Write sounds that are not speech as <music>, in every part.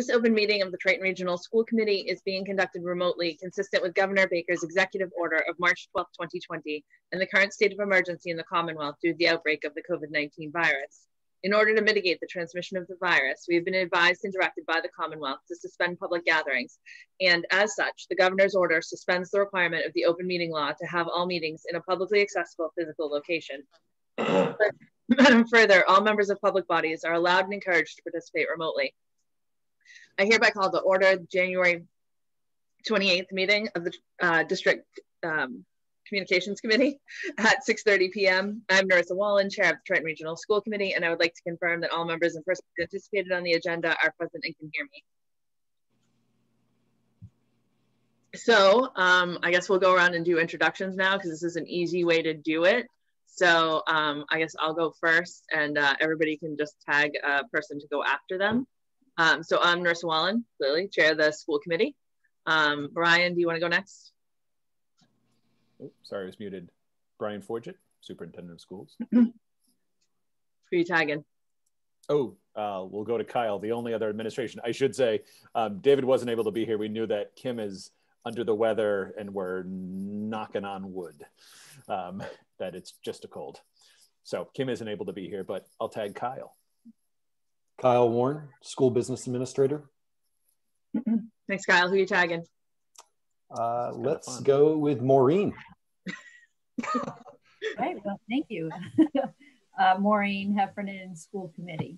This open meeting of the Triton Regional School Committee is being conducted remotely, consistent with Governor Baker's executive order of March 12, 2020, and the current state of emergency in the Commonwealth due to the outbreak of the COVID-19 virus. In order to mitigate the transmission of the virus, we have been advised and directed by the Commonwealth to suspend public gatherings. And as such, the governor's order suspends the requirement of the open meeting law to have all meetings in a publicly accessible physical location. <clears throat> Further, all members of public bodies are allowed and encouraged to participate remotely. I hereby call to order the January 28th meeting of the uh, District um, Communications Committee <laughs> at 6.30 p.m. I'm Narissa Wallen, Chair of the Triton Regional School Committee, and I would like to confirm that all members and persons anticipated on the agenda are present and can hear me. So um, I guess we'll go around and do introductions now because this is an easy way to do it. So um, I guess I'll go first and uh, everybody can just tag a person to go after them. Um, so I'm Nurse Wallen, clearly, chair of the school committee. Um, Brian, do you want to go next? Oh, sorry, I was muted. Brian Forget, superintendent of schools. <clears throat> Who are you tagging? Oh, uh, we'll go to Kyle, the only other administration. I should say, um, David wasn't able to be here. We knew that Kim is under the weather and we're knocking on wood um, that it's just a cold. So Kim isn't able to be here, but I'll tag Kyle. Kyle Warren, School Business Administrator. Thanks, Kyle. Who are you tagging? Uh, let's go with Maureen. <laughs> right, well, thank you. <laughs> uh, Maureen Heffernan, School Committee.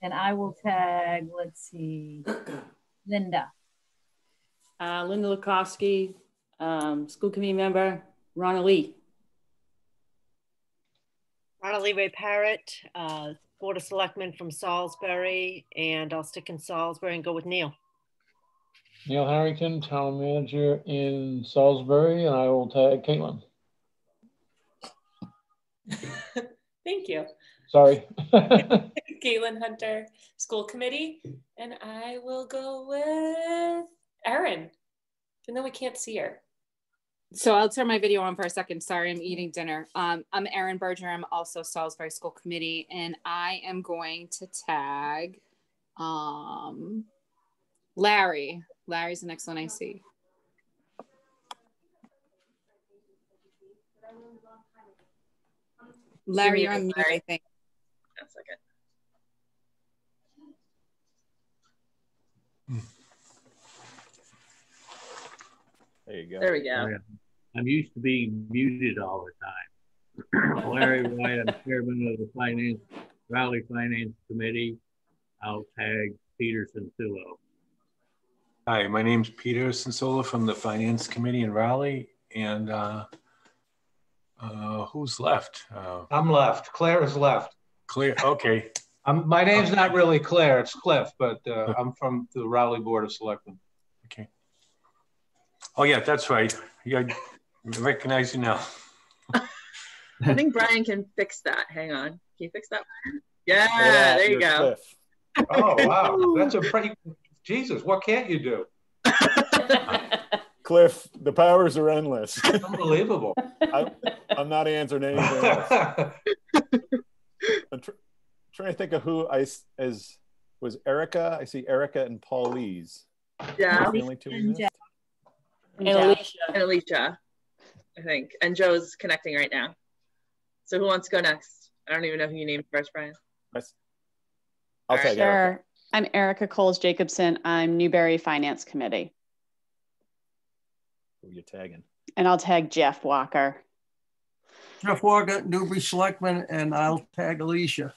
And I will tag, let's see, <clears throat> Linda. Uh, Linda Lukowski, um, School Committee member, Ronna Lee. Ronna Lee Ray Parrott, uh, Board of Selectmen from Salisbury, and I'll stick in Salisbury and go with Neil. Neil Harrington, Town Manager in Salisbury, and I will tag Caitlin. <laughs> Thank you. Sorry. <laughs> <laughs> Caitlin Hunter, School Committee, and I will go with Erin, even though we can't see her. So I'll turn my video on for a second. Sorry, I'm eating dinner. Um, I'm Erin Berger. I'm also Salisbury School Committee, and I am going to tag um, Larry. Larry's the next one I see. Larry, you're on mute, I think. A second. There you go. There we go. I'm used to being muted all the time. <laughs> Larry White, I'm chairman of the Finance Rowley Finance Committee. I'll tag Peter Sensula. Hi, my name's Peter Sensola from the Finance Committee in Rowley. And uh, uh, who's left? Uh, I'm left. Claire is left. Claire, okay. <laughs> I'm, my name's not really Claire, it's Cliff, but uh, I'm from the Rowley Board of Selectmen. Okay. Oh, yeah, that's right. Yeah, I recognize you now. <laughs> I think <laughs> Brian can fix that. Hang on. Can you fix that? Yeah, yeah there you go. Cliff. Oh, wow. That's a <laughs> pretty, Jesus, what can't you do? Cliff, the powers are endless. Unbelievable. I, am not answering anything else. I'm tr trying to think of who I as was Erica. I see Erica and Paulise. Yeah. The only two we missed. And Alicia. And Alicia, I think. And Joe's connecting right now. So who wants to go next? I don't even know who you named first, Brian. Nice. I'll All take right. Erica. Sure. I'm Erica Coles Jacobson. I'm Newbury Finance Committee. Who you tagging? And I'll tag Jeff Walker. Jeff Walker, Newbury Selectman, and I'll tag Alicia.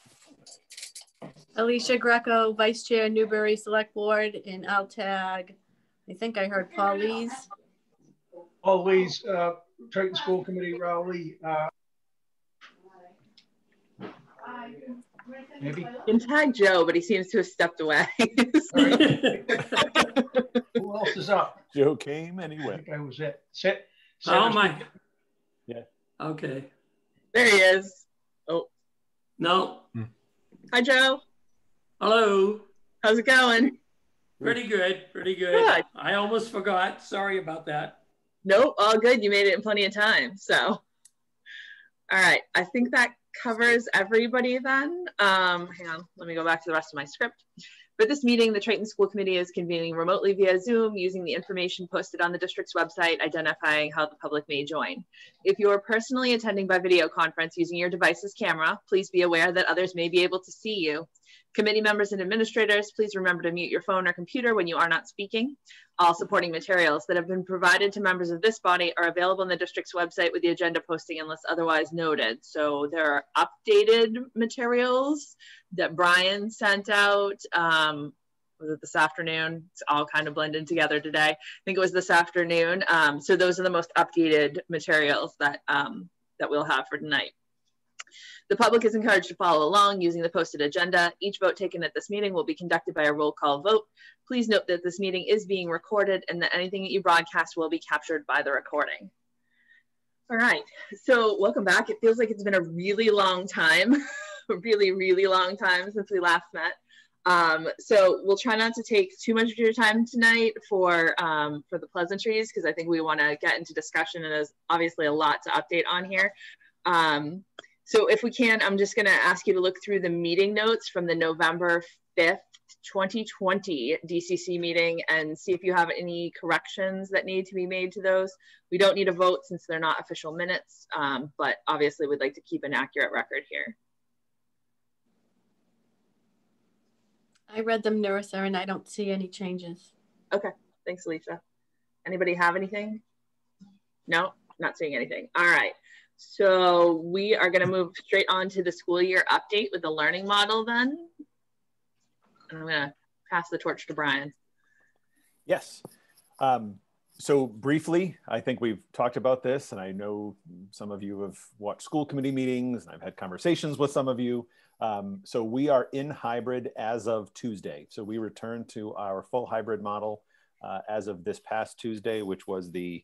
Alicia Greco, Vice Chair, Newbury Select Board, and I'll tag, I think I heard Paulise. Always, uh, Triton School Committee, Rowley. Uh, maybe. You can tag Joe, but he seems to have stepped away. <laughs> Who else is up? Joe came anyway. I went. think I was it. Sit. Oh, my. Yeah. Okay. there he is. Oh, No. hi, Joe. Hello. How's it going? Pretty good. Pretty good. Good. I almost forgot. Sorry about that. Nope, all good. You made it in plenty of time. So, all right. I think that covers everybody then. Um, hang on, let me go back to the rest of my script. For this meeting, the Triton School Committee is convening remotely via Zoom using the information posted on the district's website identifying how the public may join. If you are personally attending by video conference using your device's camera, please be aware that others may be able to see you. Committee members and administrators, please remember to mute your phone or computer when you are not speaking. All supporting materials that have been provided to members of this body are available on the district's website with the agenda posting unless otherwise noted. So there are updated materials that Brian sent out. Um, was it this afternoon? It's all kind of blended together today. I think it was this afternoon. Um, so those are the most updated materials that, um, that we'll have for tonight. The public is encouraged to follow along using the posted agenda. Each vote taken at this meeting will be conducted by a roll call vote. Please note that this meeting is being recorded and that anything that you broadcast will be captured by the recording. All right, so welcome back. It feels like it's been a really long time, <laughs> really, really long time since we last met. Um, so we'll try not to take too much of your time tonight for um, for the pleasantries because I think we want to get into discussion and there's obviously a lot to update on here. Um, so if we can, I'm just going to ask you to look through the meeting notes from the November 5th, 2020 DCC meeting and see if you have any corrections that need to be made to those. We don't need a vote since they're not official minutes, um, but obviously we'd like to keep an accurate record here. I read them, Narissa, and I don't see any changes. Okay, thanks, Alicia. Anybody have anything? No, not seeing anything. All right. So we are going to move straight on to the school year update with the learning model then. And I'm going to pass the torch to Brian. Yes. Um, so briefly, I think we've talked about this, and I know some of you have watched school committee meetings, and I've had conversations with some of you. Um, so we are in hybrid as of Tuesday. So we returned to our full hybrid model uh, as of this past Tuesday, which was the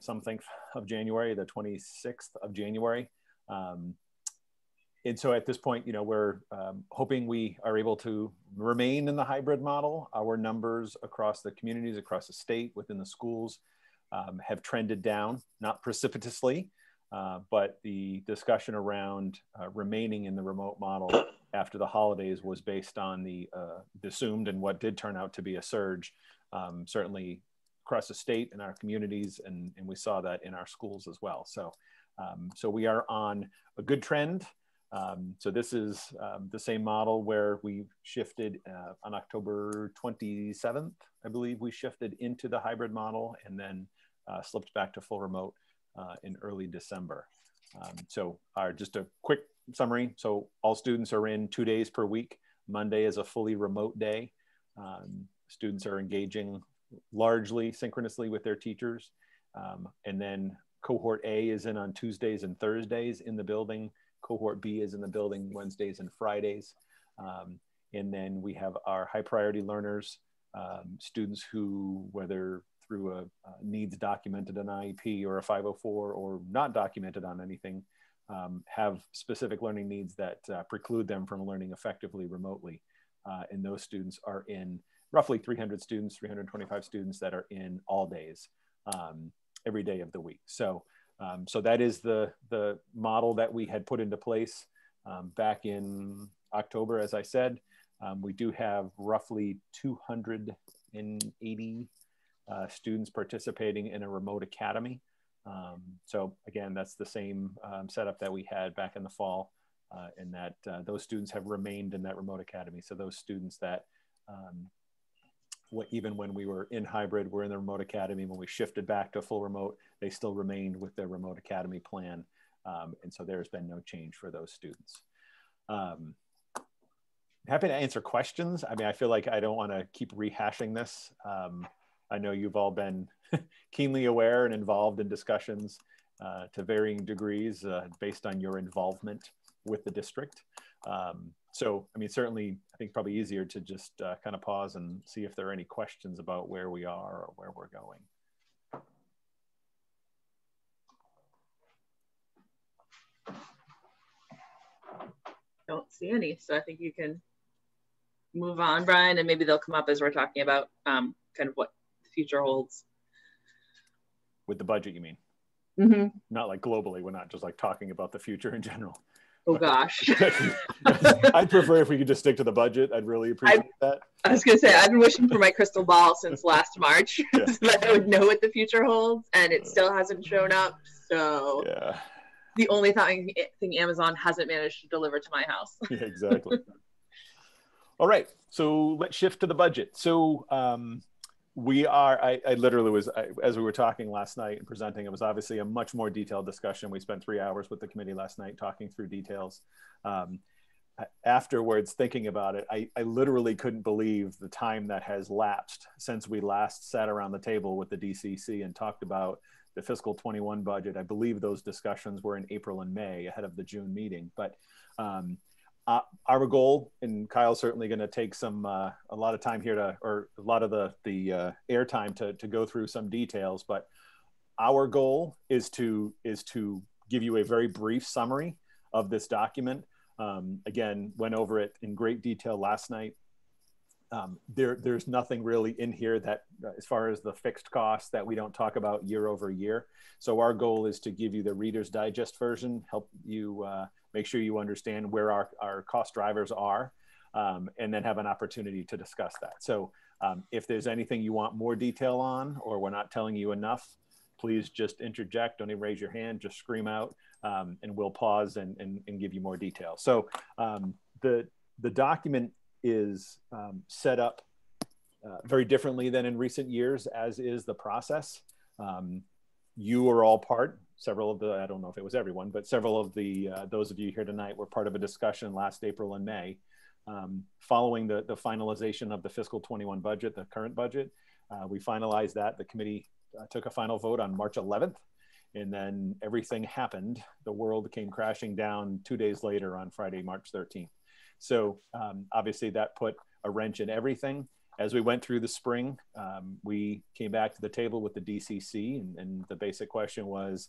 something of January, the 26th of January. Um, and so at this point, you know, we're um, hoping we are able to remain in the hybrid model. Our numbers across the communities, across the state, within the schools um, have trended down, not precipitously, uh, but the discussion around uh, remaining in the remote model after the holidays was based on the uh, assumed and what did turn out to be a surge, um, certainly across the state and our communities, and, and we saw that in our schools as well. So, um, so we are on a good trend. Um, so this is um, the same model where we shifted uh, on October 27th, I believe we shifted into the hybrid model and then uh, slipped back to full remote uh, in early December. Um, so our, just a quick summary. So all students are in two days per week. Monday is a fully remote day. Um, students are engaging largely synchronously with their teachers. Um, and then cohort A is in on Tuesdays and Thursdays in the building. Cohort B is in the building Wednesdays and Fridays. Um, and then we have our high priority learners, um, students who, whether through a, needs documented an IEP or a 504 or not documented on anything, um, have specific learning needs that uh, preclude them from learning effectively remotely. Uh, and those students are in roughly 300 students, 325 students that are in all days um, every day of the week. So, um, so that is the, the model that we had put into place um, back in October, as I said. Um, we do have roughly 280 uh, students participating in a remote academy. Um, so again, that's the same um, setup that we had back in the fall uh, and that uh, those students have remained in that remote academy. So those students that um, even when we were in hybrid, we're in the remote academy. When we shifted back to full remote, they still remained with their remote academy plan. Um, and so there's been no change for those students. Um, happy to answer questions. I mean, I feel like I don't want to keep rehashing this. Um, I know you've all been <laughs> keenly aware and involved in discussions uh, to varying degrees uh, based on your involvement with the district. Um, so, I mean, certainly, I think probably easier to just uh, kind of pause and see if there are any questions about where we are or where we're going. Don't see any, so I think you can move on, Brian, and maybe they'll come up as we're talking about um, kind of what the future holds. With the budget, you mean? Mm -hmm. Not like globally. We're not just like talking about the future in general. Oh gosh. <laughs> I'd prefer if we could just stick to the budget. I'd really appreciate that. I was gonna say I've been wishing for my crystal ball since last March <laughs> so that I would know what the future holds, and it still hasn't shown up. So yeah, the only thing, thing Amazon hasn't managed to deliver to my house. <laughs> yeah, exactly. All right, so let's shift to the budget. So um, we are I, I literally was I, as we were talking last night and presenting it was obviously a much more detailed discussion. We spent three hours with the committee last night talking through details. Um, afterwards thinking about it I, I literally couldn't believe the time that has lapsed since we last sat around the table with the dcc and talked about the fiscal 21 budget. I believe those discussions were in april and may ahead of the june meeting but um, uh, our goal, and Kyle's certainly going to take some uh, a lot of time here to, or a lot of the the uh, airtime to to go through some details. But our goal is to is to give you a very brief summary of this document. Um, again, went over it in great detail last night. Um, there, there's nothing really in here that, as far as the fixed costs, that we don't talk about year over year. So our goal is to give you the Reader's Digest version, help you uh, make sure you understand where our, our cost drivers are, um, and then have an opportunity to discuss that. So um, if there's anything you want more detail on, or we're not telling you enough, please just interject. Don't even raise your hand, just scream out, um, and we'll pause and, and, and, give you more detail. So um, the, the document is um, set up uh, very differently than in recent years, as is the process. Um, you are all part several of the i don't know if it was everyone but several of the uh, those of you here tonight were part of a discussion last april and may um, following the, the finalization of the fiscal 21 budget the current budget. Uh, we finalized that. The committee uh, took a final vote on march 11th and then everything happened. The world came crashing down two days later on friday march 13th so um, obviously that put a wrench in everything as we went through the spring, um, we came back to the table with the DCC, and, and, the basic question was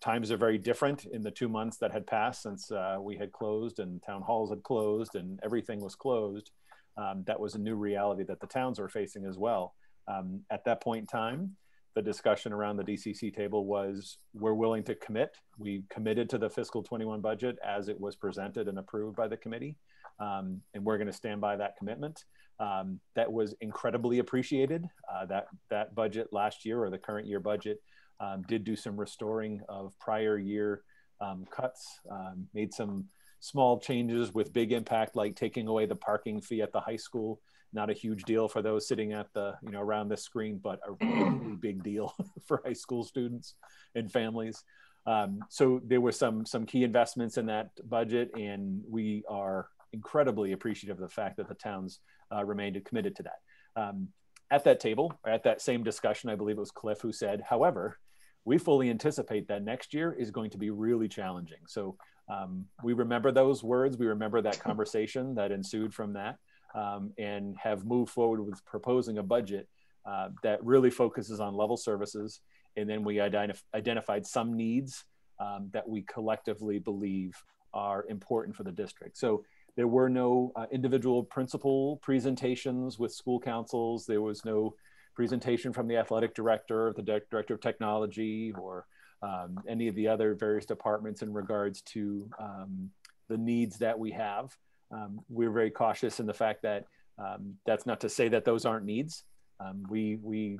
times are very different in the two months that had passed since uh, we had closed and town halls had closed and everything was closed. Um, that was a new reality that the towns were facing as well. Um, at that point in time, the discussion around the DCC table was we're willing to commit. We committed to the fiscal 21 budget as it was presented and approved by the committee, um, and we're going to stand by that commitment. Um, that was incredibly appreciated. Uh, that that budget last year or the current year budget um, did do some restoring of prior year um, cuts, um, made some small changes with big impact, like taking away the parking fee at the high school. Not a huge deal for those sitting at the you know around the screen, but a <clears throat> really big deal <laughs> for high school students and families. Um, so there were some some key investments in that budget, and we are incredibly appreciative of the fact that the towns uh, remained committed to that. Um, at that table, at that same discussion, I believe it was Cliff who said, however, we fully anticipate that next year is going to be really challenging. So um, we remember those words, we remember that <laughs> conversation that ensued from that, um, and have moved forward with proposing a budget uh, that really focuses on level services. And then we identif identified some needs um, that we collectively believe are important for the district. So there were no uh, individual principal presentations with school councils. There was no presentation from the athletic director, the director of technology, or um, any of the other various departments in regards to um, the needs that we have. Um, we're very cautious in the fact that um, that's not to say that those aren't needs. Um, we, we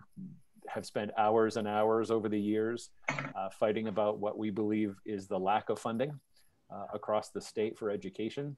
have spent hours and hours over the years uh, fighting about what we believe is the lack of funding uh, across the state for education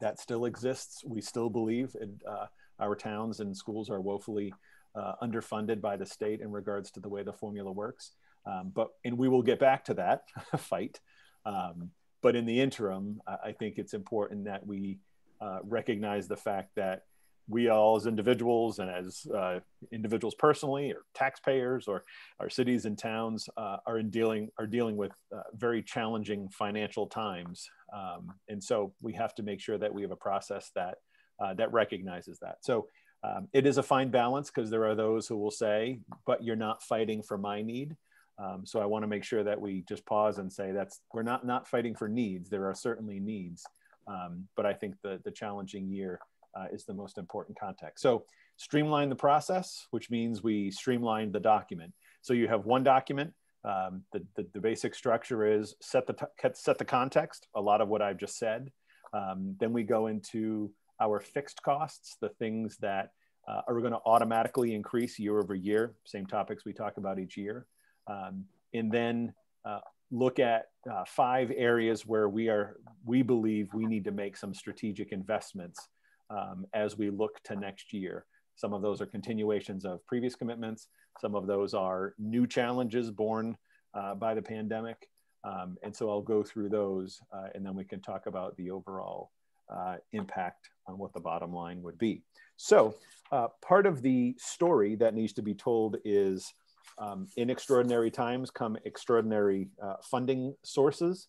that still exists. We still believe in, uh, our towns and schools are woefully uh, underfunded by the state in regards to the way the formula works. Um, but and we will get back to that <laughs> fight. Um, but in the interim, I think it's important that we uh, recognize the fact that we all as individuals and as uh, individuals personally or taxpayers or our cities and towns uh, are in dealing are dealing with uh, very challenging financial times. Um, and so we have to make sure that we have a process that uh, that recognizes that. So um, it is a fine balance because there are those who will say but you're not fighting for my need um, so i want to make sure that we just pause and say that's we're not not fighting for needs there are certainly needs um, but i think the the challenging year uh, is the most important context. So streamline the process, which means we streamline the document. So you have one document Um, the, the, the, basic structure is set the, set the context, a lot of what I've just said. Um, then we go into our fixed costs, the things that uh, are going to automatically increase year over year, same topics we talk about each year. Um, and then uh, look at uh, five areas where we are, we believe we need to make some strategic investments um, as we look to next year. Some of those are continuations of previous commitments. Some of those are new challenges born uh, by the pandemic. Um, and so I'll go through those uh, and then we can talk about the overall uh, impact on what the bottom line would be. So uh, part of the story that needs to be told is um, in extraordinary times come extraordinary uh, funding sources.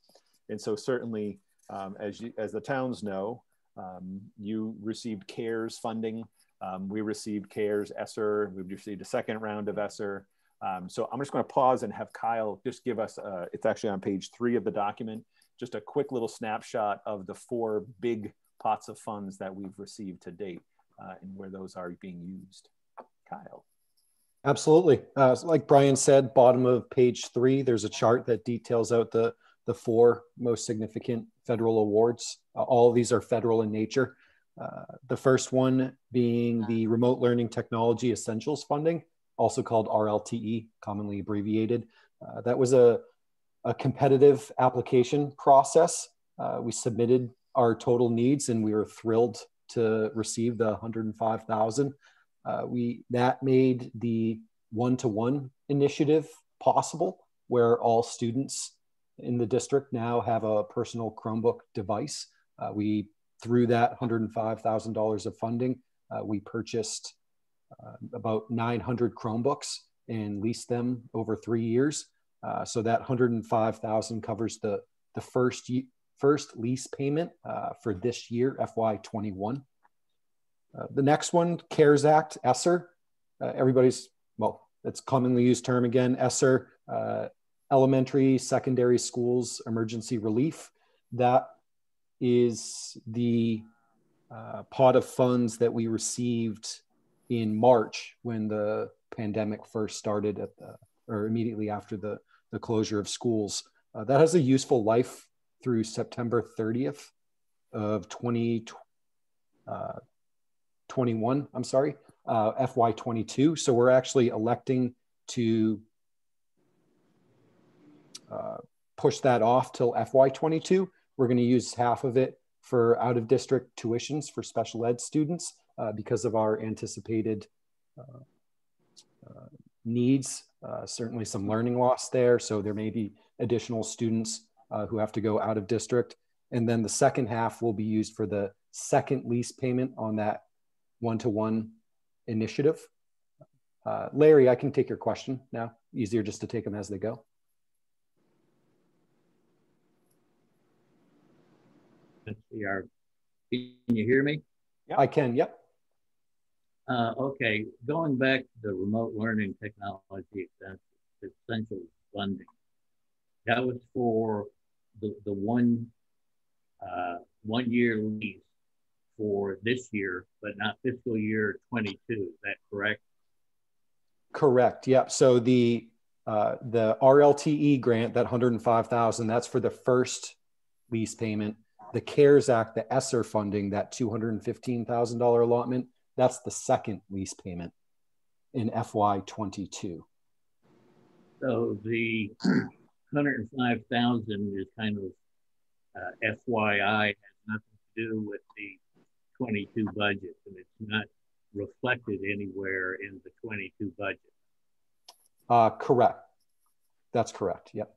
And so certainly, um, as, you, as the towns know, um, you received CARES funding. Um, we received CARES ESSER. We received a second round of ESSER. Um, so I'm just going to pause and have Kyle just give us, uh, it's actually on page three of the document, just a quick little snapshot of the four big pots of funds that we've received to date uh, and where those are being used. Kyle. Absolutely. Uh, like Brian said, bottom of page three, there's a chart that details out the, the four most significant federal awards. Uh, all of these are federal in nature. Uh, the first one being the Remote Learning Technology Essentials Funding, also called RLTE, commonly abbreviated. Uh, that was a, a competitive application process. Uh, we submitted our total needs and we were thrilled to receive the 105,000. Uh, we that made the one-to-one initiative possible, where all students in the district now have a personal Chromebook device. Uh, we through that $105,000 of funding, uh, we purchased uh, about 900 Chromebooks and leased them over three years. Uh, so that 105,000 covers the the first first lease payment uh, for this year, FY21. Uh, the next one, CARES Act, ESSER. Uh, everybody's, well, it's commonly used term again, ESSER, uh, elementary, secondary schools emergency relief. That is the uh, pot of funds that we received in March when the pandemic first started at the, or immediately after the, the closure of schools. Uh, that has a useful life through September 30th of 2021. Uh, I'm sorry, uh, FY22. So we're actually electing to uh, push that off till FY22. We're going to use half of it for out of district tuitions for special ed students uh, because of our anticipated uh, uh, needs. certainly some learning loss there. So there may be additional students uh, who have to go out of district. And then the second half will be used for the second lease payment on that one-to-one initiative. Uh, Larry, I can take your question now. Easier just to take them as they go. Let's can you hear me? Yeah. I can, yep. Uh, okay, going back to the remote learning technology essential funding, that was for the, the one uh, one year lease for this year, but not fiscal year 22. Is that correct? Correct. Yep. So the uh, the RLTE grant, that 105,000, that's for the first lease payment. The CARES Act, the ESSER funding, that $215,000 allotment, that's the second lease payment in FY22. So the 105,000 is kind of uh, FYI, has nothing to do with the 22 budget, and it's not reflected anywhere in the 22 budget. Uh, correct. That's correct. Yep.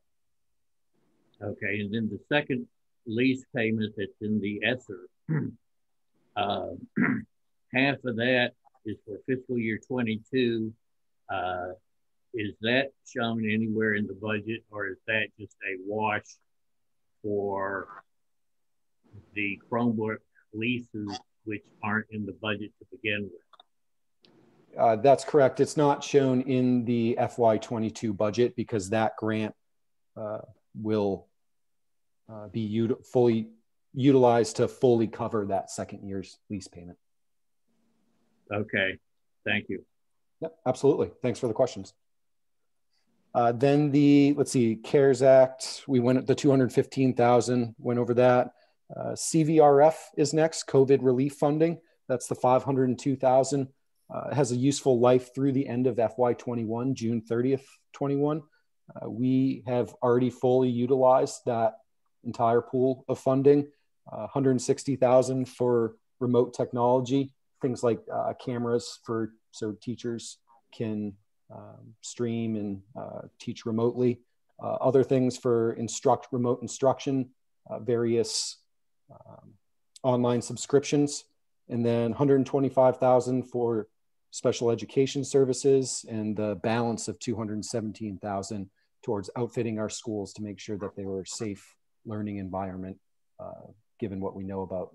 Okay, and then the second lease payment that's in the ESSER, <clears throat> uh, <clears throat> half of that is for fiscal year 22. Uh, is that shown anywhere in the budget or is that just a wash for the Chromebook leases which aren't in the budget to begin with? Uh, that's correct. It's not shown in the FY22 budget because that grant uh, will uh, be ut fully utilized to fully cover that second year's lease payment. Okay, thank you. Yep, absolutely. Thanks for the questions. Uh, then the, let's see, CARES Act, we went at the 215,000, went over that. Uh, CVRF is next, COVID relief funding. That's the 502,000. Uh, has a useful life through the end of FY21, June 30th, 21. Uh, we have already fully utilized that entire pool of funding, uh, 160,000 for remote technology, things like uh, cameras for so teachers can um, stream and uh, teach remotely. Uh, other things for instruct remote instruction, uh, various um, online subscriptions, and then 125,000 for special education services, and the balance of 217,000 towards outfitting our schools to make sure that they were a safe learning environment, uh, given what we know about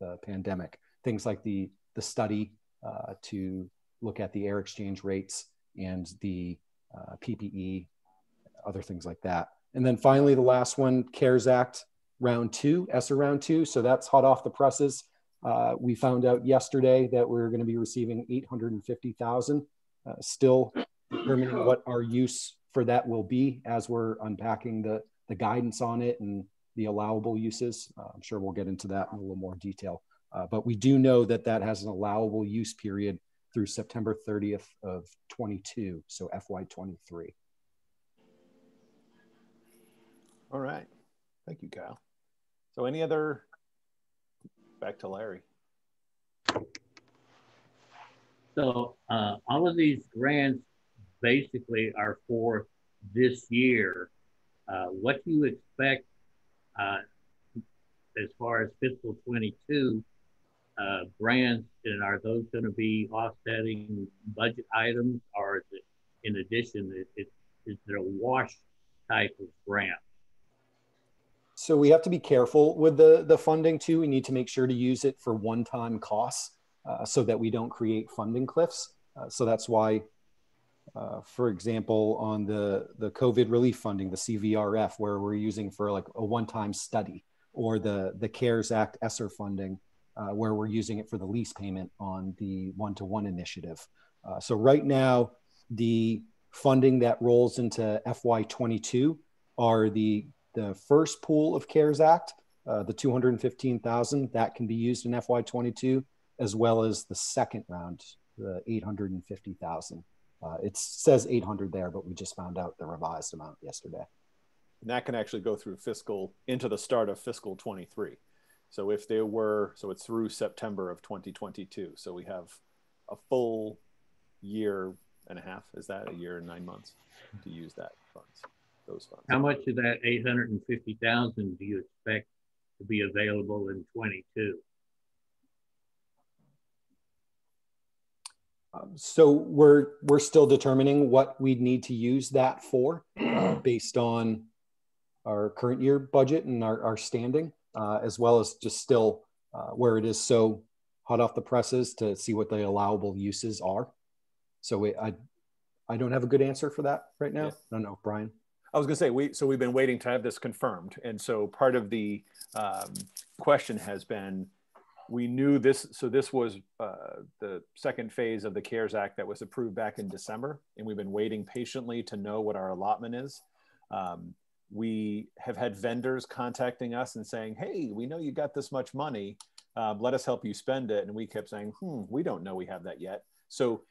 the pandemic. Things like the the study uh, to look at the air exchange rates and the uh, PPE, other things like that. And then finally, the last one, CARES Act round two, ESSER round two. So that's hot off the presses. Uh, we found out yesterday that we're going to be receiving 850,000. Uh, still determining what our use for that will be as we're unpacking the, the guidance on it and the allowable uses. Uh, I'm sure we'll get into that in a little more detail. Uh, but we do know that that has an allowable use period through September 30th of 22, so FY23. All right. Thank you, Kyle. So any other, back to Larry. So uh, all of these grants basically are for this year. Uh, what do you expect uh, as far as fiscal 22 uh, grants, and are those going to be offsetting budget items, or is it in addition? It, it, is it a wash type of grant? So we have to be careful with the the funding too. We need to make sure to use it for one-time costs, uh, so that we don't create funding cliffs. Uh, so that's why, uh, for example, on the the COVID relief funding, the CVRF, where we're using for like a one-time study, or the the CARES Act ESSER funding, uh, where we're using it for the lease payment on the one-to-one initiative. Uh, so right now, the funding that rolls into FY22 are the, the first pool of CARES Act, uh, the 215,000 that can be used in FY22, as well as the second round, the 850,000. Uh, it says 800 there, but we just found out the revised amount yesterday. And that can actually go through fiscal into the start of fiscal 23. So if there were, so it's through September of 2022. So we have a full year and a half. Is that a year and nine months to use that funds, those funds? How much of that 850,000 do you expect to be available in 22? Um, so we're we're still determining what we need to use that for, uh, <clears throat> based on our current year budget and our, our standing uh, as well as just still uh, where it is so hot off the presses to see what the allowable uses are. So we, I, I don't have a good answer for that right now. Yeah. I don't know, Brian. I was going to say we so we've been waiting to have this confirmed, and so part of the um, question has been we knew this. So this was uh, the second phase of the CARES Act that was approved back in December, and we've been waiting patiently to know what our allotment is. Um, we have had vendors contacting us and saying, hey, we know you got this much money. Um, let us help you spend it. And we kept saying, hmm, we don't know we have that yet. So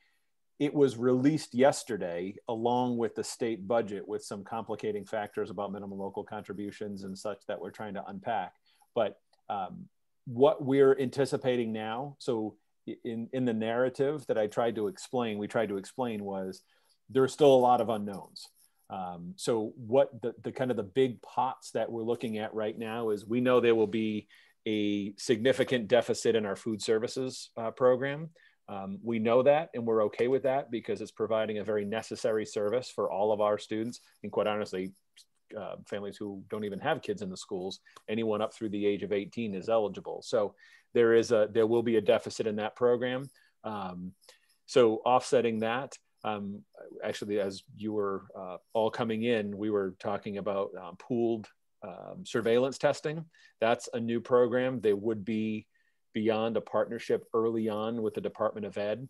it was released yesterday along with the state budget with some complicating factors about minimum local contributions and such that we're trying to unpack. But um, what we're anticipating now, so in, in the narrative that I tried to explain, we tried to explain was there's still a lot of unknowns. Um, so what the, the kind of the big pots that we're looking at right now is we know there will be a significant deficit in our food services uh, program. Um, we know that and we're okay with that because it's providing a very necessary service for all of our students and quite honestly uh, families who don't even have kids in the schools anyone up through the age of 18 is eligible so there is a there will be a deficit in that program um, so offsetting that um, actually, as you were uh, all coming in, we were talking about um, pooled um, surveillance testing. That's a new program. They would be beyond a partnership early on with the Department of Ed.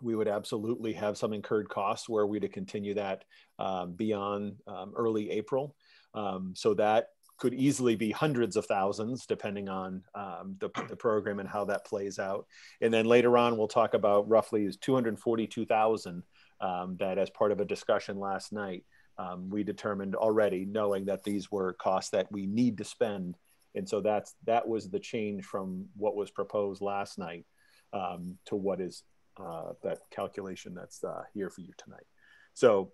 we would absolutely have some incurred costs were we to continue that um, beyond um, early April. Um, so that could easily be hundreds of thousands depending on um, the, the program and how that plays out. And then later on, we'll talk about roughly is 242,000 um, that as part of a discussion last night, um, we determined already knowing that these were costs that we need to spend. And so that's, that was the change from what was proposed last night um, to what is uh, that calculation that's uh, here for you tonight. So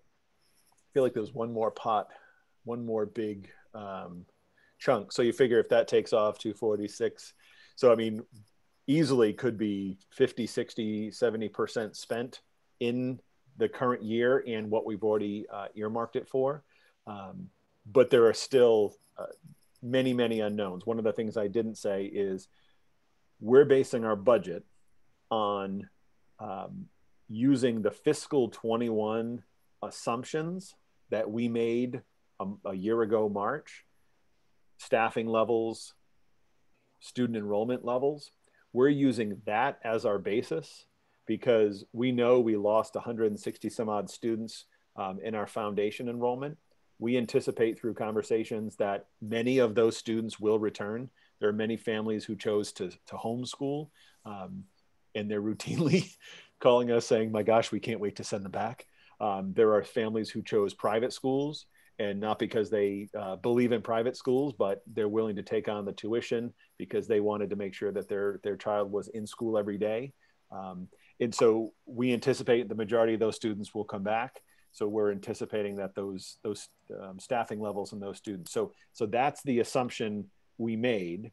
I feel like there's one more pot, one more big um, chunk. So you figure if that takes off 246, so I mean, easily could be 50, 60, 70% spent in the current year and what we've already uh, earmarked it for. Um, but there are still uh, many, many unknowns. One of the things I didn't say is we're basing our budget on um, using the fiscal 21 assumptions that we made a, a year ago, March, staffing levels, student enrollment levels. We're using that as our basis because we know we lost 160 some odd students um, in our foundation enrollment. We anticipate through conversations that many of those students will return. There are many families who chose to, to homeschool um, and they're <laughs> routinely calling us saying, my gosh, we can't wait to send them back. Um, there are families who chose private schools and not because they uh, believe in private schools, but they're willing to take on the tuition because they wanted to make sure that their, their child was in school every day. Um, and so we anticipate the majority of those students will come back. So we're anticipating that those, those um, staffing levels and those students. So, so that's the assumption we made.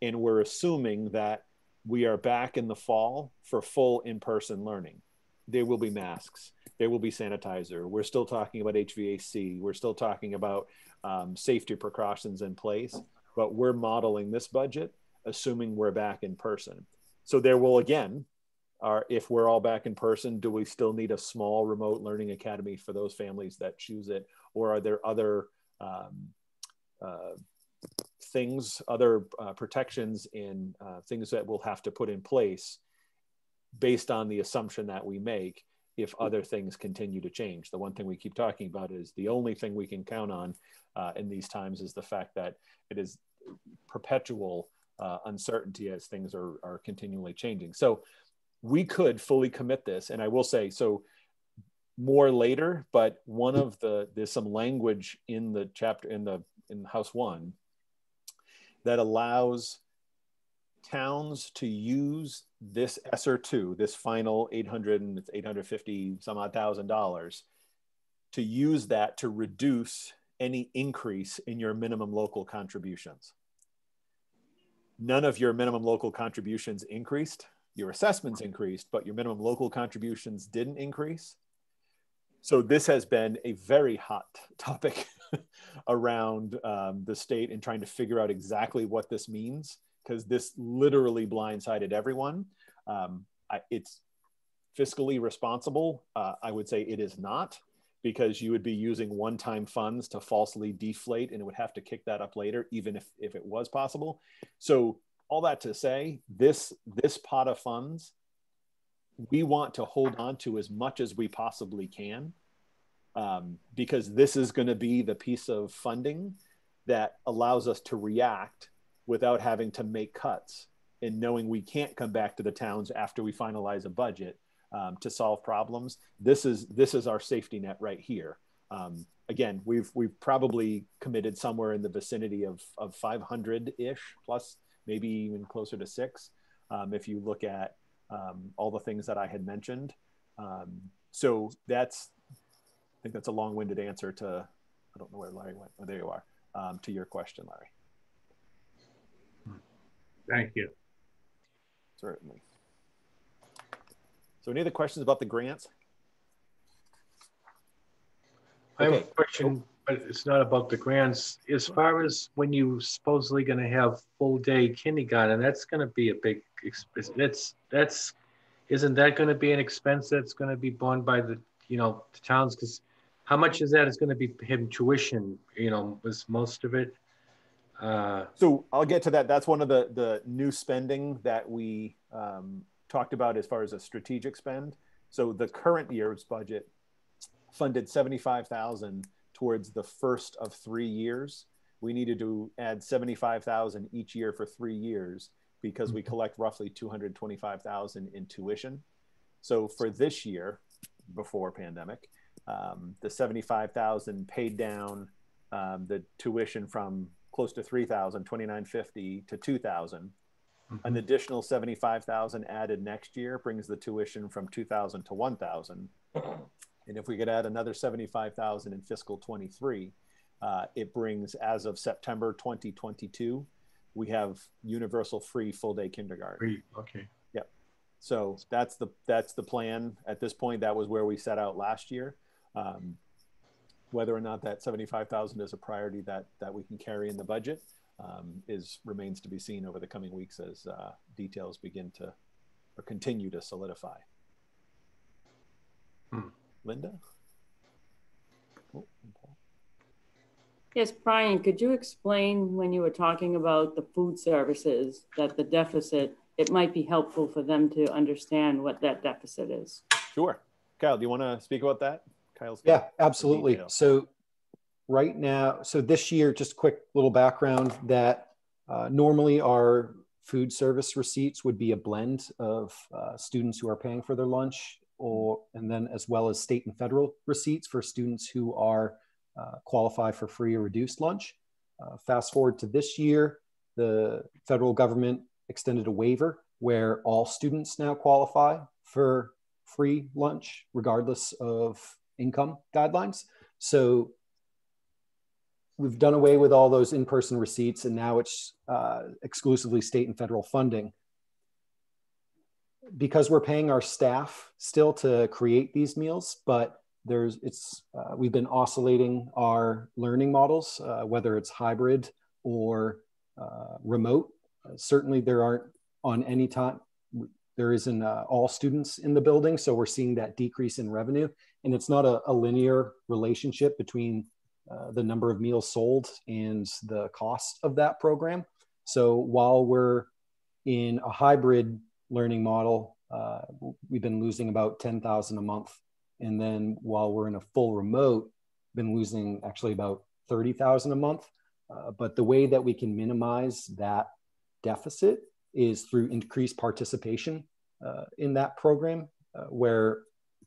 And we're assuming that we are back in the fall for full in-person learning. There will be masks. There will be sanitizer. We're still talking about HVAC. We're still talking about um, safety precautions in place, but we're modeling this budget assuming we're back in person. So there will again, are if we're all back in person, do we still need a small remote learning academy for those families that choose it, or are there other um, uh, things, other uh, protections and uh, things that we'll have to put in place based on the assumption that we make if other things continue to change. The one thing we keep talking about is the only thing we can count on uh, in these times is the fact that it is perpetual uh, uncertainty as things are, are continually changing. So we could fully commit this. And I will say, so more later, but one of the, there's some language in the chapter, in the, in House One that allows towns to use this ESSER 2, this final 800 and 850 some odd thousand dollars, to use that to reduce any increase in your minimum local contributions. None of your minimum local contributions increased. Your assessments increased, but your minimum local contributions didn't increase. So this has been a very hot topic <laughs> around um, the state and trying to figure out exactly what this means because this literally blindsided everyone. Um, I, it's fiscally responsible. Uh, I would say it is not because you would be using one-time funds to falsely deflate and it would have to kick that up later, even if, if it was possible. So all that to say, this, this pot of funds, we want to hold on to as much as we possibly can um, because this is going to be the piece of funding that allows us to react without having to make cuts and knowing we can't come back to the towns after we finalize a budget um, to solve problems. This is this is our safety net right here. Um, again, we've we've probably committed somewhere in the vicinity of of 500 ish plus, maybe even closer to six, um, if you look at um, all the things that I had mentioned. Um, so that's I think that's a long-winded answer to, I don't know where Larry went. Oh, there you are. Um, to your question, Larry. Thank you. Certainly. So any other questions about the grants? I have a question, but it's not about the grants. As far as when you supposedly going to have full day kindergarten, that's going to be a big, expense. that's, that's, isn't that going to be an expense that's going to be borne by the, you know, the towns? Because how much is that is going to be him tuition? You know, was most of it. Uh, so I'll get to that. That's one of the the new spending that we um, talked about as far as a strategic spend. So the current year's budget funded 75,000 towards the first of three years. We needed to add 75,000 each year for three years because we collect roughly 225,000 in tuition. So for this year, before pandemic, um, the 75,000 paid down um, the tuition from close to 3,000, 2950 to 2,000. Mm-hmm. An additional 75,000 added next year brings the tuition from 2,000 to 1,000. And if we could add another 75,000 in fiscal 23, uh, it brings, as of September 2022, we have universal free full day kindergarten. Free, okay. Yep. So that's the that's the plan at this point. That was where we set out last year. Um, whether or not that 75,000 is a priority that that we can carry in the budget um, is remains to be seen over the coming weeks as uh, details begin to or continue to solidify. Hmm. Linda. Oh, Yes, Brian, could you explain when you were talking about the food services that the deficit, it might be helpful for them to understand what that deficit is? Sure. Kyle, do you want to speak about that? Kyle's yeah, absolutely. So right now, so this year, just quick little background that uh, normally our food service receipts would be a blend of uh, students who are paying for their lunch or and then as well as state and federal receipts for students who are uh, qualify for free or reduced lunch. Uh, fast forward to this year, the federal government extended a waiver where all students now qualify for free lunch, regardless of income guidelines. So we've done away with all those in-person receipts and now it's uh, exclusively state and federal funding. Because we're paying our staff still to create these meals, but there's it's uh, we've been oscillating our learning models, uh, whether it's hybrid or uh, remote. Uh, certainly, there aren't on any time. There isn't uh, all students in the building, so we're seeing that decrease in revenue, and it's not a, a linear relationship between uh, the number of meals sold and the cost of that program. So while we're in a hybrid learning model, we've been losing about ten thousand a month and then while we're in a full remote, been losing actually about 30,000 a month. Uh, but the way that we can minimize that deficit is through increased participation uh, in that program, uh, where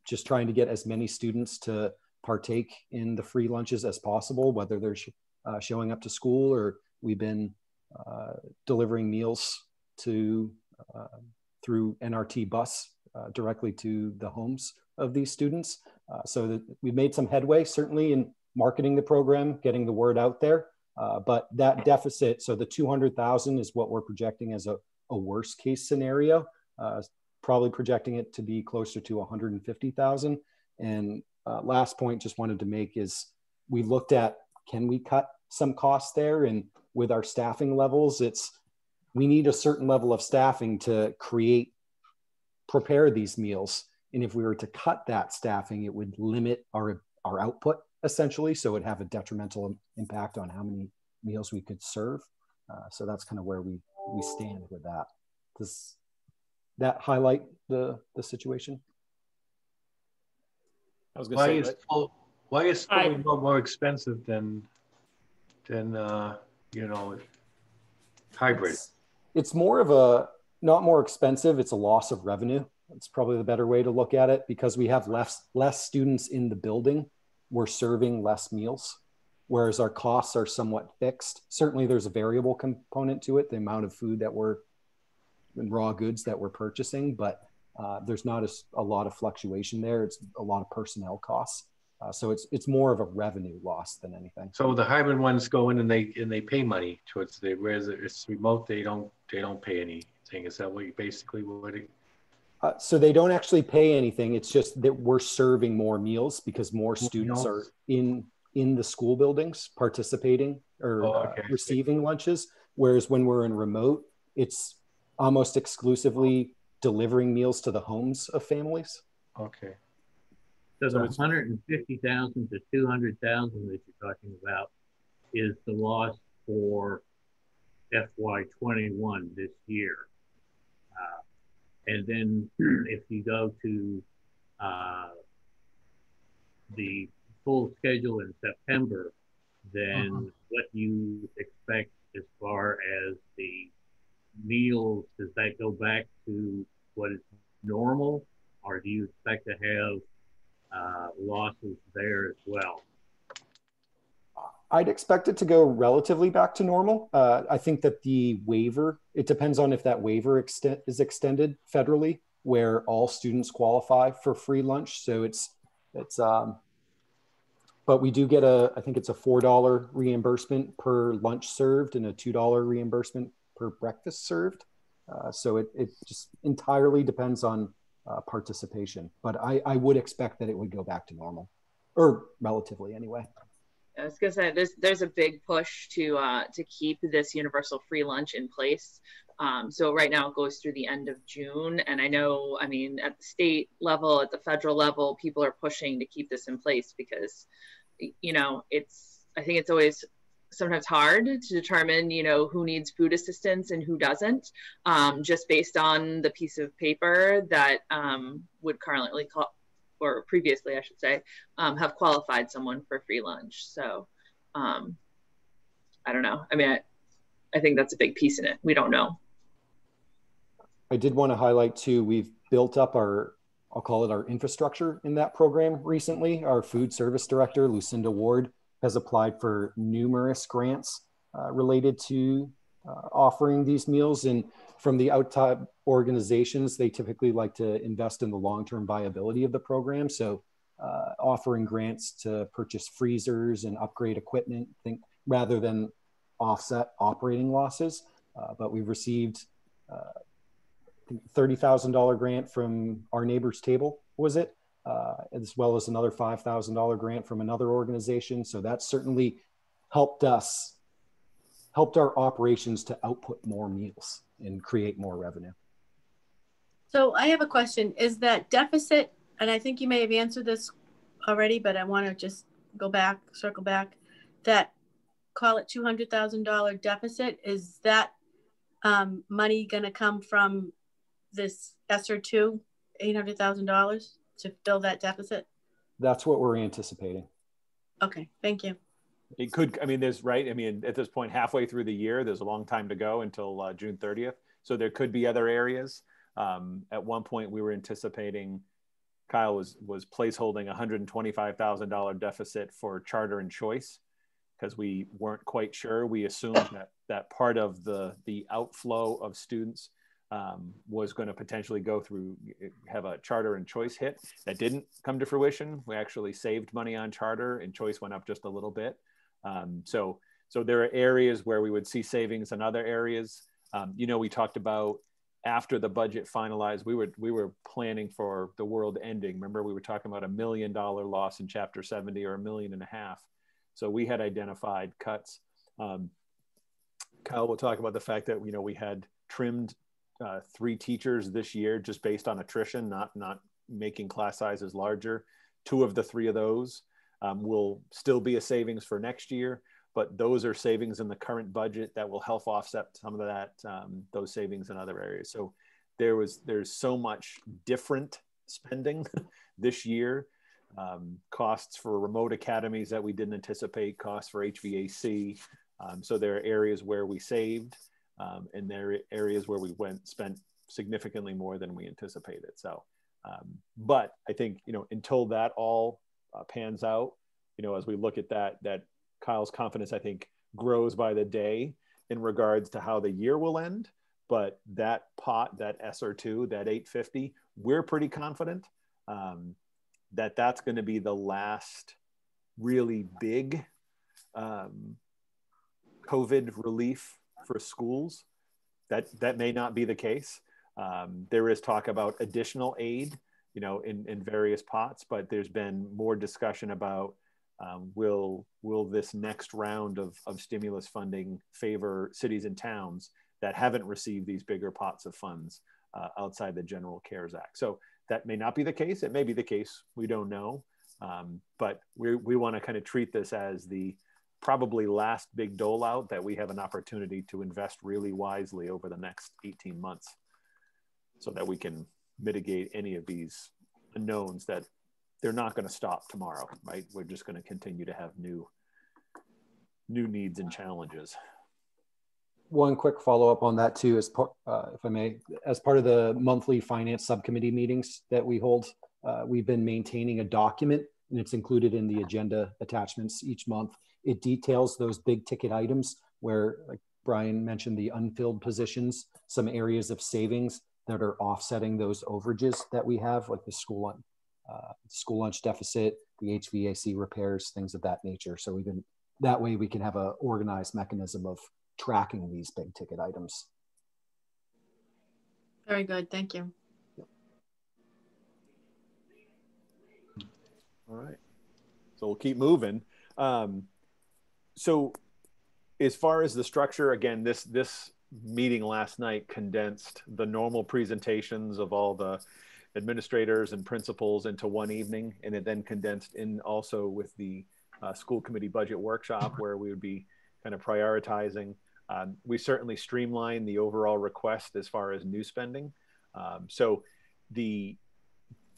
just trying to get as many students to partake in the free lunches as possible, whether they're sh- uh, showing up to school or we've been uh, delivering meals to uh, through NRT bus directly to the homes of these students. Uh, so that we've made some headway, certainly in marketing the program, getting the word out there. Uh, but that deficit, so the 200,000 is what we're projecting as a, a worst case scenario, uh, probably projecting it to be closer to 150,000. And uh, last point just wanted to make is we looked at, can we cut some costs there? And with our staffing levels, it's, we need a certain level of staffing to create, prepare these meals. And if we were to cut that staffing, it would limit our, our output essentially. So it would have a detrimental impact on how many meals we could serve. Uh, so that's kind of where we, we stand with that. Does that highlight the, the situation? I was why, say, is full, why is fully more, more expensive than, than uh, you know, hybrid? It's, it's more of a, not more expensive, it's a loss of revenue. it's probably the better way to look at it because we have less less students in the building. We're serving less meals, whereas our costs are somewhat fixed. Certainly, there's a variable component to it, the amount of food that we're and raw goods that we're purchasing, but uh, there's not a, a, lot of fluctuation there. It's a lot of personnel costs. Uh, so it's it's more of a revenue loss than anything. So the hybrid ones go in and they and they pay money towards the whereas it's remote they don't they don't pay anything. Is that what you basically what it, uh, so they don't actually pay anything. It's just that we're serving more meals because more students meals. are in in the school buildings participating or oh, okay. uh, receiving lunches. Whereas when we're in remote, it's almost exclusively delivering meals to the homes of families. Okay. So the 150,000 to 200,000 that you're talking about is the loss for FY21 this year. Uh, and then if you go to uh, the full schedule in September, then uh-huh. what you expect as far as the meals, does that go back to what is normal, or do you expect to have uh, losses there as well? I'd expect it to go relatively back to normal. Uh, I think that the waiver, it depends on if that waiver extent is extended federally, where all students qualify for free lunch. So it's, it's, um, but we do get a, I think it's a $4 reimbursement per lunch served and a $2 reimbursement per breakfast served. Uh, so it, it just entirely depends on uh, participation. But I, I would expect that it would go back to normal or relatively anyway. I was gonna say there's there's a big push to uh, to keep this universal free lunch in place. Um, so right now it goes through the end of June, and I know, I mean, at the state level, at the federal level, people are pushing to keep this in place because, you know, it's I think it's always sometimes hard to determine, you know, who needs food assistance and who doesn't, um, just based on the piece of paper that um, would currently call, or previously, I should say, um, have qualified someone for free lunch. So um, I don't know. I mean, I, I think that's a big piece in it. We don't know. I did want to highlight too, we've built up our, I'll call it our infrastructure in that program recently. Our food service director, Lucinda Ward, has applied for numerous grants uh, related to uh, offering these meals. And from the outside organizations, they typically like to invest in the long-term viability of the program. So uh, offering grants to purchase freezers and upgrade equipment think, rather than offset operating losses. Uh, but we've received uh, $30,000 grant from our neighbor's table, was it? Uh, as well as another $5,000 grant from another organization. So that certainly helped us, helped our operations to output more meals and create more revenue. So I have a question. Is that deficit, and I think you may have answered this already, but I want to just go back, circle back, that call it $200,000 deficit, is that um, money going to come from this ESSER 2, $800,000? To fill that deficit? That's what we're anticipating. Okay, thank you. It could, I mean, there's right. I mean, at this point, halfway through the year, there's a long time to go until uh, June 30th. So there could be other areas. Um, at one point, we were anticipating Kyle was was placeholding $125,000 deficit for charter and choice because we weren't quite sure. We assumed that that part of the the outflow of students um, was going to potentially go through have a charter and choice hit that didn't come to fruition. We actually saved money on charter and choice went up just a little bit. Um, so so there are areas where we would see savings in other areas. Um, you know we talked about after the budget finalized we were we were planning for the world ending. Remember we were talking about a million dollar loss in chapter 70 or a million and a half. So we had identified cuts. Um, kyle will talk about the fact that you know we had trimmed uh, three teachers this year just based on attrition, not not making class sizes larger. Two of the three of those um, will still be a savings for next year, but those are savings in the current budget that will help offset some of that um, those savings in other areas. So there was there's so much different spending <laughs> this year. Um, costs for remote academies that we didn't anticipate, costs for HVAC. Um, so there are areas where we saved um, and there are areas where we went spent significantly more than we anticipated. So, um, but I think you know until that all uh, pans out, you know, as we look at that, that Kyle's confidence I think grows by the day in regards to how the year will end. But that pot, that ESSER2, that 850, we're pretty confident um, that that's going to be the last really big um, COVID relief for schools. That that may not be the case. Um, there is talk about additional aid, you know, in, in various pots, but there's been more discussion about um, will will this next round of, of stimulus funding favor cities and towns that haven't received these bigger pots of funds uh, outside the General CARES Act. So that may not be the case. It may be the case. We don't know. Um, but we, we want to kind of treat this as the probably last big dole out that we have an opportunity to invest really wisely over the next 18 months so that we can mitigate any of these unknowns that they're not going to stop tomorrow, right? We're just going to continue to have new new needs and challenges. One quick follow up on that too, as part, uh, if I may, as part of the monthly finance subcommittee meetings that we hold, uh, we've been maintaining a document and it's included in the agenda attachments each month. It details those big ticket items where, like Brian mentioned, the unfilled positions, some areas of savings that are offsetting those overages that we have, like the school uh, school lunch deficit, the HVAC repairs, things of that nature. So we've been that way we can have a organized mechanism of tracking these big ticket items. Very good, thank you. All right, so we'll keep moving. Um, so as far as the structure, again, this this meeting last night condensed the normal presentations of all the administrators and principals into one evening, and it then condensed in also with the uh, school committee budget workshop where we would be kind of prioritizing. Um, we certainly streamline the overall request as far as new spending. Um, so the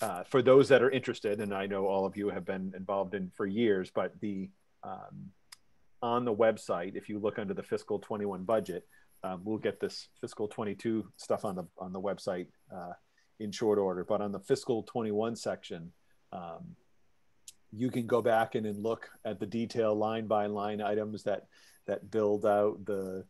uh, for those that are interested, and I know all of you have been involved in for years, but the um, on the website, if you look under the fiscal 21 budget, um, we'll get this fiscal 22 stuff on the on the website uh, in short order. But on the fiscal 21 section, um, you can go back and, and look at the detail line by line items that that build out the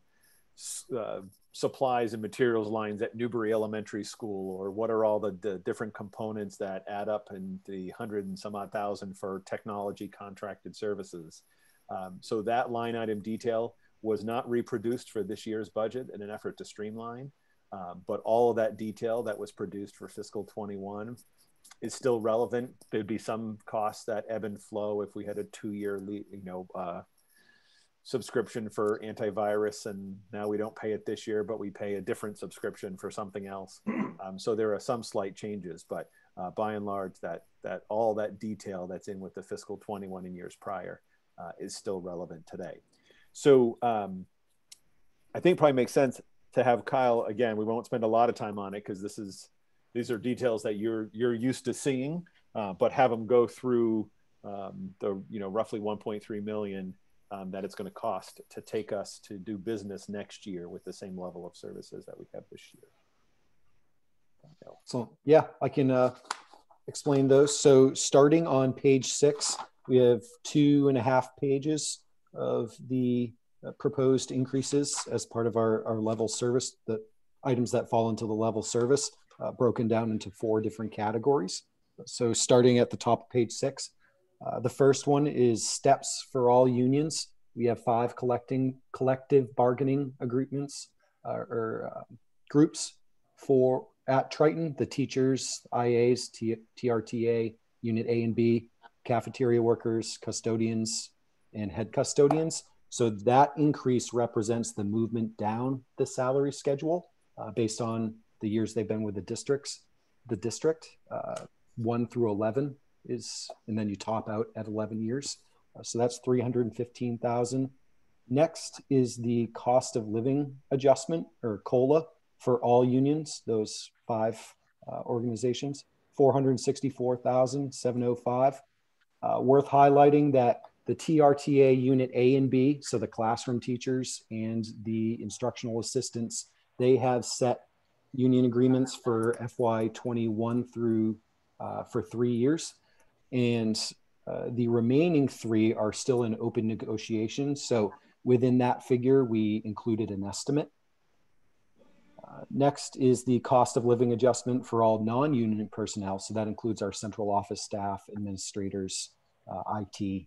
uh, supplies and materials lines at Newbury Elementary School, or what are all the, the different components that add up in the hundred and some odd thousand for technology contracted services. Um, so that line item detail was not reproduced for this year's budget in an effort to streamline, uh, but all of that detail that was produced for fiscal 21 is still relevant. There'd be some costs that ebb and flow if we had a two-year, you know, uh, subscription for antivirus, and now we don't pay it this year, but we pay a different subscription for something else. <clears throat> Um, so there are some slight changes, but uh, by and large, that that all that detail that's in with the fiscal 21 and years prior uh, is still relevant today. So um, I think probably makes sense to have Kyle again. We won't spend a lot of time on it because this is these are details that you're you're used to seeing, uh, but have them go through um, the you know roughly 1.3 million um, that it's going to cost to take us to do business next year with the same level of services that we have this year. So yeah, I can uh, explain those. So starting on page six, we have two and a half pages of the uh, proposed increases as part of our, our level service, the items that fall into the level service uh, broken down into four different categories. So starting at the top of page six, uh, the first one is steps for all unions. We have five collecting collective bargaining agreements uh, or uh, groups for at Triton, the teachers, IAs, T- TRTA, Unit A and B, cafeteria workers, custodians, and head custodians. So that increase represents the movement down the salary schedule uh, based on the years they've been with the districts. The district, uh, one through 11 is, and then you top out at 11 years. Uh, so that's 315,000. Next is the cost of living adjustment or COLA for all unions, those five uh, organizations, 464,705. Uh, worth highlighting that the TRTA unit A and B, so the classroom teachers and the instructional assistants, they have set union agreements for FY21 through uh, for three years. And uh, the remaining three are still in open negotiations. So within that figure, we included an estimate. Uh, next is the cost of living adjustment for all non-union personnel. So that includes our central office staff, administrators, uh, IT,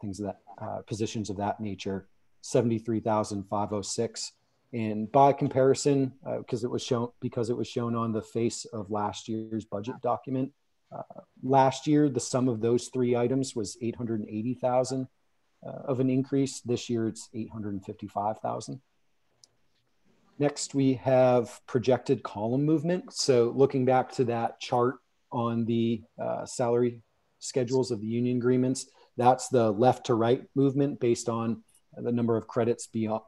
things of that, uh, positions of that nature, 73,506. And by comparison, because uh, it was shown because it was shown on the face of last year's budget document, last year the sum of those three items was 880,000 uh, of an increase. This year it's 855,000. Next, we have projected column movement. So looking back to that chart on the uh, salary schedules of the union agreements, that's the left to right movement based on the number of credits beyond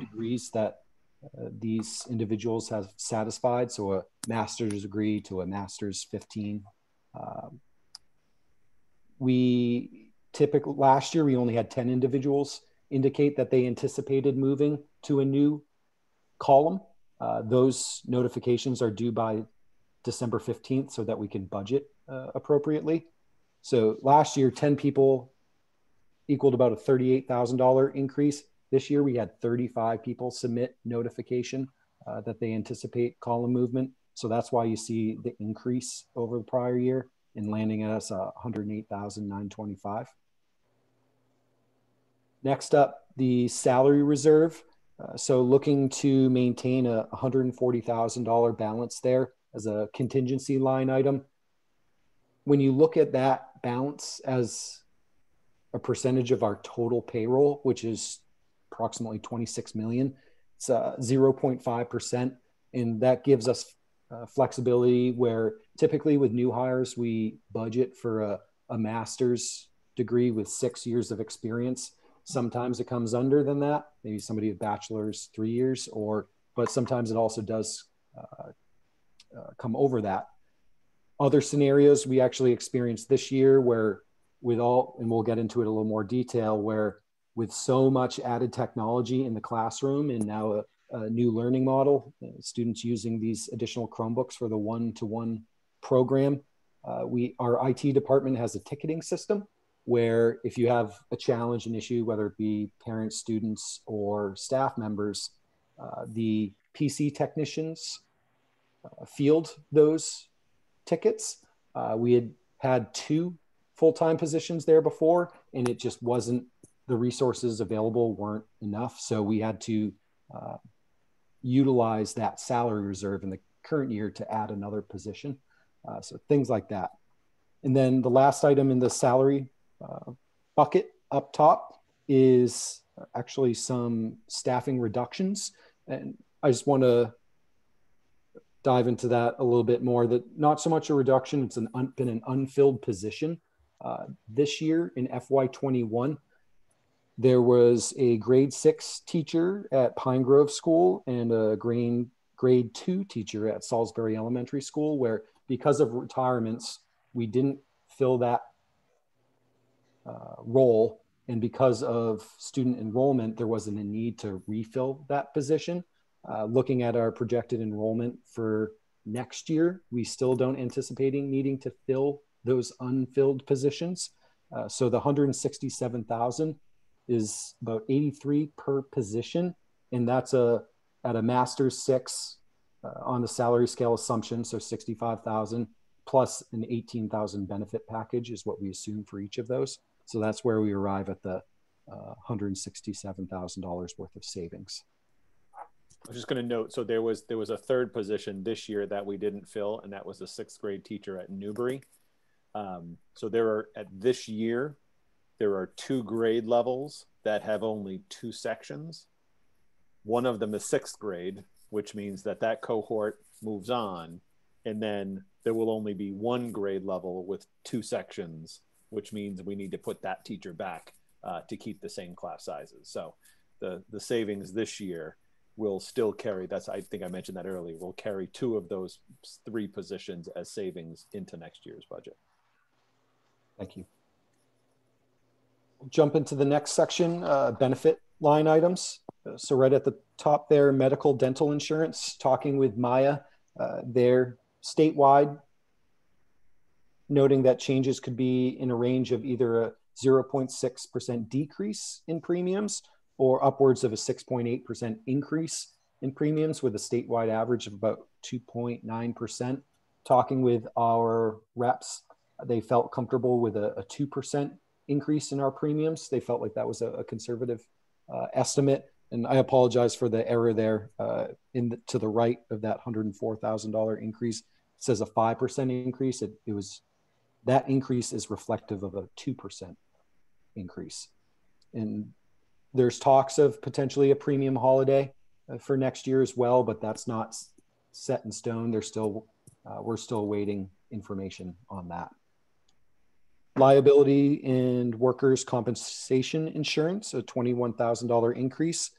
degrees that uh, these individuals have satisfied. So a master's degree to a master's 15 Um, we typically, last year, we only had 10 individuals indicate that they anticipated moving to a new column. Uh, those notifications are due by December 15th so that we can budget uh, appropriately. So last year, 10 people equaled about a $38,000 increase. This year, we had 35 people submit notification uh, that they anticipate column movement. So that's why you see the increase over the prior year in landing at us uh, 108,925. Next up, the salary reserve. Uh, so looking to maintain a $140,000 balance there as a contingency line item. When you look at that balance as a percentage of our total payroll, which is approximately 26 million, it's uh, 0.5%. And that gives us uh, flexibility where typically with new hires, we budget for a, a master's degree with six years of experience. Sometimes it comes under than that, maybe somebody with bachelor's three years, or but sometimes it also does uh, uh, come over that. Other scenarios we actually experienced this year where with all, and we'll get into it a little more detail, where with so much added technology in the classroom and now a, new learning model, uh, students using these additional Chromebooks for the one-to-one program. Uh, we, our IT department has a ticketing system where if you have a challenge, an issue, whether it be parents, students, or staff members, uh, the PC technicians uh, field those tickets. Uh, we had had two full-time positions there before, and it just wasn't the resources available weren't enough. So we had to uh, utilize that salary reserve in the current year to add another position. Uh, so things like that. And then the last item in the salary uh, bucket up top is actually some staffing reductions. And I just want to dive into that a little bit more. That not so much a reduction; it's an un, been an unfilled position. Uh, this year in FY21, there was a grade six teacher at Pine Grove School and a grade grade two teacher at Salisbury Elementary School, where because of retirements, we didn't fill that uh, role. And because of student enrollment, there wasn't a need to refill that position. Uh, looking at our projected enrollment for next year, we still don't anticipating needing to fill those unfilled positions. Uh, so the 167,000 is about 83 per position, and that's a at a master's six uh, on the salary scale assumption, so 65,000 plus an 18,000 benefit package is what we assume for each of those. So that's where we arrive at the uh, $167,000 worth of savings. I was just going to note. So there was there was a third position this year that we didn't fill, and that was a sixth grade teacher at Newbury. Um, so there are at this year, there are two grade levels that have only two sections. One of them is sixth grade, which means that that cohort moves on, and then there will only be one grade level with two sections which means we need to put that teacher back uh, to keep the same class sizes. So the, the savings this year will still carry, that's, I think I mentioned that earlier, will carry two of those three positions as savings into next year's budget. Thank you. Jump into the next section, uh, benefit line items. So right at the top there, medical dental insurance, talking with MIIA, uh, they're statewide noting that changes could be in a range of either a 0.6% decrease in premiums or upwards of a 6.8% increase in premiums with a statewide average of about 2.9%. Talking with our reps, they felt comfortable with a, a 2% increase in our premiums. They felt like that was a, a conservative uh, estimate. And I apologize for the error there uh, in the, to the right of that $104,000 increase. It says a 5% increase. It, it was that increase is reflective of a 2% increase. And there's talks of potentially a premium holiday uh, for next year as well, but that's not set in stone. There's still, uh, we're still awaiting information on that. Liability and workers' compensation insurance, a $21,000 increase.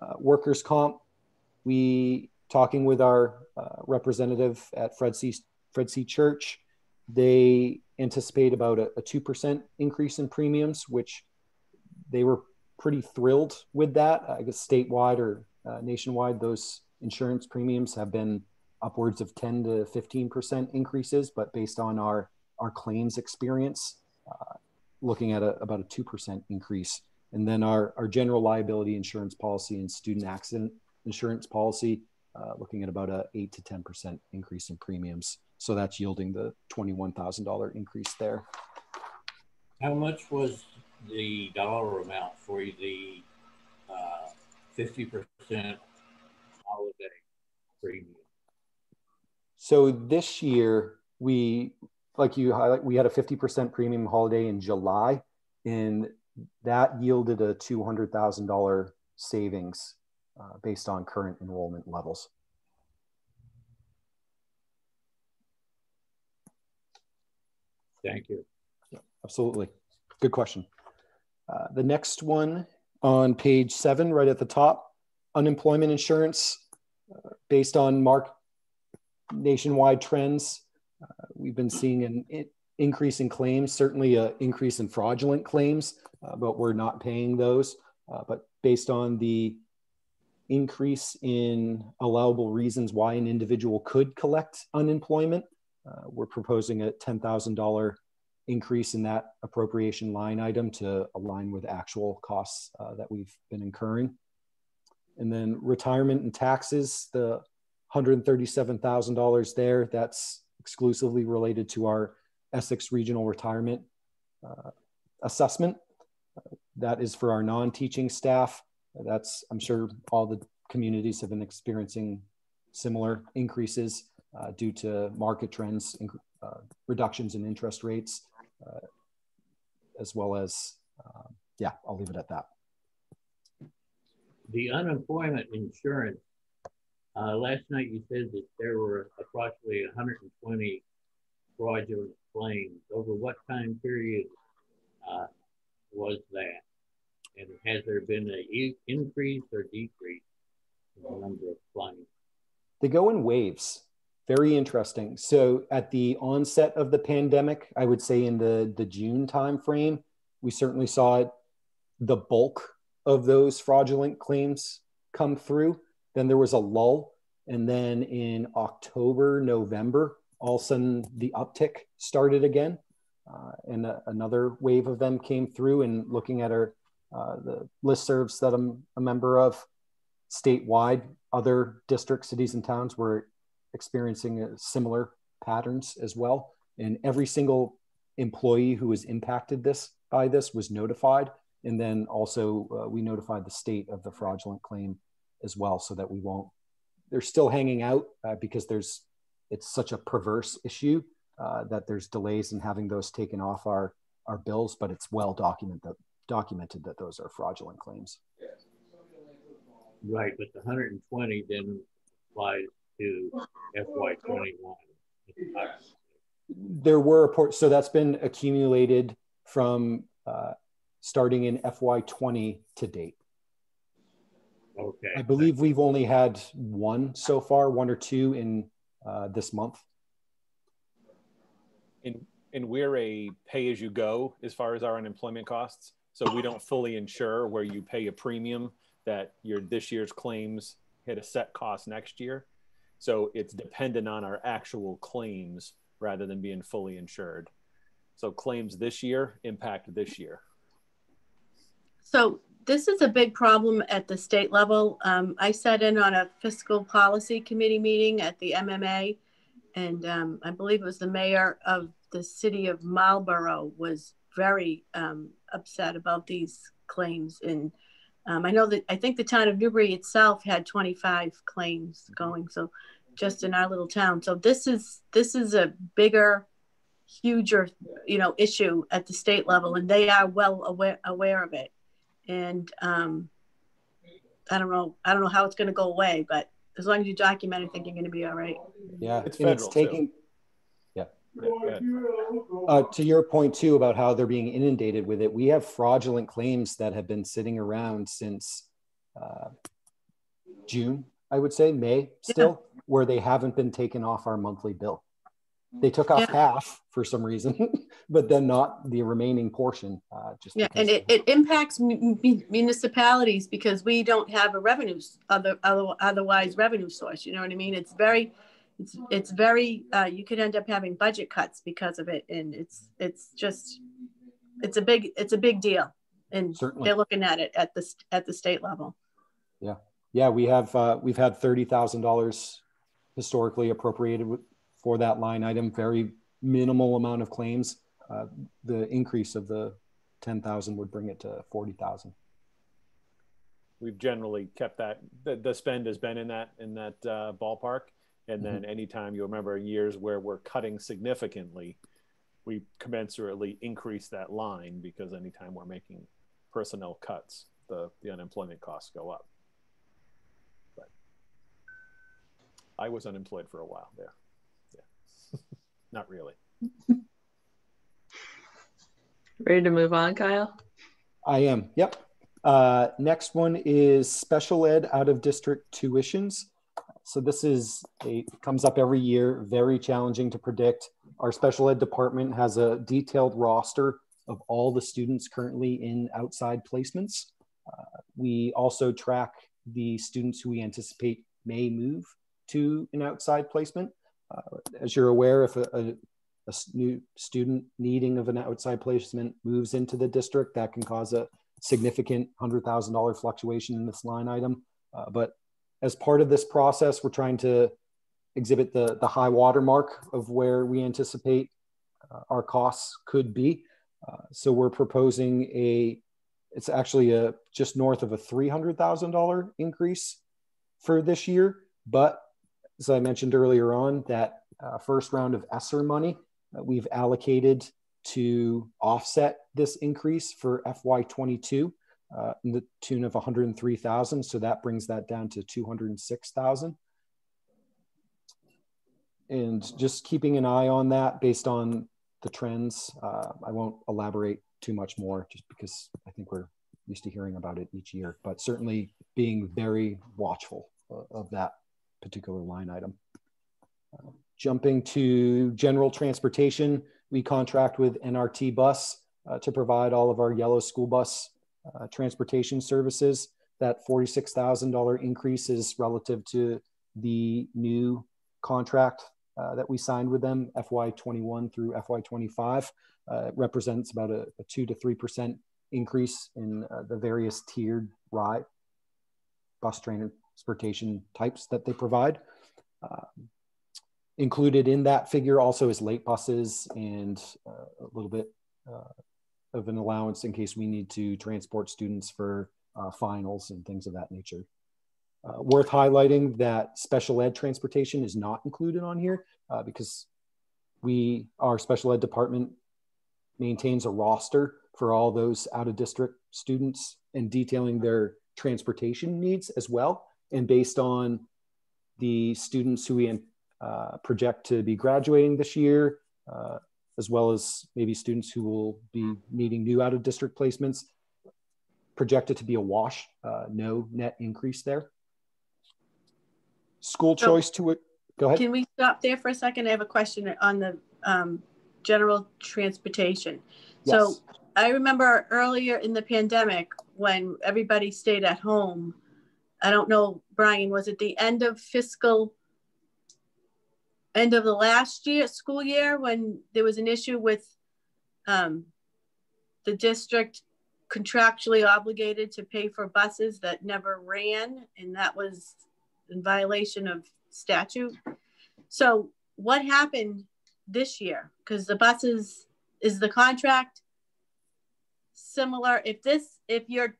Uh, workers' comp, we talking with our uh, representative at Fred C. Fred C. Church, they anticipate about a, a 2% increase in premiums, which they were pretty thrilled with that. I guess statewide or uh, nationwide, those insurance premiums have been upwards of 10 to 15% increases, but based on our, our claims experience, looking at a, about a 2% increase. And then our, our general liability insurance policy and student accident insurance policy, uh, looking at about a 8 to 10% increase in premiums. So that's yielding the $21,000 increase there. How much was the dollar amount for the uh, 50% holiday premium? So this year we, like you highlight, we had a 50% premium holiday in July, and that yielded a $200,000 savings uh, based on current enrollment levels. Thank you. Yeah, absolutely. Good question. Uh, the next one on page seven, right at the top, unemployment insurance uh, based on mark nationwide trends. Uh, we've been seeing an increase in claims, certainly an increase in fraudulent claims, uh, but we're not paying those. Uh, but based on the increase in allowable reasons why an individual could collect unemployment, uh, we're proposing a $10,000 increase in that appropriation line item to align with actual costs uh, that we've been incurring. And then retirement and taxes, the $137,000 there, that's exclusively related to our Essex Regional Retirement uh, Assessment. Uh, that is for our non-teaching staff. That's, I'm sure all the communities have been experiencing similar increases uh, due to market trends, uh, reductions in interest rates, uh, as well as, um, yeah, I'll leave it at that. The unemployment insurance, uh, last night you said that there were approximately 120 fraudulent claims. Over what time period uh, was that? And has there been an increase or decrease in the number of claims? They go in waves. Very interesting. So at the onset of the pandemic, I would say in the, the June timeframe, we certainly saw it, the bulk of those fraudulent claims come through. Then there was a lull. And then in October, November, all of a sudden the uptick started again. Uh, and a, another wave of them came through. And looking at our uh, the listservs that I'm a member of statewide, other districts, cities, and towns were experiencing similar patterns as well. And every single employee who was impacted this by this was notified. And then also uh, we notified the state of the fraudulent claim as well, so that we won't. They're still hanging out uh, because there's it's such a perverse issue uh, that there's delays in having those taken off our our bills, but it's well documented that documented that those are fraudulent claims. Right, but the 120 then applies to FY21. There were reports, so that's been accumulated from uh, starting in FY20 to date. Okay. I believe we've only had one so far, one or two in uh, this month. And, and we're a pay as you go as far as our unemployment costs. So we don't fully insure where you pay a premium that your this year's claims hit a set cost next year. So it's dependent on our actual claims rather than being fully insured. So claims this year impact this year. So this is a big problem at the state level. Um, I sat in on a fiscal policy committee meeting at the MMA, and um, I believe it was the mayor of the city of Marlborough was very um, upset about these claims. And um, I know that I think the town of Newbury itself had 25 claims going. So just in our little town. So this is this is a bigger, huger, you know, issue at the state level, and they are well aware aware of it. And um, I don't know, I don't know how it's going to go away, but as long as you document, I think you're going to be all right. Yeah, it's, it's taking. Too. Yeah. Uh, to your point too about how they're being inundated with it, we have fraudulent claims that have been sitting around since uh, June, I would say May still, yeah. where they haven't been taken off our monthly bill. They took off yeah. half for some reason, <laughs> but then not the remaining portion. Uh, just yeah, and it, it impacts municipalities because we don't have a revenue other, other otherwise revenue source. You know what I mean? It's very, it's it's very. Uh, you could end up having budget cuts because of it, and it's it's just it's a big it's a big deal, and Certainly. they're looking at it at the at the state level. Yeah, yeah, we have uh, we've had thirty thousand dollars historically appropriated for that line item, very minimal amount of claims. Uh, the increase of the 10,000 would bring it to 40,000. We've generally kept that, the, the, spend has been in that, in that uh, ballpark. And then mm-hmm. anytime you remember years where we're cutting significantly, we commensurately increase that line because anytime we're making personnel cuts, the, the unemployment costs go up. But I was unemployed for a while there. Not really. Ready to move on, Kyle? I am. Yep. Uh, next one is special ed out of district tuitions. So this is a comes up every year, very challenging to predict. Our special ed department has a detailed roster of all the students currently in outside placements. Uh, we also track the students who we anticipate may move to an outside placement. Uh, as you're aware, if a, a, a, new student needing of an outside placement moves into the district, that can cause a significant $100,000 fluctuation in this line item. Uh, but as part of this process, we're trying to exhibit the, the high watermark of where we anticipate uh, our costs could be. Uh, so we're proposing a, it's actually a just north of a $300,000 increase for this year, but as I mentioned earlier on, that uh, first round of ESSER money that we've allocated to offset this increase for FY22 uh, in the tune of 103,000. So that brings that down to 206,000. And just keeping an eye on that based on the trends. Uh, I won't elaborate too much more just because I think we're used to hearing about it each year, but certainly being very watchful uh, of that particular line item. Uh, jumping to general transportation, we contract with NRT Bus uh, to provide all of our yellow school bus uh, transportation services. That $46,000 increase is relative to the new contract uh, that we signed with them, FY21 through FY25. Uh, represents about a, a, 2 to 3% increase in uh, the various tiered ride bus trainer transportation types that they provide. Uh, included in that figure also is late buses and uh, a little bit uh, of an allowance in case we need to transport students for uh, finals and things of that nature. Uh, worth highlighting that special ed transportation is not included on here uh, because we, our special ed department maintains a roster for all those out of district students and detailing their transportation needs as well and based on the students who we uh, project to be graduating this year, uh, as well as maybe students who will be needing new out of district placements, projected to be a wash, uh, no net increase there. School so choice to it. Go ahead. Can we stop there for a second? I have a question on the um, general transportation. Yes. So I remember earlier in the pandemic when everybody stayed at home, I don't know, Brian, was it the end of fiscal, end of the last year, school year, when there was an issue with um, the district contractually obligated to pay for buses that never ran, and that was in violation of statute. So what happened this year? Because the buses, is the contract similar? If this, if you're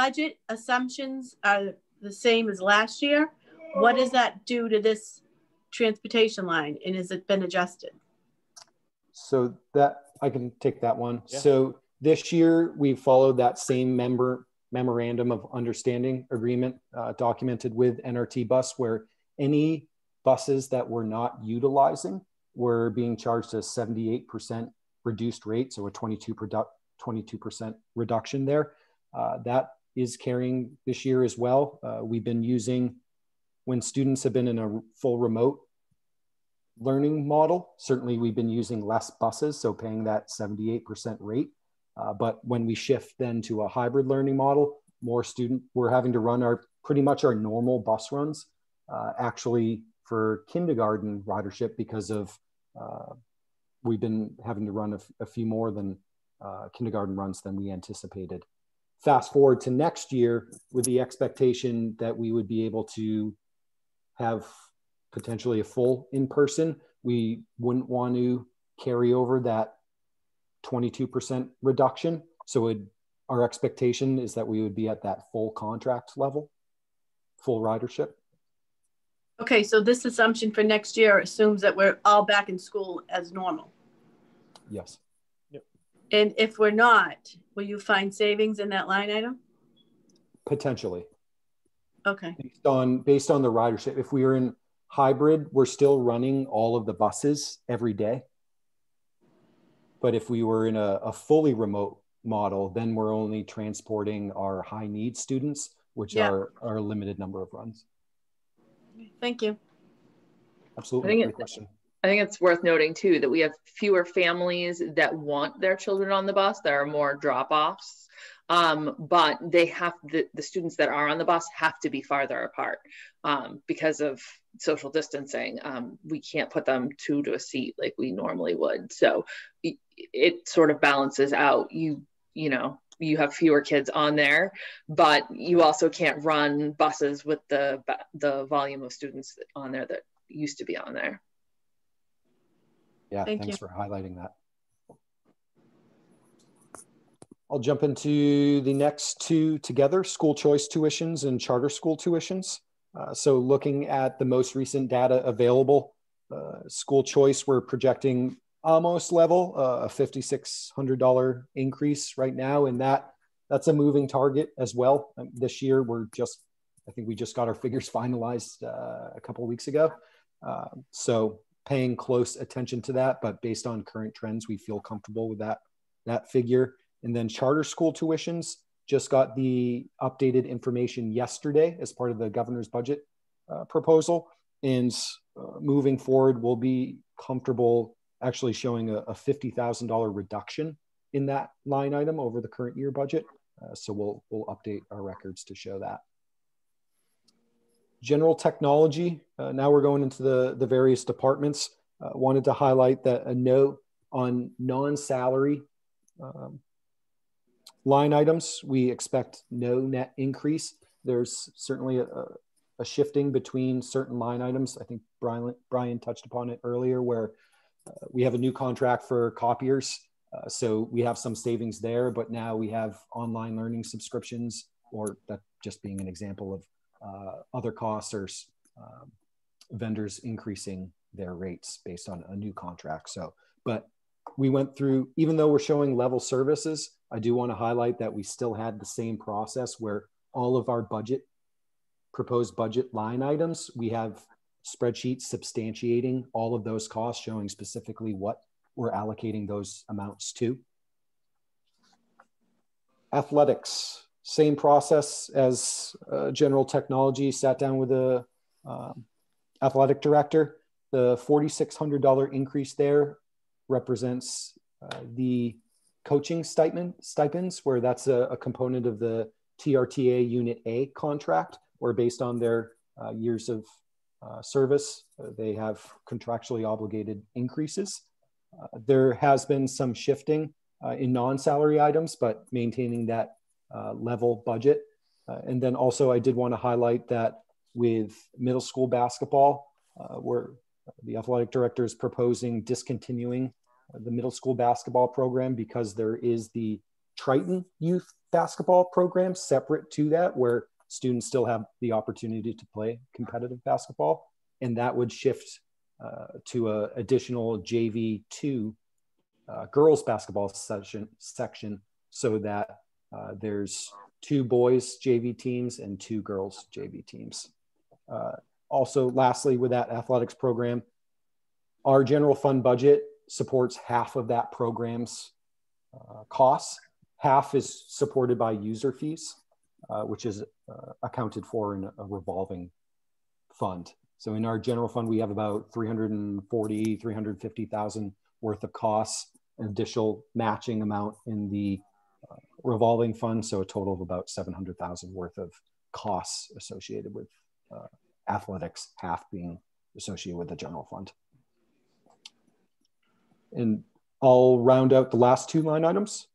budget assumptions are the same as last year, what does that do to this transportation line and has it been adjusted? So that I can take that one. Yeah. So this year we followed that same member memorandum of understanding agreement uh, documented with NRT bus where any buses that we're not utilizing were being charged a 78% reduced rate, so a 22 22% reduction there. Uh, that is carrying this year as well. Uh, we've been using when students have been in a full remote learning model. Certainly, we've been using less buses, so paying that 78% rate. Uh, but when we shift then to a hybrid learning model, more student, we're having to run our pretty much our normal bus runs. Uh, actually, for kindergarten ridership, because of uh, we've been having to run a, few more than uh, kindergarten runs than we anticipated. Fast forward to next year with the expectation that we would be able to have potentially a full in person. We wouldn't want to carry over that 22% reduction. So it, our expectation is that we would be at that full contract level, full ridership. Okay, so this assumption for next year assumes that we're all back in school as normal. Yes. Yep. And if we're not, will you find savings in that line item? Potentially. Okay. Based on based on the ridership, if we are in hybrid, we're still running all of the buses every day. But if we were in a, a fully remote model, then we're only transporting our high need students, which yeah. are, are a limited number of runs. Thank you. Absolutely. Great question. I think it's worth noting too that we have fewer families that want their children on the bus. There are more drop offs, um, but they have the, the students that are on the bus have to be farther apart um, because of social distancing. Um, we can't put them two to a seat like we normally would. So it, it sort of balances out. You you know you have fewer kids on there, but you also can't run buses with the the volume of students on there that used to be on there. Yeah, Thank thanks you. for highlighting that. I'll jump into the next two together, school choice tuitions and charter school tuitions. Uh, so looking at the most recent data available, uh, school choice, we're projecting almost level, uh, a $5,600 increase right now. And that that's a moving target as well. Um, this year, we're just, I think we just got our figures <laughs> finalized uh, a couple of weeks ago. Uh, so paying close attention to that, but based on current trends, we feel comfortable with that, that figure. And then charter school tuitions, just got the updated information yesterday as part of the governor's budget uh, proposal. And uh, moving forward, we'll be comfortable actually showing a, a $50,000 reduction in that line item over the current year budget. Uh, so we'll, we'll update our records to show that general technology. Uh, now we're going into the, the various departments. Uh, wanted to highlight that a note on non-salary um, line items. We expect no net increase. There's certainly a, a, shifting between certain line items. I think Brian, Brian touched upon it earlier where uh, we have a new contract for copiers. Uh, so we have some savings there, but now we have online learning subscriptions or that just being an example of other costs or um, vendors increasing their rates based on a new contract. So, but we went through, even though we're showing level services, I do want to highlight that we still had the same process where all of our budget, proposed budget line items, we have spreadsheets substantiating all of those costs, showing specifically what we're allocating those amounts to. Athletics, same process as uh, general technology, sat down with the um, athletic director. The $4,600 increase there represents uh, the coaching stipend, stipends, where that's a, a, component of the TRTA Unit A contract, where based on their uh, years of uh, service, uh, they have contractually obligated increases. Uh, there has been some shifting in non-salary items, but maintaining that level budget. Uh, and then also, I did want to highlight that with middle school basketball, uh, where the athletic director is proposing discontinuing the middle school basketball program because there is the Triton youth basketball program separate to that, where students still have the opportunity to play competitive basketball. And that would shift uh, to an additional JV2 uh, girls basketball session, section so that uh, there's two boys JV teams and two girls JV teams. Uh, also, lastly, with that athletics program, our general fund budget supports half of that program's uh, costs. Half is supported by user fees, uh, which is uh, accounted for in a revolving fund. So in our general fund, we have about 340, 350,000 worth of costs, an additional matching amount in the revolving fund. So a total of about 700,000 worth of costs associated with uh, athletics, half being associated with the general fund. And I'll round out the last two line items.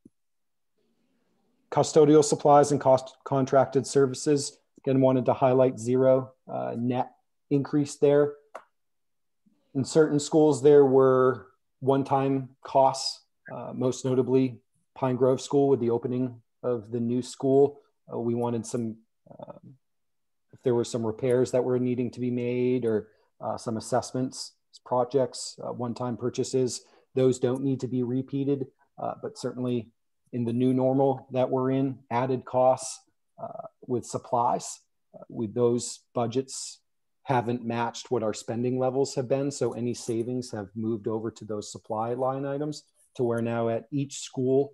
Custodial supplies and cost contracted services. Again, wanted to highlight zero uh, net increase there. In certain schools, there were one-time costs, uh, most notably Pine Grove School with the opening of the new school. Uh, we wanted some, um, if there were some repairs that were needing to be made or uh, some assessments, projects, uh, one-time purchases, those don't need to be repeated, uh, but certainly in the new normal that we're in, added costs with supplies, with those budgets haven't matched what our spending levels have been. So any savings have moved over to those supply line items to where now at each school,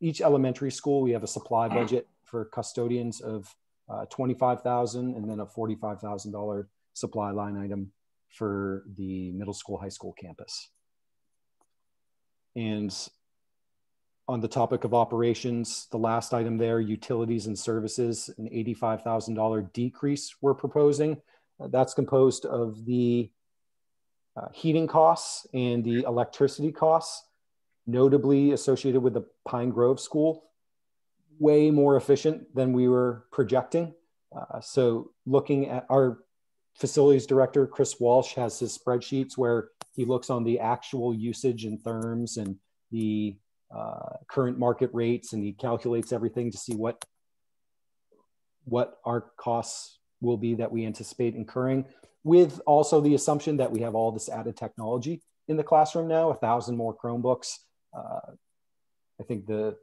each elementary school, we have a supply budget for custodians of uh, 25,000 and then a $45,000 supply line item for the middle school, high school campus. And on the topic of operations, the last item there, utilities and services, an $85,000 decrease we're proposing. Uh, that's composed of the uh, heating costs and the electricity costs, notably associated with the Pine Grove School, way more efficient than we were projecting. Uh, so looking at our facilities director, Chris Walsh, has his spreadsheets where he looks on the actual usage and therms and the uh, current market rates, and he calculates everything to see what what our costs will be that we anticipate incurring with also the assumption that we have all this added technology in the classroom now, a thousand more Chromebooks. Uh, I think the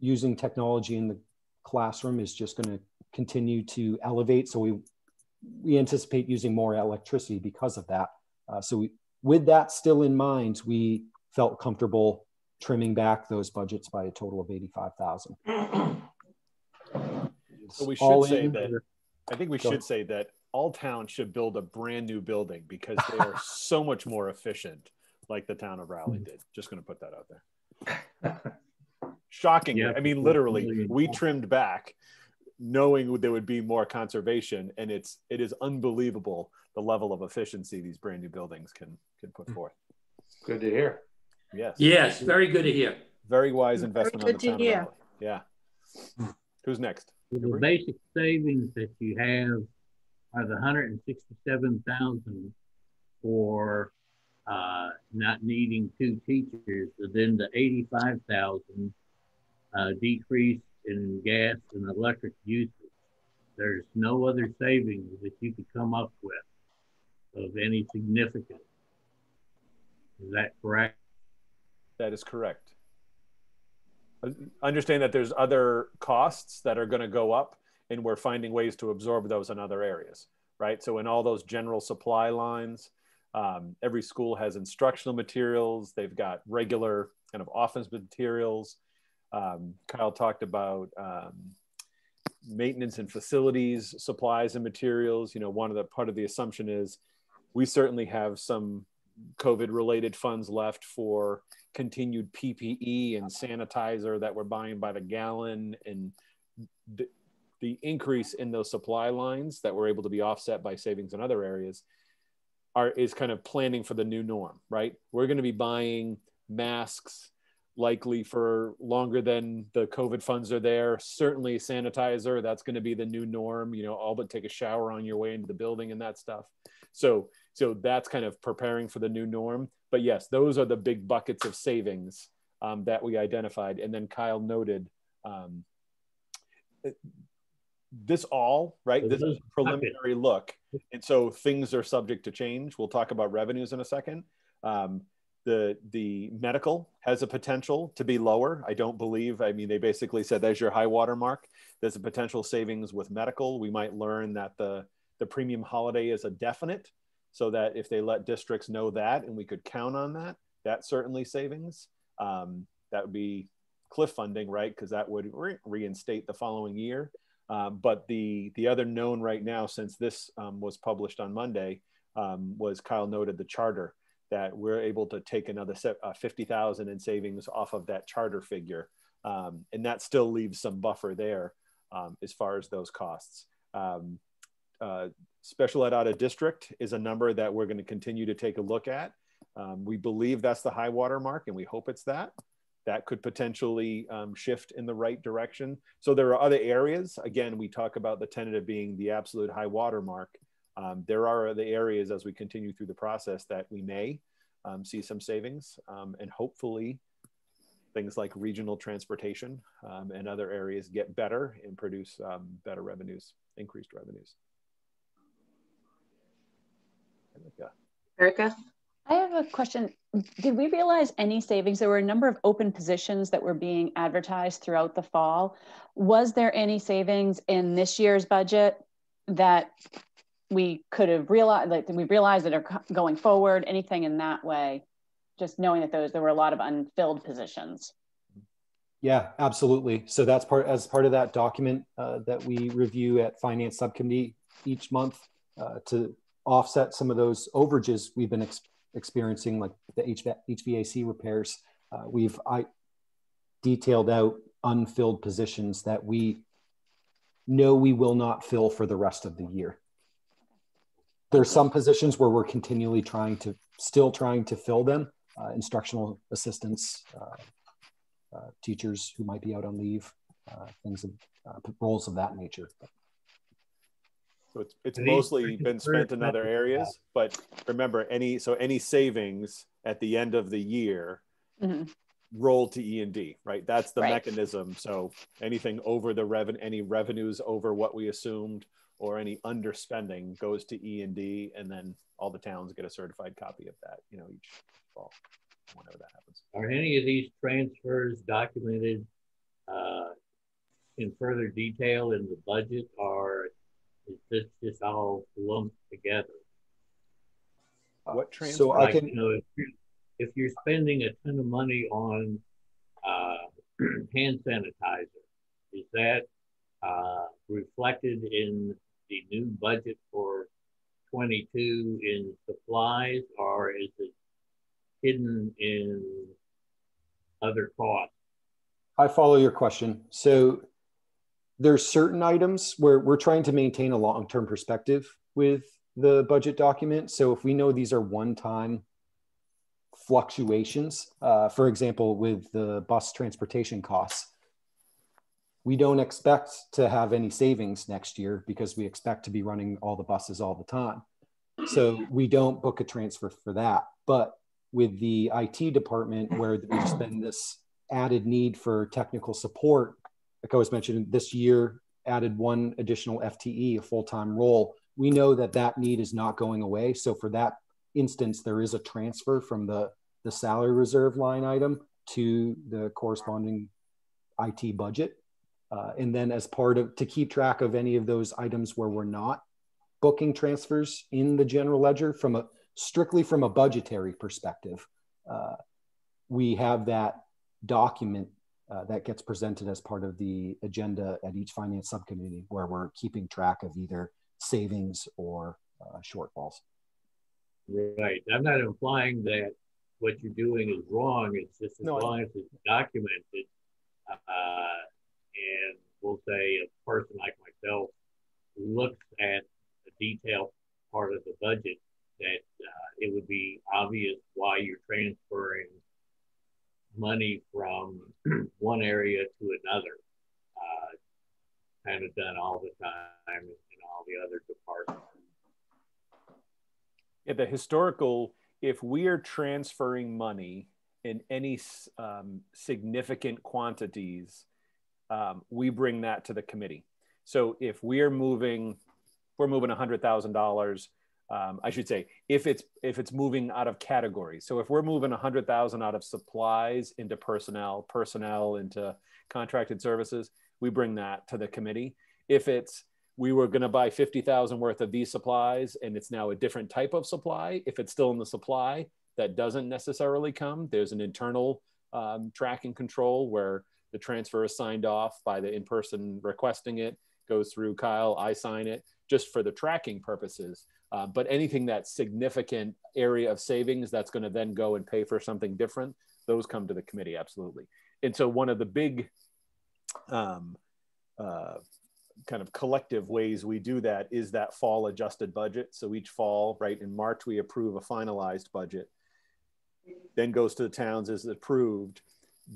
using technology in the classroom is just going to continue to elevate. So we, we anticipate using more electricity because of that. Uh, so we, with that still in mind, we felt comfortable trimming back those budgets by a total of 85,000. <clears throat> So we should say that I think we should say that all towns should build a brand new building because they are <laughs> so much more efficient, like the town of Rowley hmm. did. Just going to put that out there. <laughs> Shocking. Yeah, I mean, literally, we trimmed back knowing there would be more conservation and it's it is unbelievable the level of efficiency these brand new buildings can can put hmm. forth. Good to hear. Yes. Yes very good to hear. Very wise investment very good on the to hear. yeah. Who's next? The basic savings that you have are the 167,000 for uh, not needing two teachers, then the 85,000 uh, decrease in gas and electric usage. There's no other savings that you could come up with of any significance. Is that correct? That is correct understand that there's other costs that are going to go up and we're finding ways to absorb those in other areas right so in all those general supply lines um, every school has instructional materials. They've got regular kind of office materials. Um, kyle talked about um, maintenance and facilities supplies and materials. You know one of the part of the assumption is we certainly have some covid related funds left for continued PPE and sanitizer that we're buying by the gallon and the, the increase in those supply lines that were able to be offset by savings in other areas are is kind of planning for the new norm, right? We're going to be buying masks likely for longer than the COVID funds are there. Certainly sanitizer, that's going to be the new norm, you know, all but take a shower on your way into the building and that stuff. So so that's kind of preparing for the new norm. But yes, those are the big buckets of savings um, that we identified. And then Kyle noted um, this all, right? This is a preliminary look. And so things are subject to change. We'll talk about revenues in a second. Um, the the medical has a potential to be lower. I don't believe. I mean, they basically said there's your high water mark. There's a potential savings with medical. We might learn that the the premium holiday is a definite so that if they let districts know that and we could count on that, that's certainly savings. Um, that would be cliff funding, right? Because that would re reinstate the following year. Um, but the the other known right now, since this um, was published on Monday, um, was Kyle noted the charter that we're able to take another uh, 50,000 in savings off of that charter figure. Um, and that still leaves some buffer there um, as far as those costs. Uh, special ed out of district is a number that we're going to continue to take a look at. We believe that's the high water mark and we hope it's that. That could potentially um, shift in the right direction. So there are other areas. Again, we talk about the tentative being the absolute high water mark. Um, there are other areas as we continue through the process that we may um, see some savings um, and hopefully things like regional transportation um, and other areas get better and produce um, better revenues, increased revenues. Erica? I have a question. Did we realize any savings? There were a number of open positions that were being advertised throughout the fall. Was there any savings in this year's budget that we could have realized, like we realized that are going forward, anything in that way, just knowing that those, there were a lot of unfilled positions. Yeah, absolutely. So that's part as part of that document uh, that we review at finance subcommittee each month uh, to offset some of those overages we've been experiencing, like the HV HVAC repairs. Uh, we've I detailed out unfilled positions that we know we will not fill for the rest of the year there's some positions where we're continually trying to still trying to fill them uh, instructional assistants uh, uh, teachers who might be out on leave uh, things of roles of that nature so it's, it's mostly been spent in other areas but remember any so any savings at the end of the year mm-hmm. roll to e and d right that's the right. mechanism so anything over the revenue any revenues over what we assumed or any underspending goes to E and D, and then all the towns get a certified copy of that. You know, each fall, whenever that happens. Are any of these transfers documented uh, in further detail in the budget, or is this just all lumped together? Uh, what transfer? So I can. You know, if, you're, if you're spending a ton of money on uh, <clears throat> hand sanitizer, is that uh, reflected in the new budget for 22 in supplies, or is it hidden in other costs? I follow your question. So there's certain items where we're trying to maintain a long-term perspective with the budget document. So if we know these are one-time fluctuations, uh, for example, with the bus transportation costs, we don't expect to have any savings next year because we expect to be running all the buses all the time. So we don't book a transfer for that. But with the IT department, where there's been this added need for technical support, like I was mentioning, this year added one additional FTE, a full time role. We know that that need is not going away. So for that instance, there is a transfer from the, the salary reserve line item to the corresponding IT budget. Uh, and then as part of to keep track of any of those items where we're not booking transfers in the general ledger from a strictly from a budgetary perspective, uh, we have that document uh, that gets presented as part of the agenda at each finance subcommittee where we're keeping track of either savings or uh, shortfalls. Right. I'm not implying that what you're doing is wrong. It's just as no, long as it's documented. Uh, and we'll say a person like myself looks at the detailed part of the budget that uh, it would be obvious why you're transferring money from <clears throat> one area to another. Uh, kind of done all the time in all the other departments. Yeah, the historical, if we are transferring money in any um, significant quantities um, we bring that to the committee. So if we're moving, we're moving $100,000, um, I should say, if it's if it's moving out of categories. So if we're moving 100,000 out of supplies into personnel, personnel into contracted services, we bring that to the committee. If it's we were going to buy 50,000 worth of these supplies and it's now a different type of supply, if it's still in the supply, that doesn't necessarily come. There's an internal um, tracking control where the transfer is signed off by the in-person requesting it, goes through Kyle, I sign it, just for the tracking purposes. Uh, but anything that's significant area of savings that's going to then go and pay for something different, those come to the committee absolutely. And so one of the big um, uh, kind of collective ways we do that is that fall adjusted budget. So each fall, right in March, we approve a finalized budget, then goes to the towns as approved.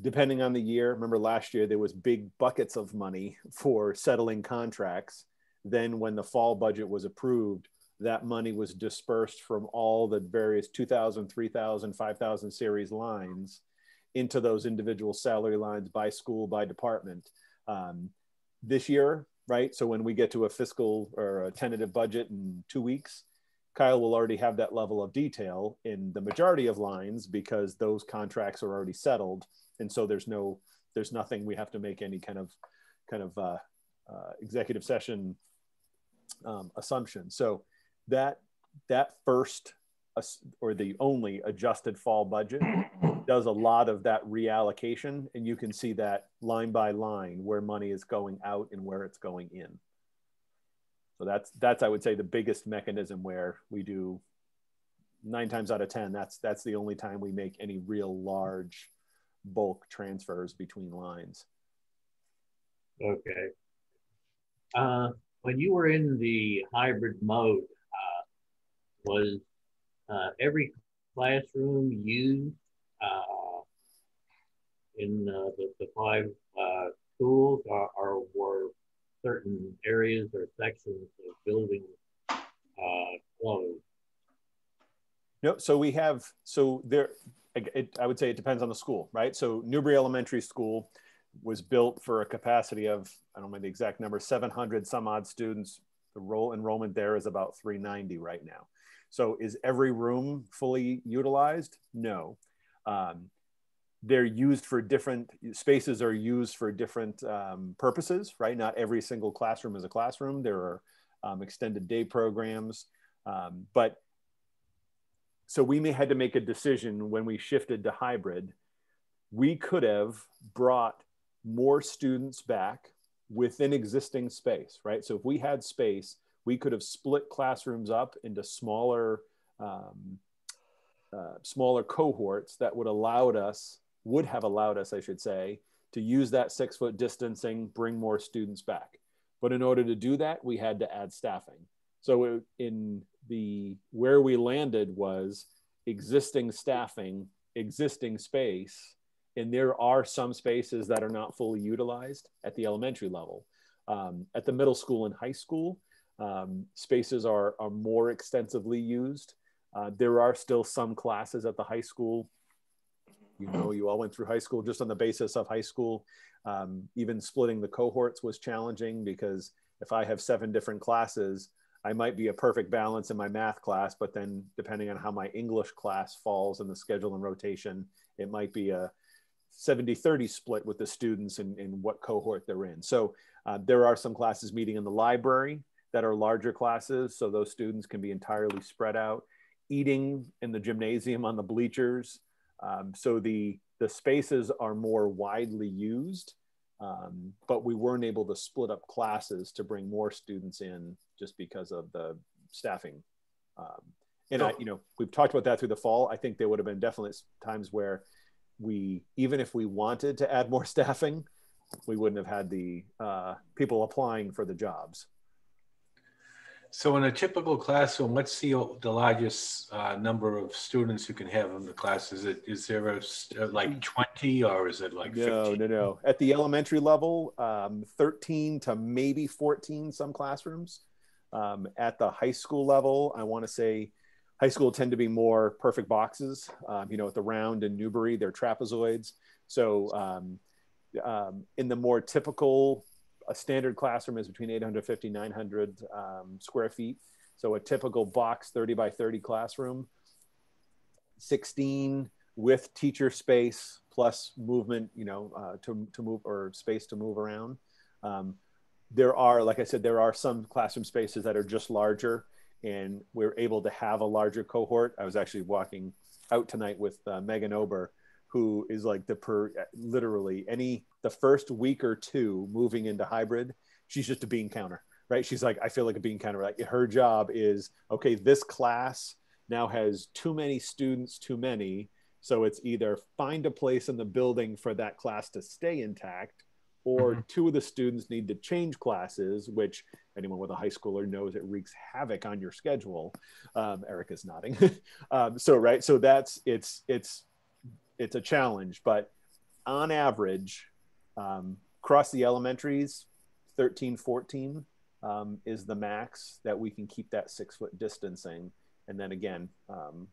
Depending on the year, remember last year there was big buckets of money <laughs> for settling contracts. Then when the fall budget was approved, that money was dispersed from all the various 2000, 3000, 5000 series lines into those individual salary lines by school, by department. Um, this year, right? So when we get to a fiscal or a tentative budget in two weeks, Kyle will already have that level of detail in the majority of lines because those contracts are already settled, and so there's no, there's nothing we have to make any kind of, kind of uh, uh, executive session um, assumption. So that that first or the only adjusted fall budget does a lot of that reallocation and you can see that line by line where money is going out and where it's going in. So that's that's i would say the biggest mechanism where we do nine times out of ten that's that's the only time we make any real large bulk transfers between lines. Okay. Uh, when you were in the hybrid mode was uh, every classroom used uh, in uh, the, the five uh, schools or, or were certain areas or sections of buildings uh, closed? No, so we have, so there, it, I would say it depends on the school, right? So Newbury Elementary School was built for a capacity of, I don't know the exact number, 700 some odd students. The roll enrollment there is about 390 right now. So is every room fully utilized? No. Um, they're used for different spaces are used for different um, purposes, right? Not every single classroom is a classroom. There are um, extended day programs, um, but so we may had to make a decision when we shifted to hybrid. We could have brought more students back within existing space, right? So if we had space, we could have split classrooms up into smaller um, uh, smaller cohorts that would allowed us would have allowed us i should say to use that six foot distancing bring more students back. But in order to do that we had to add staffing. So in the where we landed was existing staffing existing space and there are some spaces that are not fully utilized at the elementary level. Um, at the middle school and high school um, spaces are, are more extensively used. Uh, there are still some classes at the high school. You know, you all went through high school just on the basis of high school. Um, even splitting the cohorts was challenging because if I have seven different classes, I might be a perfect balance in my math class, but then depending on how my English class falls in the schedule and rotation, it might be a 70 30 split with the students and in, in what cohort they're in. So uh, there are some classes meeting in the library that are larger classes, so those students can be entirely spread out. Eating in the gymnasium on the bleachers, um, so the the spaces are more widely used, um, but we weren't able to split up classes to bring more students in just because of the staffing. Um, and I, you know, we've talked about that through the fall. I think there would have been definitely times where we, even if we wanted to add more <laughs> staffing, we wouldn't have had the uh, people applying for the jobs. So in a typical classroom, what's the, the largest uh, number of students you can have in the class? Is it, is there a, uh, like 20 or is it like no, 15? No, no, At the elementary level, um, 13 to maybe 14 some classrooms. Um, at the high school level, I want to say high school tend to be more perfect boxes. Um, you know, at the round in Newbury, they're trapezoids. So um, um, in the more typical a standard classroom is between 850 900 um, square feet. So a typical box 30 by 30 classroom 16 with teacher space plus movement you know uh, to, to move or space to move around. Um, there are like i said there are some classroom spaces that are just larger and we're able to have a larger cohort. I was actually walking out tonight with uh, megan ober who is like the per literally any the first week or two moving into hybrid she's just a bean counter right? She's like, I feel like a bean counter. like her job is okay. This class now has too many students, too many. So it's either find a place in the building for that class to stay intact, or mm-hmm. two of the students need to change classes, which anyone with a high schooler knows it wreaks havoc on your schedule. Um, Erica's nodding. <laughs> um, so right, so that's it's it's it's a challenge, but on average, um, across the elementaries, 13, 14 um, is the max that we can keep that six foot distancing. And then again, um,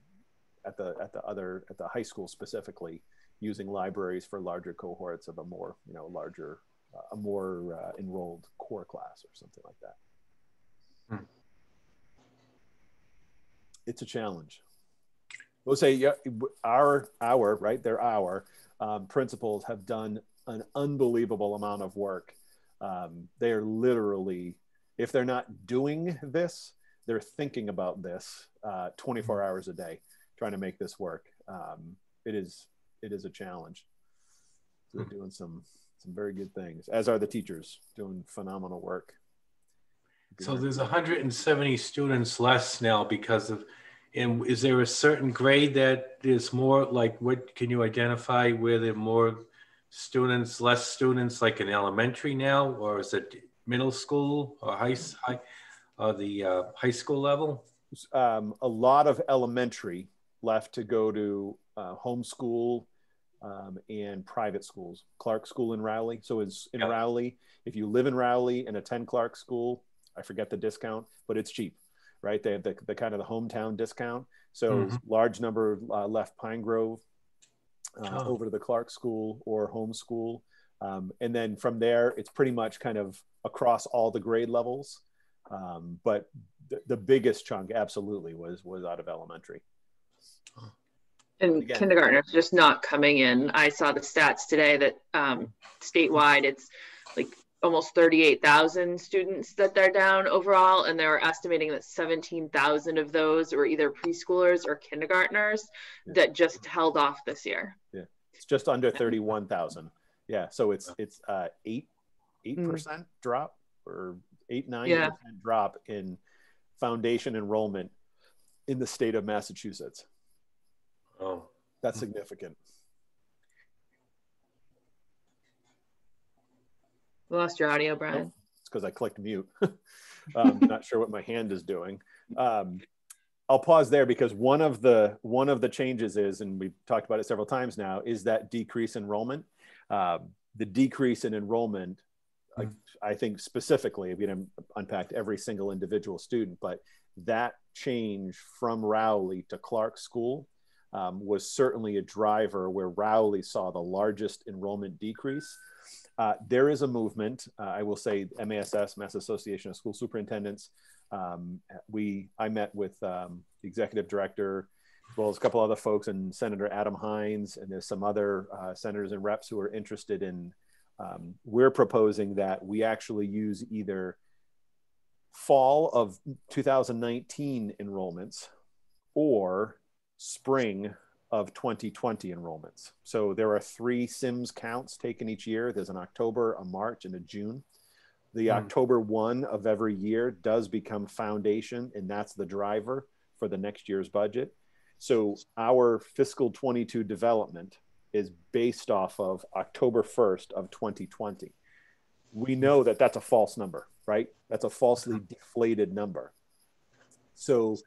at the at the other at the high school specifically, using libraries for larger cohorts of a more you know larger uh, a more uh, enrolled core class or something like that. Hmm. It's a challenge. We'll say yeah, our our right, they're our um, principals have done an unbelievable amount of work. Um, they are literally, if they're not doing this, they're thinking about this uh, 24 hmm. hours a day, trying to make this work. Um, it is it is a challenge. They're hmm. doing some some very good things, as are the teachers doing phenomenal work. So there's 170 students less now because of, and is there a certain grade that is more like what can you identify where there are more students, less students like in elementary now, or is it middle school or high, high or the uh, high school level? Um, a lot of elementary left to go to uh, homeschool um, and private schools. Clark School in Rowley. So it's in Rowley. If you live in Rowley and attend Clark School, I forget the discount, but it's cheap, right? They have the, the kind of the hometown discount. So mm-hmm. large number uh, left Pine Grove uh, oh. over to the Clark School or homeschool. Um, and then from there, it's pretty much kind of across all the grade levels. Um, but the, the biggest chunk absolutely was was out of elementary. And Again. kindergartners just not coming in. I saw the stats today that um, statewide it's like almost 38,000 students that they're down overall, and they're estimating that 17,000 of those were either preschoolers or kindergartners yeah. that just held off this year. Yeah, it's just under 31,000. Yeah, so it's it's uh, eight eight mm. percent drop or eight nine yeah. percent drop in foundation enrollment in the state of Massachusetts. Oh, that's significant. We lost your audio, Brian. It's because I clicked mute. <laughs> um, not sure what my hand is doing. Um, I'll pause there because one of the one of the changes is, and we've talked about it several times now, is that decrease enrollment. Um, the decrease in enrollment, I, I think specifically, we didn't unpack every single individual student, but that change from Rowley to Clark School um, was certainly a driver where Rowley saw the largest enrollment decrease. Uh, there is a movement, uh, I will say MASS, Mass Association of School Superintendents. Um, we, I met with um, the executive director, as well as a couple other folks and Senator Adam Hinds, and there's some other uh, senators and reps who are interested in, um, we're proposing that we actually use either fall of 2019 enrollments or spring of 2020 enrollments. So there are three SIMS counts taken each year. There's an October, a March, and a June. The mm. October one of every year does become foundation, and that's the driver for the next year's budget. So our fiscal 22 development is based off of October 1st of 2020. We know that that's a false number, right? That's a falsely deflated number. So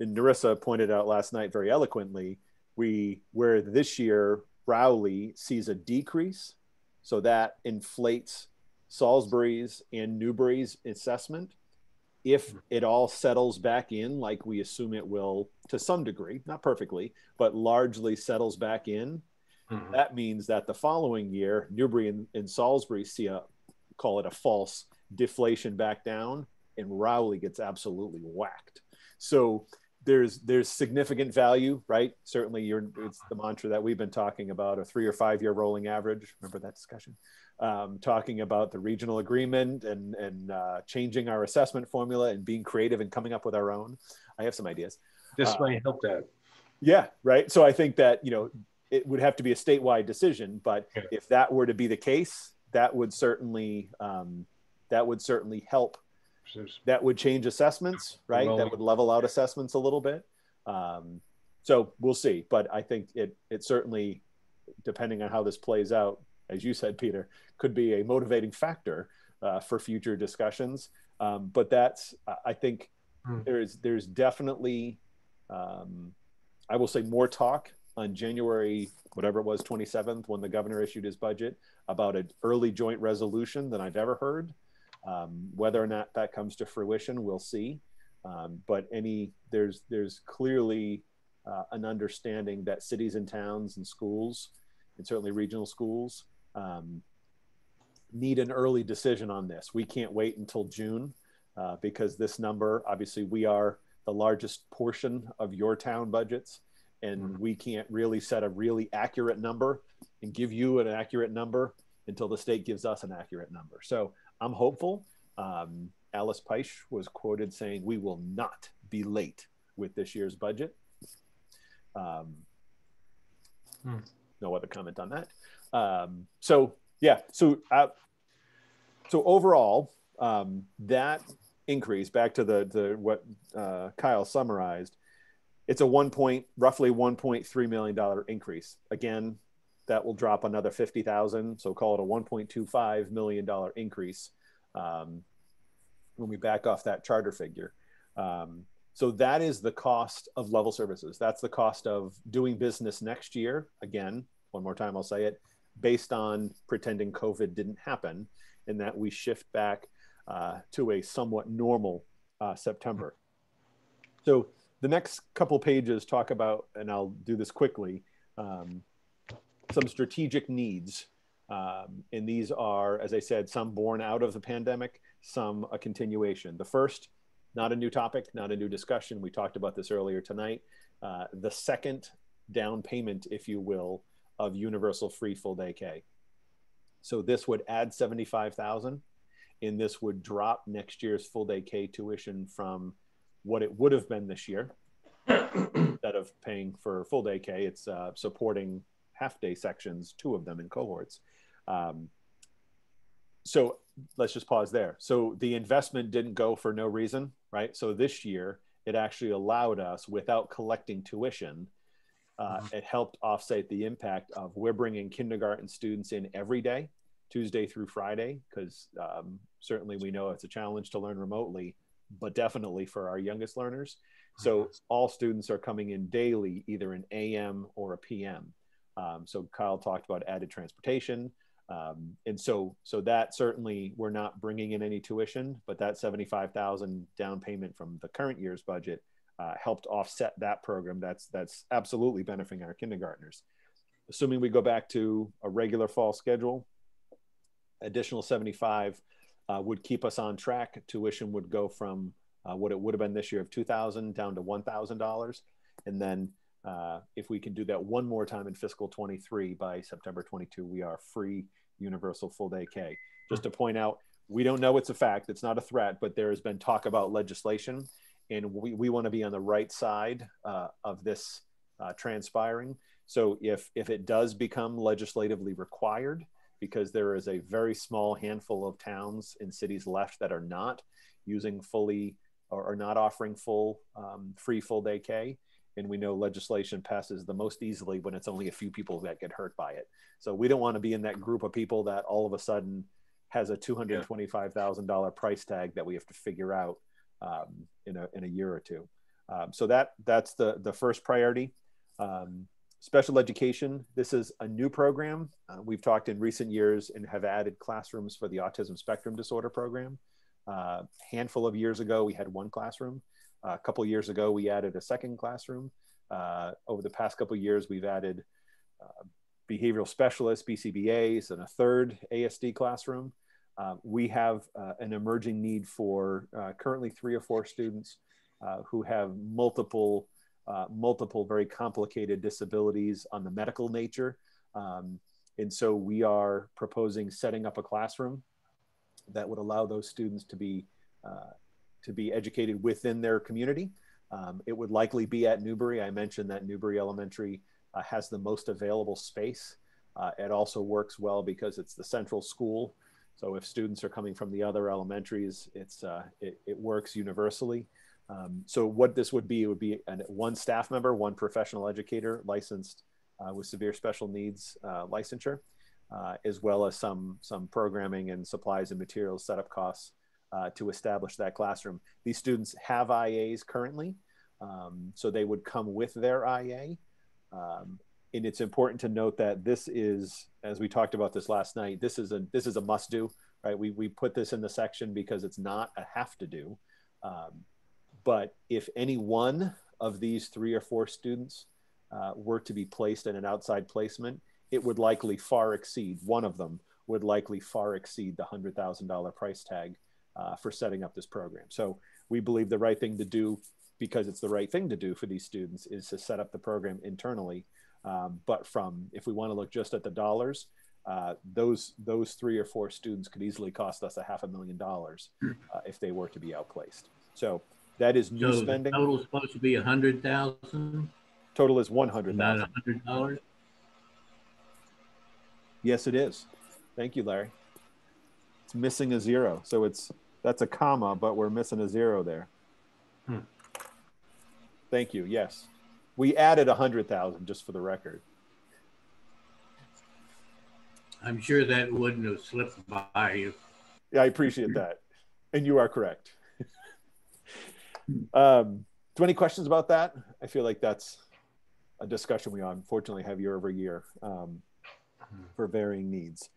and Narissa pointed out last night very eloquently, we where this year Rowley sees a decrease, so that inflates Salisbury's and Newbury's assessment. If it all settles back in, like we assume it will to some degree, not perfectly, but largely settles back in, mm-hmm. that means that the following year, Newbury and, and Salisbury see a call it a false deflation back down, and Rowley gets absolutely whacked. So there's there's significant value, right? Certainly, you're, it's the mantra that we've been talking about a three or five year rolling average. Remember that discussion? Um, talking about the regional agreement and and uh, changing our assessment formula and being creative and coming up with our own. I have some ideas. This uh, might help that. Yeah, right. So I think that you know it would have to be a statewide decision, but yeah. if that were to be the case, that would certainly um, that would certainly help that would change assessments, right? Rolling. That would level out assessments a little bit. Um, so we'll see. But I think it it certainly, depending on how this plays out, as you said, Peter, could be a motivating factor uh, for future discussions. Um, but that's I- think Hmm. there's there's definitely um, I will say more talk on January whatever it was 27th when the governor issued his budget about an early joint resolution than I've ever heard. Um, whether or not that comes to fruition, we'll see. Um, but any there's there's clearly uh, an understanding that cities and towns and schools, and certainly regional schools, um, need an early decision on this. We can't wait until June uh, because this number, obviously, we are the largest portion of your town budgets, and we can't really set a really accurate number and give you an accurate number until the state gives us an accurate number. So I'm hopeful. Um, Alice Peisch was quoted saying, "We will not be late with this year's budget." Um, Hmm. No other comment on that. Um, so yeah, so uh, so overall, um, that increase back to the the what uh, Kyle summarized, it's a one point roughly one point three million dollar increase. Again, that will drop another fifty thousand, so call it a one point two five million dollar increase um, when we back off that charter figure. Um, so that is the cost of level services. That's the cost of doing business next year. Again, one more time, I'll say it, based on pretending COVID didn't happen, and that we shift back uh, to a somewhat normal uh, September. So the next couple pages talk about, and I'll do this quickly, um, some strategic needs. Um, and these are, as I said, some born out of the pandemic, some a continuation. The first, not a new topic, not a new discussion. We talked about this earlier tonight. Uh, the second down payment, if you will, of universal free full day K. So this would add 75,000 and this would drop next year's full day K tuition from what it would have been this year. <coughs> Instead of paying for full day K, it's uh, supporting half day sections, two of them in cohorts. Um, so let's just pause there. So the investment didn't go for no reason, right? So this year, it actually allowed us, without collecting tuition, uh, it helped offset the impact of we're bringing kindergarten students in every day, Tuesday through Friday, because um, certainly we know it's a challenge to learn remotely, but definitely for our youngest learners. So all students are coming in daily, either an AM or a PM. Um, so Kyle talked about added transportation. Um, and so, so that certainly we're not bringing in any tuition, but that 75,000 down payment from the current year's budget uh, helped offset that program. That's, that's absolutely benefiting our kindergartners. Assuming we go back to a regular fall schedule, additional 75 uh, would keep us on track. Tuition would go from uh, what it would have been this year of 2000 down to $1,000. And then uh, if we can do that one more time in fiscal 23 by September 22, we are free universal full day K. Just to point out, we don't know it's a fact, it's not a threat, but there has been talk about legislation, and we, we want to be on the right side uh, of this uh, transpiring. So if, if it does become legislatively required, because there is a very small handful of towns and cities left that are not using fully or are not offering full um, free full day K, and we know legislation passes the most easily when it's only a few people that get hurt by it. So we don't want to be in that group of people that all of a sudden has a two hundred twenty-five thousand dollar price tag that we have to figure out um, in a in a year or two. Um, so that that's the the first priority. Um, special education. This is a new program. Uh, we've talked in recent years and have added classrooms for the autism spectrum disorder program. A uh, handful of years ago, we had one classroom. Uh, a couple years ago, we added a second classroom. Uh, over the past couple years, we've added uh, behavioral specialists, BCBAs, and a third ASD classroom. Uh, we have uh, an emerging need for currently three or four students who have multiple, multiple very complicated disabilities on the medical nature. Um, and so we are proposing setting up a classroom that would allow those students to be to be educated within their community. Um, it would likely be at Newbury. I mentioned that Newbury Elementary uh, has the most available space. Uh, it also works well because it's the central school. So if students are coming from the other elementaries, it's, uh, it, it works universally. Um, so what this would be, it would be an, one staff member, one professional educator licensed uh, with severe special needs uh, licensure, uh, as well as some, some programming and supplies and materials setup costs uh, to establish that classroom. These students have IAs currently, um, so they would come with their IA. Um, and it's important to note that this is, as we talked about this last night, this is a this is a must do, right? We we put this in the section because it's not a have to do. Um, but if any one of these three or four students uh, were to be placed in an outside placement, it would likely far exceed one of them would likely far exceed the hundred thousand dollar price tag uh, for setting up this program. So we believe the right thing to do because it's the right thing to do for these students is to set up the program internally. Um, but from, if we want to look just at the dollars, uh, those those three or four students could easily cost us a half a million dollars hmm. uh, if they were to be outplaced. So that is new so spending. Total is supposed to be a hundred thousand. Total is one hundred thousand. Hundred dollars. Yes, it is. Thank you, Larry. It's missing a zero, so it's that's a comma, but we're missing a zero there. Hmm. Thank you. Yes, we added a hundred thousand just for the record. I'm sure that wouldn't have slipped by you. Yeah, I appreciate that, and you are correct. <laughs> um, do any questions about that? I feel like that's a discussion we unfortunately have year over year um, for varying needs.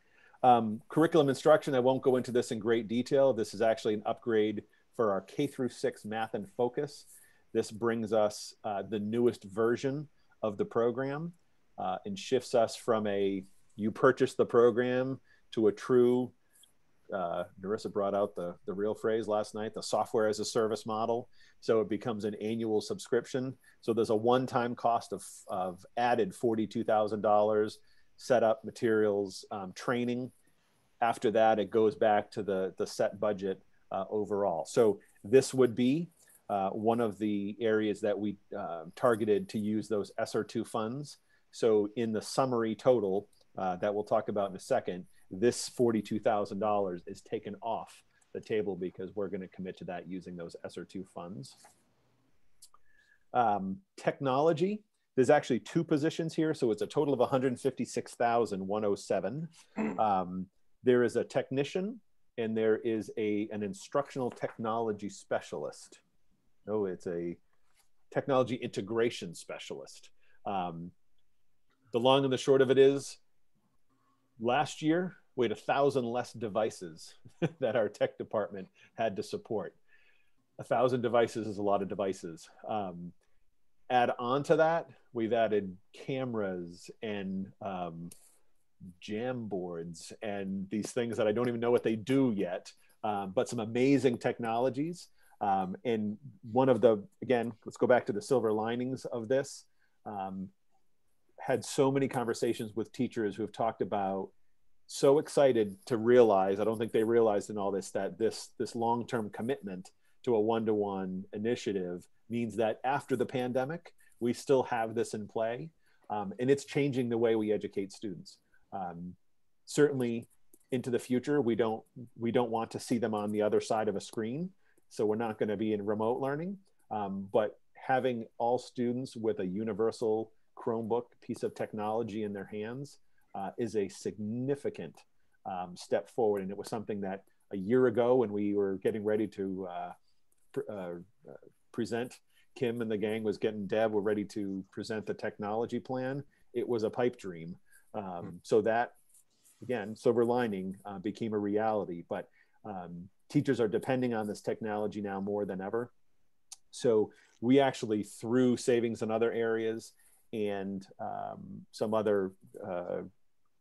Um, curriculum instruction, I won't go into this in great detail. This is actually an upgrade for our K through six Math in Focus. This brings us uh, the newest version of the program uh, and shifts us from a you purchase the program to a true, uh, Narissa brought out the, the real phrase last night, the software as a service model. So it becomes an annual subscription. So there's a one time cost of, of added $42,000 setup, materials, um, training. After that, it goes back to the, the set budget uh, overall. So this would be uh, one of the areas that we uh, targeted to use those ESSER 2 funds. So in the summary total uh, that we'll talk about in a second, this $42,000 is taken off the table because we're going to commit to that using those ESSER 2 funds. Um, technology, there's actually two positions here, so it's a total of 156,107. Um, there is a technician and there is a, an instructional technology specialist. No, it's a technology integration specialist. Um, the long and the short of it is last year we had a thousand less devices <laughs> that our tech department had to support. A thousand devices is a lot of devices. Um, add on to that, we've added cameras and um, Jamboards and these things that I don't even know what they do yet, um, but some amazing technologies um, and one of the, again, let's go back to the silver linings of this. Um, had so many conversations with teachers who have talked about so excited to realize, I don't think they realized in all this that this, this long-term commitment to a one-to-one initiative means that after the pandemic, we still have this in play. Um, and it's changing the way we educate students. Um, certainly into the future, we don't, we don't want to see them on the other side of a screen. So we're not going to be in remote learning, um, but having all students with a universal Chromebook piece of technology in their hands uh, is a significant um, step forward. And it was something that a year ago when we were getting ready to uh, uh, present, Kim and the gang was getting Deb were ready to present the technology plan. It was a pipe dream. Um, mm -hmm. So that, again, silver lining uh, became a reality. But um, teachers are depending on this technology now more than ever. So we actually, through savings in other areas and um, some other, uh,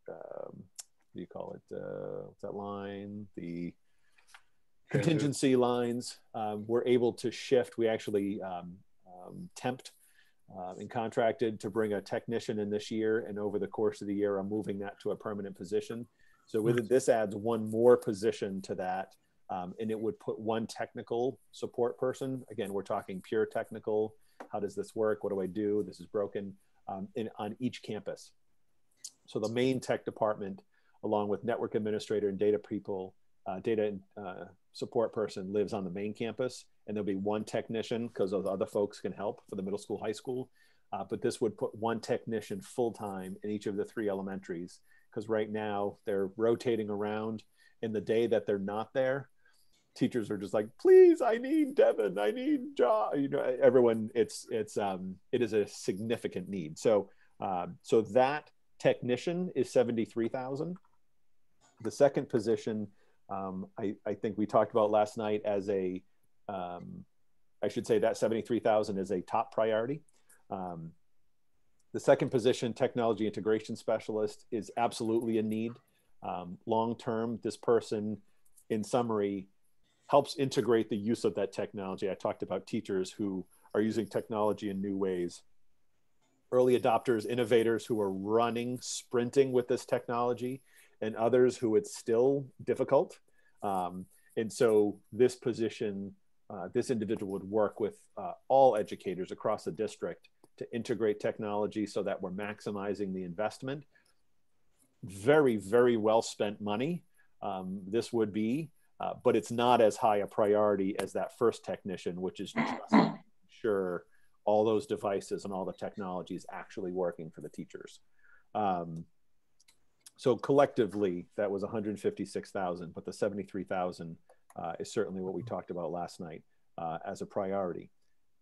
um, what do you call it? Uh, what's that line? The contingency lines. Um, we're able to shift. We actually um, um, temped uh, and contracted to bring a technician in this year. And over the course of the year, I'm moving that to a permanent position. So with this adds one more position to that um, and it would put one technical support person. Again, we're talking pure technical. How does this work? What do I do? This is broken um, in, on each campus. So the main tech department along with network administrator and data people, uh, data uh, support person lives on the main campus, and there'll be one technician because those other folks can help for the middle school, high school. Uh, but this would put one technician full time in each of the three elementaries because right now they're rotating around. In the day that they're not there, teachers are just like, please, I need Devin, I need John. You know, everyone. It's it's um, it is a significant need. So um, so that technician is seventy three thousand. The second position, um, I, I think we talked about last night as a, um, I should say that seventy three thousand is a top priority. Um, the second position, technology integration specialist, is absolutely a need. Um, long term, this person, in summary, helps integrate the use of that technology. I talked about teachers who are using technology in new ways. Early adopters, innovators who are running, sprinting with this technology, and others who it's still difficult. Um, and so this position, uh, this individual would work with uh, all educators across the district to integrate technology so that we're maximizing the investment. Very, very well spent money. Um, this would be uh, but it's not as high a priority as that first technician, which is just <clears throat> sure all those devices and all the technology is actually working for the teachers. Um, so collectively, that was 156,000, but the 73,000 uh, is certainly what we talked about last night uh, as a priority.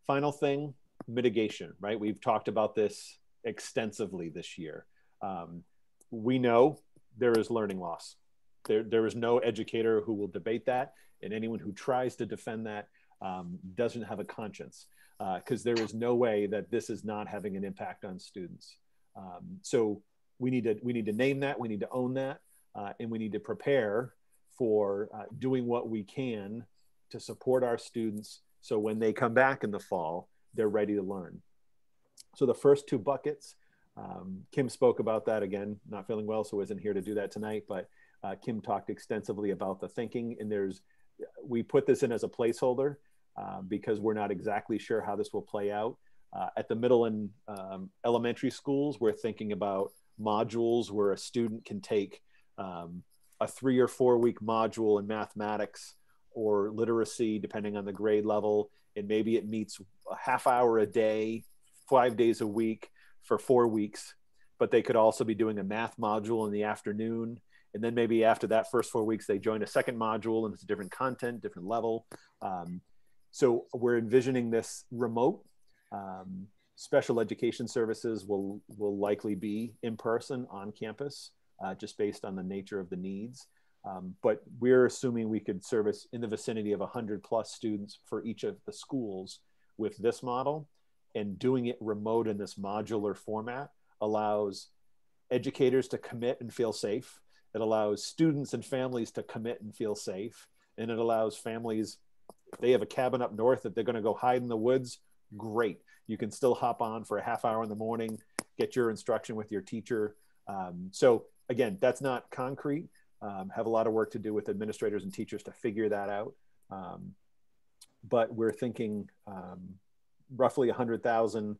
Final thing, mitigation, right? We've talked about this extensively this year. Um, we know there is learning loss. There, there is no educator who will debate that, and anyone who tries to defend that um, doesn't have a conscience because uh, there is no way that this is not having an impact on students. Um, so we need to we need to name that, we need to own that, uh, and we need to prepare for uh, doing what we can to support our students so when they come back in the fall, they're ready to learn. So the first two buckets, um, Kim spoke about that again, not feeling well, so isn't here to do that tonight, but uh, Kim talked extensively about the thinking, and there's we put this in as a placeholder uh, because we're not exactly sure how this will play out. Uh, at the middle and um, elementary schools, we're thinking about modules where a student can take um, a three or four week module in mathematics or literacy, depending on the grade level, and maybe it meets a half hour a day, five days a week for four weeks. But they could also be doing a math module in the afternoon and then maybe after that first four weeks they join a second module and it's a different content different level um, so we're envisioning this remote um, special education services will will likely be in person on campus uh, just based on the nature of the needs um, but we're assuming we could service in the vicinity of 100 plus students for each of the schools with this model and doing it remote in this modular format allows educators to commit and feel safe it allows students and families to commit and feel safe. And it allows families, if they have a cabin up north that they're going to go hide in the woods, great. You can still hop on for a half hour in the morning, get your instruction with your teacher. Um, so, again, that's not concrete. Um, have a lot of work to do with administrators and teachers to figure that out. Um, but we're thinking um, roughly 100,000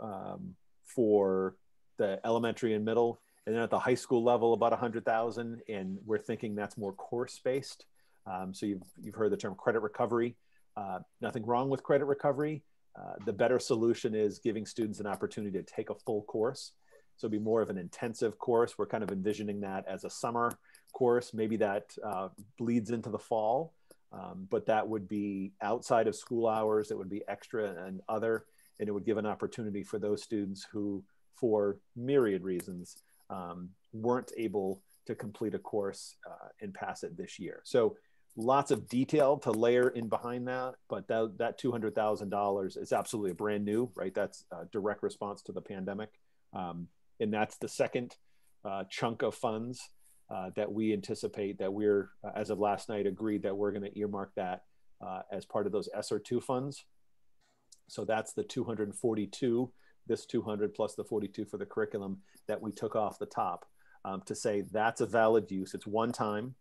um, for the elementary and middle and then at the high school level, about 100,000. And we're thinking that's more course based. Um, so you've, you've heard the term credit recovery. Uh, nothing wrong with credit recovery. Uh, the better solution is giving students an opportunity to take a full course. So be more of an intensive course. We're kind of envisioning that as a summer course. Maybe that uh, bleeds into the fall, um, but that would be outside of school hours. It would be extra and other, and it would give an opportunity for those students who, for myriad reasons, um, weren't able to complete a course uh, and pass it this year. So lots of detail to layer in behind that, but that, that $200,000 is absolutely a brand new, right? That's a direct response to the pandemic. Um, and that's the second uh, chunk of funds uh, that we anticipate that we're, uh, as of last night, agreed that we're going to earmark that uh, as part of those ESSER 2 funds. So that's the 242 this 200 plus the 42 for the curriculum that we took off the top um, to say that's a valid use. It's one time.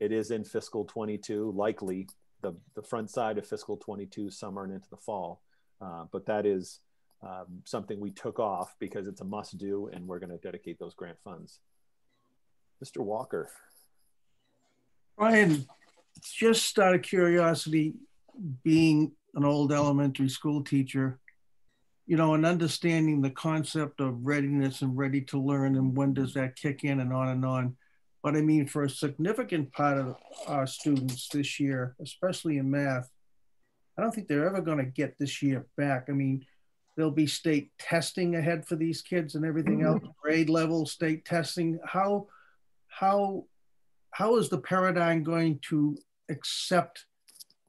It is in fiscal 22, likely the, the front side of fiscal 22, summer and into the fall. Uh, but that is um, something we took off because it's a must do and we're going to dedicate those grant funds. Mr. Walker. Brian, just out of curiosity, being an old elementary school teacher, you know, and understanding the concept of readiness and ready to learn and when does that kick in and on and on. But I mean, for a significant part of our students this year, especially in math, I don't think they're ever going to get this year back. I mean, there'll be state testing ahead for these kids and everything else, grade level state testing. How, how, how is the paradigm going to accept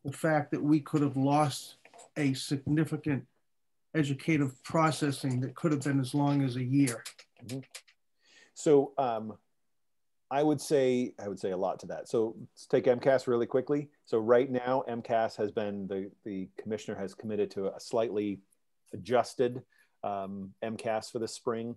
the fact that we could have lost a significant educative processing that could have been as long as a year. Mm -hmm. So um, I would say I would say a lot to that. So let's take MCAS really quickly. So right now, MCAS has been the the commissioner has committed to a slightly adjusted um, MCAS for the spring.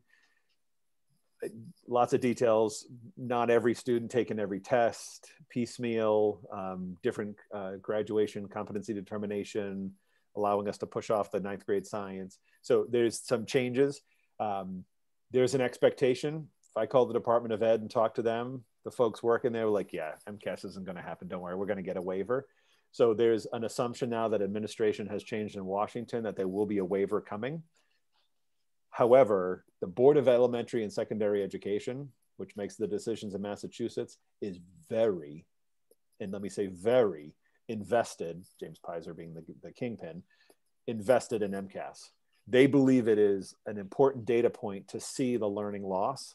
Lots of details. Not every student taking every test, piecemeal, um, different uh, graduation competency determination, allowing us to push off the ninth grade science. So there's some changes. Um, there's an expectation. If I call the Department of Ed and talk to them, the folks working there were like, yeah, MCAS isn't going to happen. Don't worry, we're going to get a waiver. So there's an assumption now that administration has changed in Washington that there will be a waiver coming. However, the Board of Elementary and Secondary Education, which makes the decisions in Massachusetts, is very, and let me say very, invested, James Peyser being the, the kingpin, invested in MCAS. They believe it is an important data point to see the learning loss.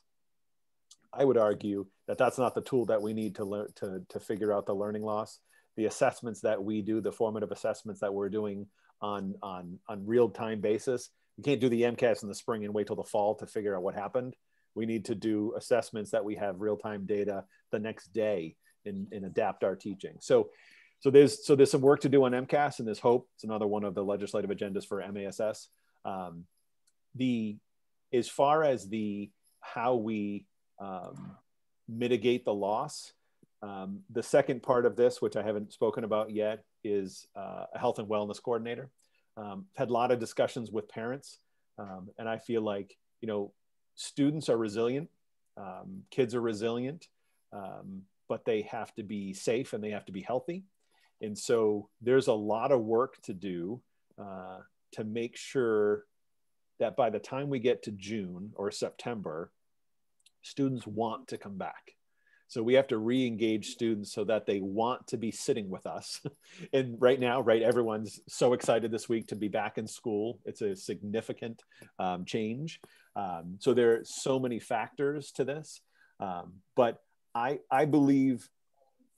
I would argue that that's not the tool that we need to learn to, to figure out the learning loss. The assessments that we do, the formative assessments that we're doing on, on, on real-time basis, you can't do the MCAS in the spring and wait till the fall to figure out what happened. We need to do assessments that we have real-time data the next day and, and adapt our teaching. So so there's so there's some work to do on MCAS and there's hope. It's another one of the legislative agendas for MASS. Um, the as far as the how we um, mitigate the loss, um, the second part of this, which I haven't spoken about yet, is uh, a health and wellness coordinator. Um, had a lot of discussions with parents, um, and I feel like you know students are resilient, um, kids are resilient, but they have to be safe and they have to be healthy. And so there's a lot of work to do uh, to make sure that by the time we get to June or September, students want to come back. So we have to re-engage students so that they want to be sitting with us. <laughs> and right now, right, everyone's so excited this week to be back in school. It's a significant um, change. Um, so there are so many factors to this. Um, but I, I believe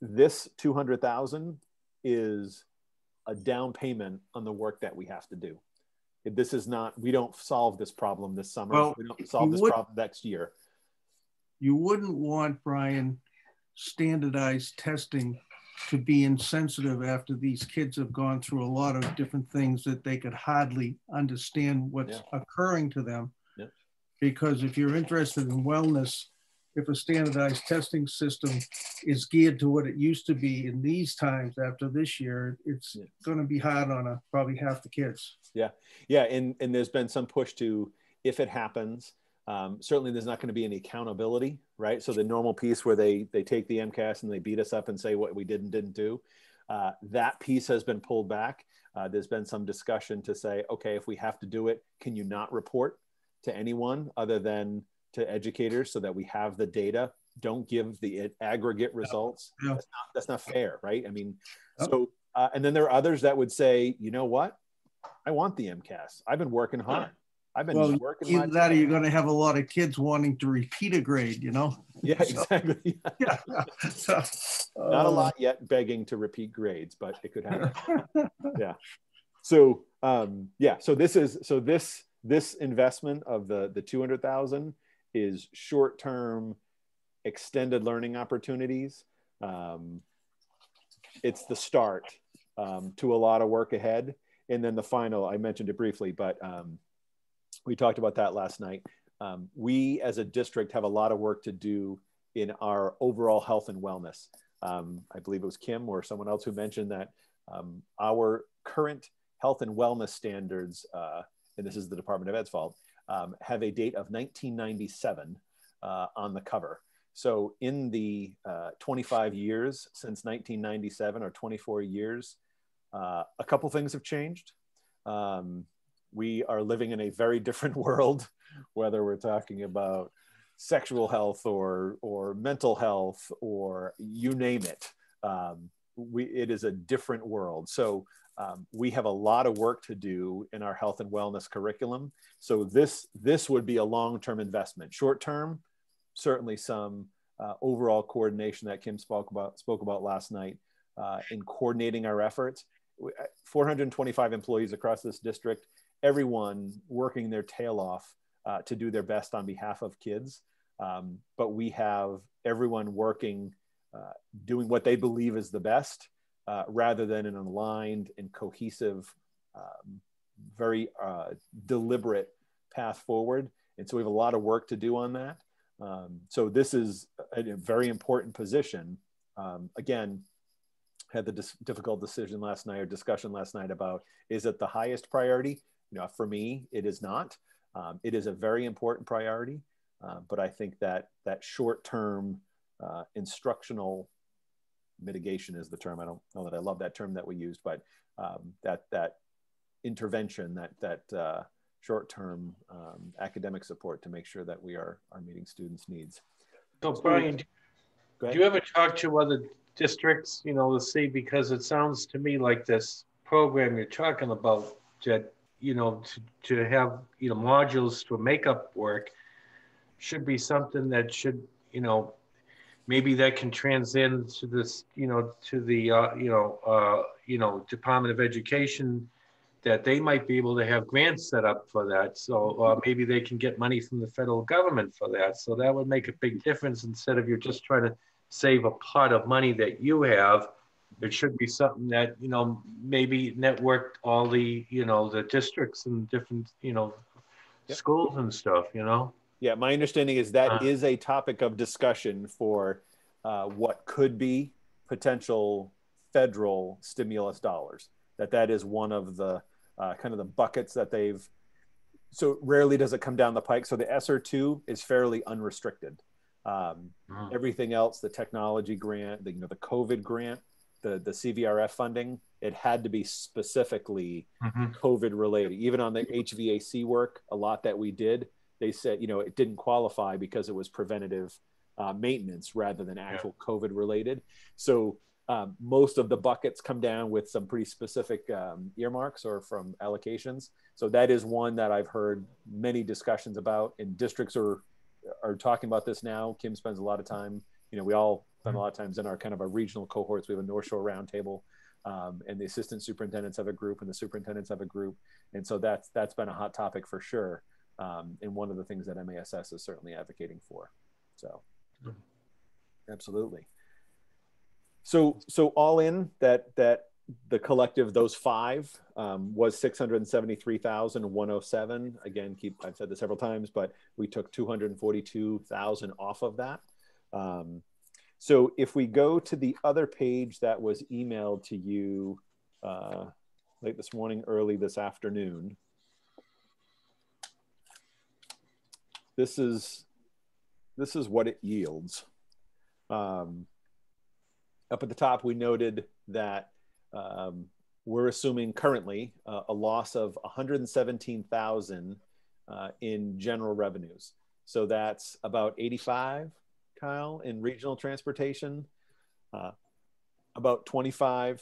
this 200,000 is a down payment on the work that we have to do. This is not, we don't solve this problem this summer. Well, we don't solve this would, problem next year. You wouldn't want, Brian, standardized testing to be insensitive after these kids have gone through a lot of different things that they could hardly understand what's yeah. occurring to them. Yeah. Because if you're interested in wellness, if a standardized testing system is geared to what it used to be in these times after this year, it's yeah. going to be hard on a, probably half the kids. Yeah, yeah, and and there's been some push to if it happens. Um, certainly, there's not going to be any accountability, right? So the normal piece where they they take the MCAS and they beat us up and say what we did and didn't do, uh, that piece has been pulled back. Uh, there's been some discussion to say, okay, if we have to do it, can you not report to anyone other than to educators so that we have the data? Don't give the aggregate results. Yeah. that's, not, that's not fair right? I mean so uh, and then there are others that would say you know what? I want the mcas i've been working hard i've been well, working either that time. or you're going to have a lot of kids wanting to repeat a grade you know yeah <laughs> exactly <laughs> yeah. so, uh, not a uh, lot yet begging to repeat grades but it could happen <laughs> yeah so um yeah so this is so this this investment of the the 200000 is short term extended learning opportunities. Um, it's the start um, to a lot of work ahead. And then the final, I mentioned it briefly, but um, we talked about that last night. Um, we as a district have a lot of work to do in our overall health and wellness. Um, I believe it was Kim or someone else who mentioned that um, our current health and wellness standards, uh, and this is the Department of Ed's fault, um, have a date of 1997 uh, on the cover. So in the uh, 25 years since 1997 or 24 years, uh, a couple things have changed. Um, we are living in a very different <laughs> world, whether we're talking about sexual health or, or mental health or you name it. Um, we, it is a different world. So um, we have a lot of work to do in our health and wellness curriculum. So this, this would be a long-term investment. Short-term, certainly some uh, overall coordination that Kim spoke about, spoke about last night uh, in coordinating our efforts. Uh, 425 employees across this district, everyone working their tail off uh, to do their best on behalf of kids. Um, but we have everyone working, uh, doing what they believe is the best, uh, rather than an aligned and cohesive, um, very deliberate path forward. And so we have a lot of work to do on that. Um, so this is a, a very important position. Um, again, had the dis difficult decision last night or discussion last night about is it the highest priority? Know, for me, it is not. Um, it is a very important priority, uh, but I think that that short-term uh, instructional mitigation is the term. I don't know that I love that term that we used, but um, that that intervention, that that uh, short-term um, academic support to make sure that we are, are meeting students' needs. So Brian, do you ever talk to other districts, you know, to see, because it sounds to me like this program you're talking about that, you know, to, to have, you know, modules for makeup work should be something that should, you know, maybe that can transcend to this, you know, to the, uh, you know, uh, you know, Department of Education that they might be able to have grants set up for that. So uh, maybe they can get money from the federal government for that. So that would make a big difference instead of you're just trying to save a pot of money that you have. It should be something that, you know, maybe network all the, you know, the districts and different, you know, yep. schools and stuff, you know? Yeah, my understanding is that uh, is a topic of discussion for uh, what could be potential federal stimulus dollars. That that is one of the uh, kind of the buckets that they've. So rarely does it come down the pike. So the ESSER 2 is fairly unrestricted. Um, wow. Everything else, the technology grant, the you know the COVID grant, the the CVRF funding, it had to be specifically mm-hmm. COVID related. Even on the HVAC work, a lot that we did, they said you know it didn't qualify because it was preventative uh, maintenance rather than actual yeah. COVID related. So um, most of the buckets come down with some pretty specific um, earmarks or from allocations. So that is one that I've heard many discussions about, and districts are are talking about this now. Kim spends a lot of time. You know, we all spend a lot of times in our kind of our regional cohorts. We have a North Shore Roundtable, um, and the assistant superintendents have a group, and the superintendents have a group, and so that's that's been a hot topic for sure, um, and one of the things that MASS is certainly advocating for. So, absolutely. So so all in that that the collective those five um, was 673,107 again keep I've said this several times but we took 242,000 off of that um, so if we go to the other page that was emailed to you uh, late this morning early this afternoon this is this is what it yields um, up at the top, we noted that um, we're assuming currently uh, a loss of 117,000 uh, in general revenues. So that's about 85, Kyle, in regional transportation, uh, about 25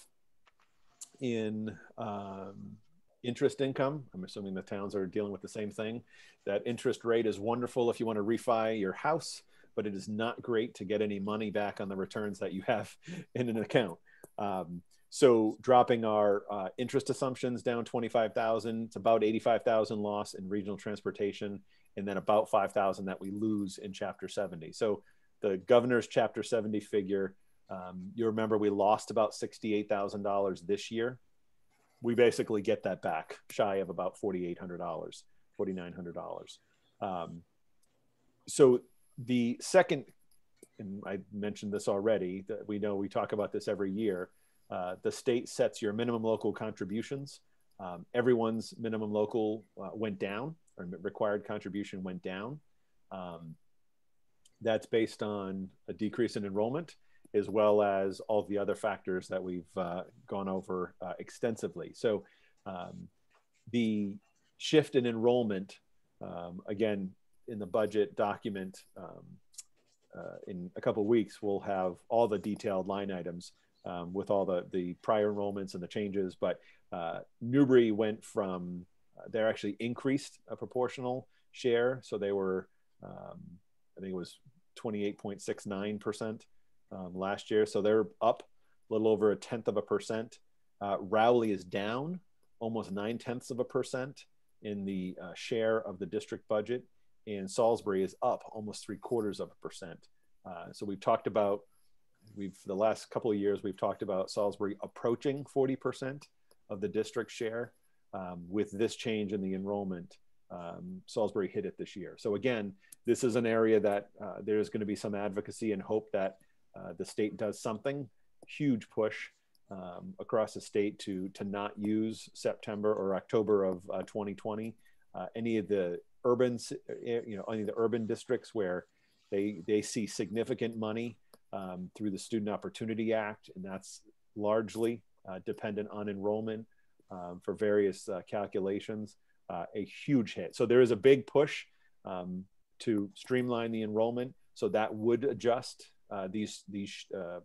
in um, interest income. I'm assuming the towns are dealing with the same thing. That interest rate is wonderful if you want to refi your house but it is not great to get any money back on the returns that you have <laughs> in an account. Um, so dropping our uh, interest assumptions down 25,000, it's about 85,000 loss in regional transportation, and then about 5,000 that we lose in chapter 70. So the governor's chapter 70 figure, um, you remember we lost about $68,000 this year. We basically get that back shy of about $4,800, $4,900. Um, so the second, and I mentioned this already, that we know we talk about this every year. Uh, the state sets your minimum local contributions. Um, everyone's minimum local uh, went down, or required contribution went down. Um, that's based on a decrease in enrollment as well as all the other factors that we've uh, gone over uh, extensively. So um, the shift in enrollment, um, again, in the budget document um, uh, in a couple weeks, we'll have all the detailed line items um, with all the, the prior enrollments and the changes. But uh, Newbury went from, uh, they're actually increased a proportional share. So they were, um, I think it was 28.69% um, last year. So they're up a little over a tenth of a percent. Uh, Rowley is down almost nine tenths of a percent in the uh, share of the district budget, and Salisbury is up almost three quarters of a percent. Uh, so we've talked about we've the last couple of years we've talked about Salisbury approaching 40% of the district share. Um, with this change in the enrollment, um, Salisbury hit it this year. So again, this is an area that uh, there's going to be some advocacy and hope that uh, the state does something. Huge push um, across the state to to not use September or October of uh, 2020. Uh, any of the urban, eh, you know, any of the urban districts where they they see significant money um, through the Student Opportunity Act, and that's largely uh, dependent on enrollment um, for various uh, calculations. Uh, a huge hit. So there is a big push um, to streamline the enrollment. So that would adjust uh, these these uh,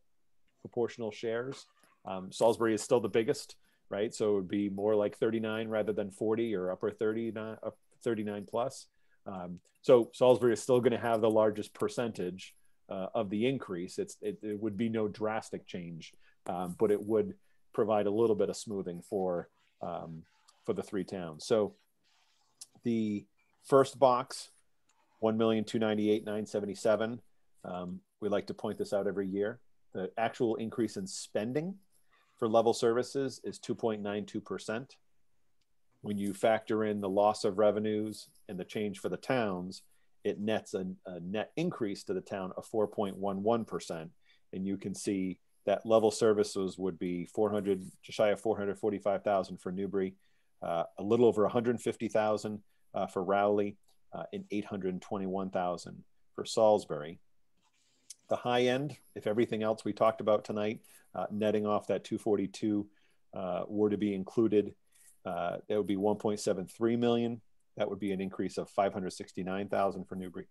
proportional shares. Um, Salisbury is still the biggest, right? So it would be more like 39 rather than 40 or upper 39, up 39 plus. Um, so Salisbury is still going to have the largest percentage uh, of the increase. It's it, it, would be no drastic change, um, but it would provide a little bit of smoothing for um, for the three towns. So the first box, one million two ninety eight nine seventy seven. Um, we like to point this out every year. The actual increase in spending for level services is 2.92%. When you factor in the loss of revenues and the change for the towns, it nets a, a net increase to the town of 4.11%. And you can see that level services would be 400, just shy of 445,000 for Newbury, uh, a little over 150,000 uh, for Rowley, uh, and 821,000 for Salisbury. The high end, if everything else we talked about tonight, uh, netting off that 242 uh, were to be included, uh, that would be 1.73 million. That would be an increase of 569,000 for Newbury,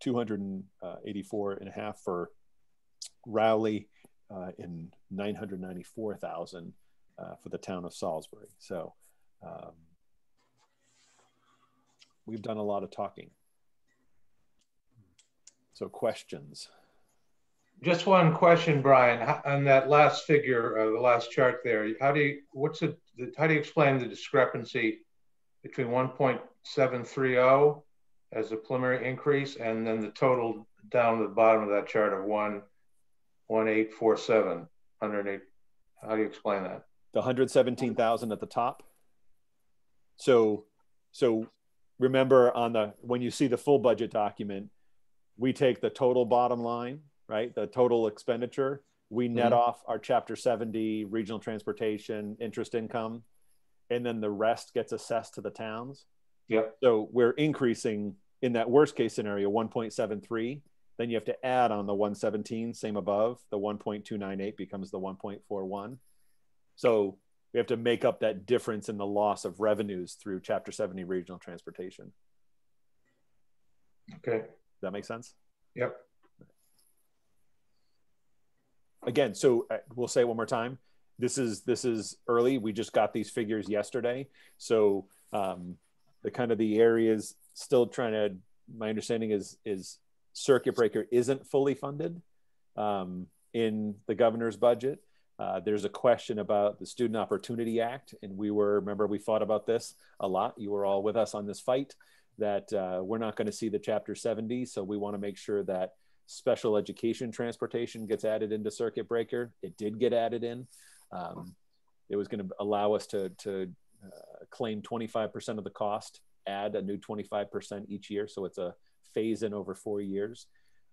284 and a half for Rowley, uh, and 994,000 uh, for the town of Salisbury. So um, we've done a lot of talking. So questions. Just one question, Brian, on that last figure, uh, the last chart there, how do you, what's it, how do you explain the discrepancy between 1.730 as a preliminary increase and then the total down at the bottom of that chart of 1, 1847, how do you explain that? The 117,000 at the top. So, so remember on the, when you see the full budget document, we take the total bottom line right? The total expenditure. We net mm-hmm. off our Chapter 70 regional transportation interest income, and then the rest gets assessed to the towns. Yep. So we're increasing in that worst case scenario 1.73. Then you have to add on the 117, same above. The 1.298 becomes the 1.41. So we have to make up that difference in the loss of revenues through Chapter 70 regional transportation. Okay. Does that make sense? Yep again, so uh, we'll say it one more time. This is this is early. We just got these figures yesterday, so um, the kind of the areas still trying to. My understanding is is circuit breaker isn't fully funded um, in the governor's budget. Uh, there's a question about the Student Opportunity Act, and we were remember we fought about this a lot. You were all with us on this fight that uh, we're not going to see the Chapter 70, so we want to make sure that special education transportation gets added into circuit breaker. It did get added in. Um, it was going to allow us to, to uh, claim 25% of the cost, add a new 25% each year. So it's a phase in over four years.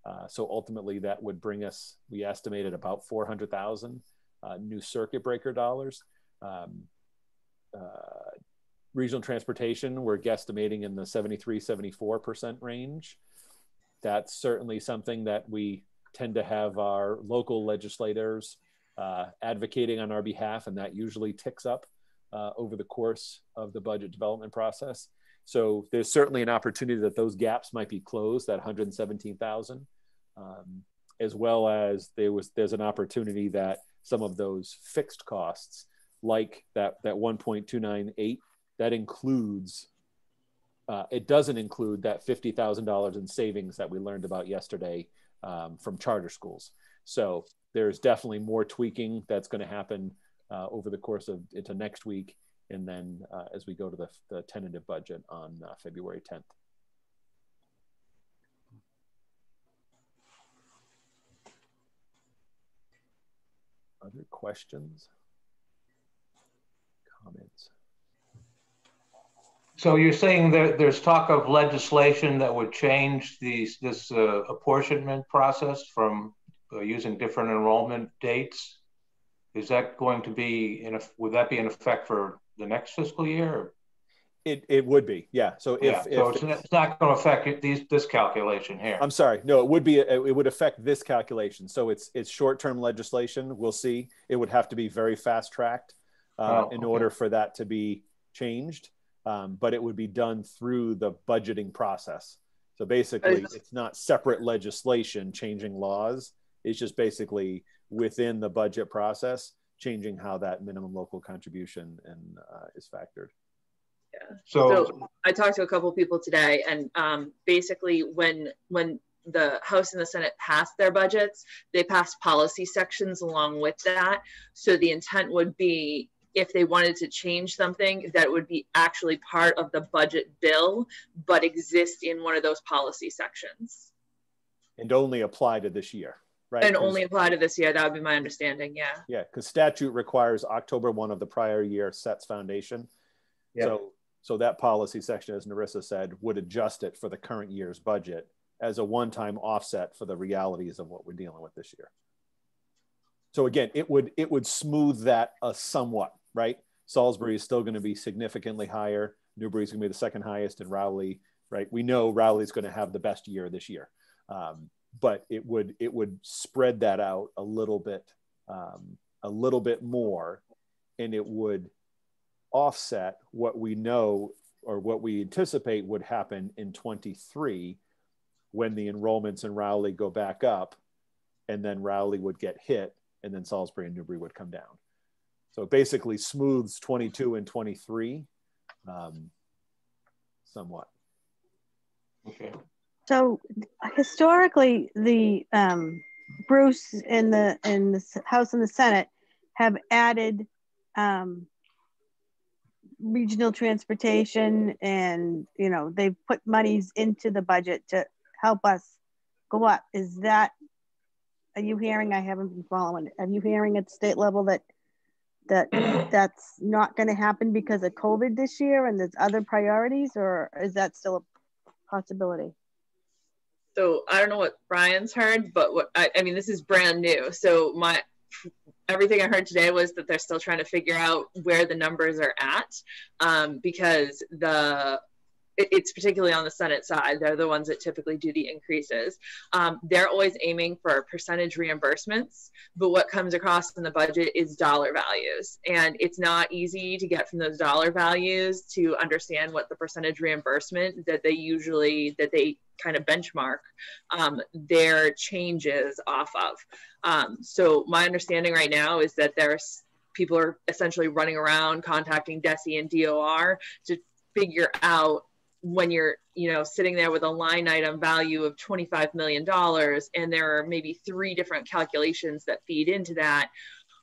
Uh, so ultimately, that would bring us, we estimated about 400,000 uh, new circuit breaker dollars. Um, uh, regional transportation, we're guesstimating in the 73, 74% range that's certainly something that we tend to have our local legislators uh, advocating on our behalf, and that usually ticks up uh, over the course of the budget development process. So there's certainly an opportunity that those gaps might be closed, that 117,000, um, as well as there was there's an opportunity that some of those fixed costs, like that that 1.298, that includes. Uh, it doesn't include that $50,000 in savings that we learned about yesterday um, from charter schools. So there's definitely more tweaking that's going to happen uh, over the course of into next week, and then uh, as we go to the, the tentative budget on uh, February 10th. Other questions? Comments? So you're saying that there's talk of legislation that would change these this uh, apportionment process from uh, using different enrollment dates? Is that going to be in a, would that be in effect for the next fiscal year? It, it would be, yeah. So if, yeah, so if it's, it's not going to affect these this calculation here. I'm sorry, no, it would be it would affect this calculation. So it's it's short term legislation. We'll see. It would have to be very fast tracked uh, oh, in okay. order for that to be changed, um, but it would be done through the budgeting process. So basically, it's not separate legislation changing laws. It's just basically within the budget process, changing how that minimum local contribution and uh, is factored. Yeah. So, so, I talked to a couple people today, and um, basically, when when the House and the Senate passed their budgets, they passed policy sections along with that. So the intent would be if they wanted to change something that would be actually part of the budget bill, but exist in one of those policy sections. And only apply to this year right? And only apply to this year. That would be my understanding. Yeah. Yeah, because statute requires October one of the prior year sets foundation. Yep. So so that policy section, as Narissa said, would adjust it for the current year's budget as a one-time offset for the realities of what we're dealing with this year. So again, it would it would smooth that a somewhat, right? Salisbury is still going to be significantly higher. Newbury is going to be the second highest, and Rowley, right? We know Rowley is going to have the best year this year. Um, but it would it would spread that out a little bit um, a little bit more and it would offset what we know or what we anticipate would happen in 23 when the enrollments in Rowley go back up and then Rowley would get hit and then Salisbury and Newbury would come down. So it basically smooths 22 and 23 um, somewhat. Okay. So historically, the um, Bruce and the and the House and the Senate have added um, regional transportation, and you know they've put monies into the budget to help us go up. Is that? Are you hearing? I haven't been following. Are you hearing at the state level that that <clears throat> that's not going to happen because of COVID this year, and there's other priorities, or is that still a possibility? so I don't know what Brian's heard, but what I, I mean, this is brand new. So my everything I heard today was that they're still trying to figure out where the numbers are at um, because the it's particularly on the Senate side. They're the ones that typically do the increases. Um, they're always aiming for percentage reimbursements, but what comes across in the budget is dollar values. And it's not easy to get from those dollar values to understand what the percentage reimbursement that they usually, that they kind of benchmark um, their changes off of. Um, so my understanding right now is that there's people are essentially running around contacting DESE and DOR to figure out when you're you know sitting there with a line item value of 25 million dollars and there are maybe three different calculations that feed into that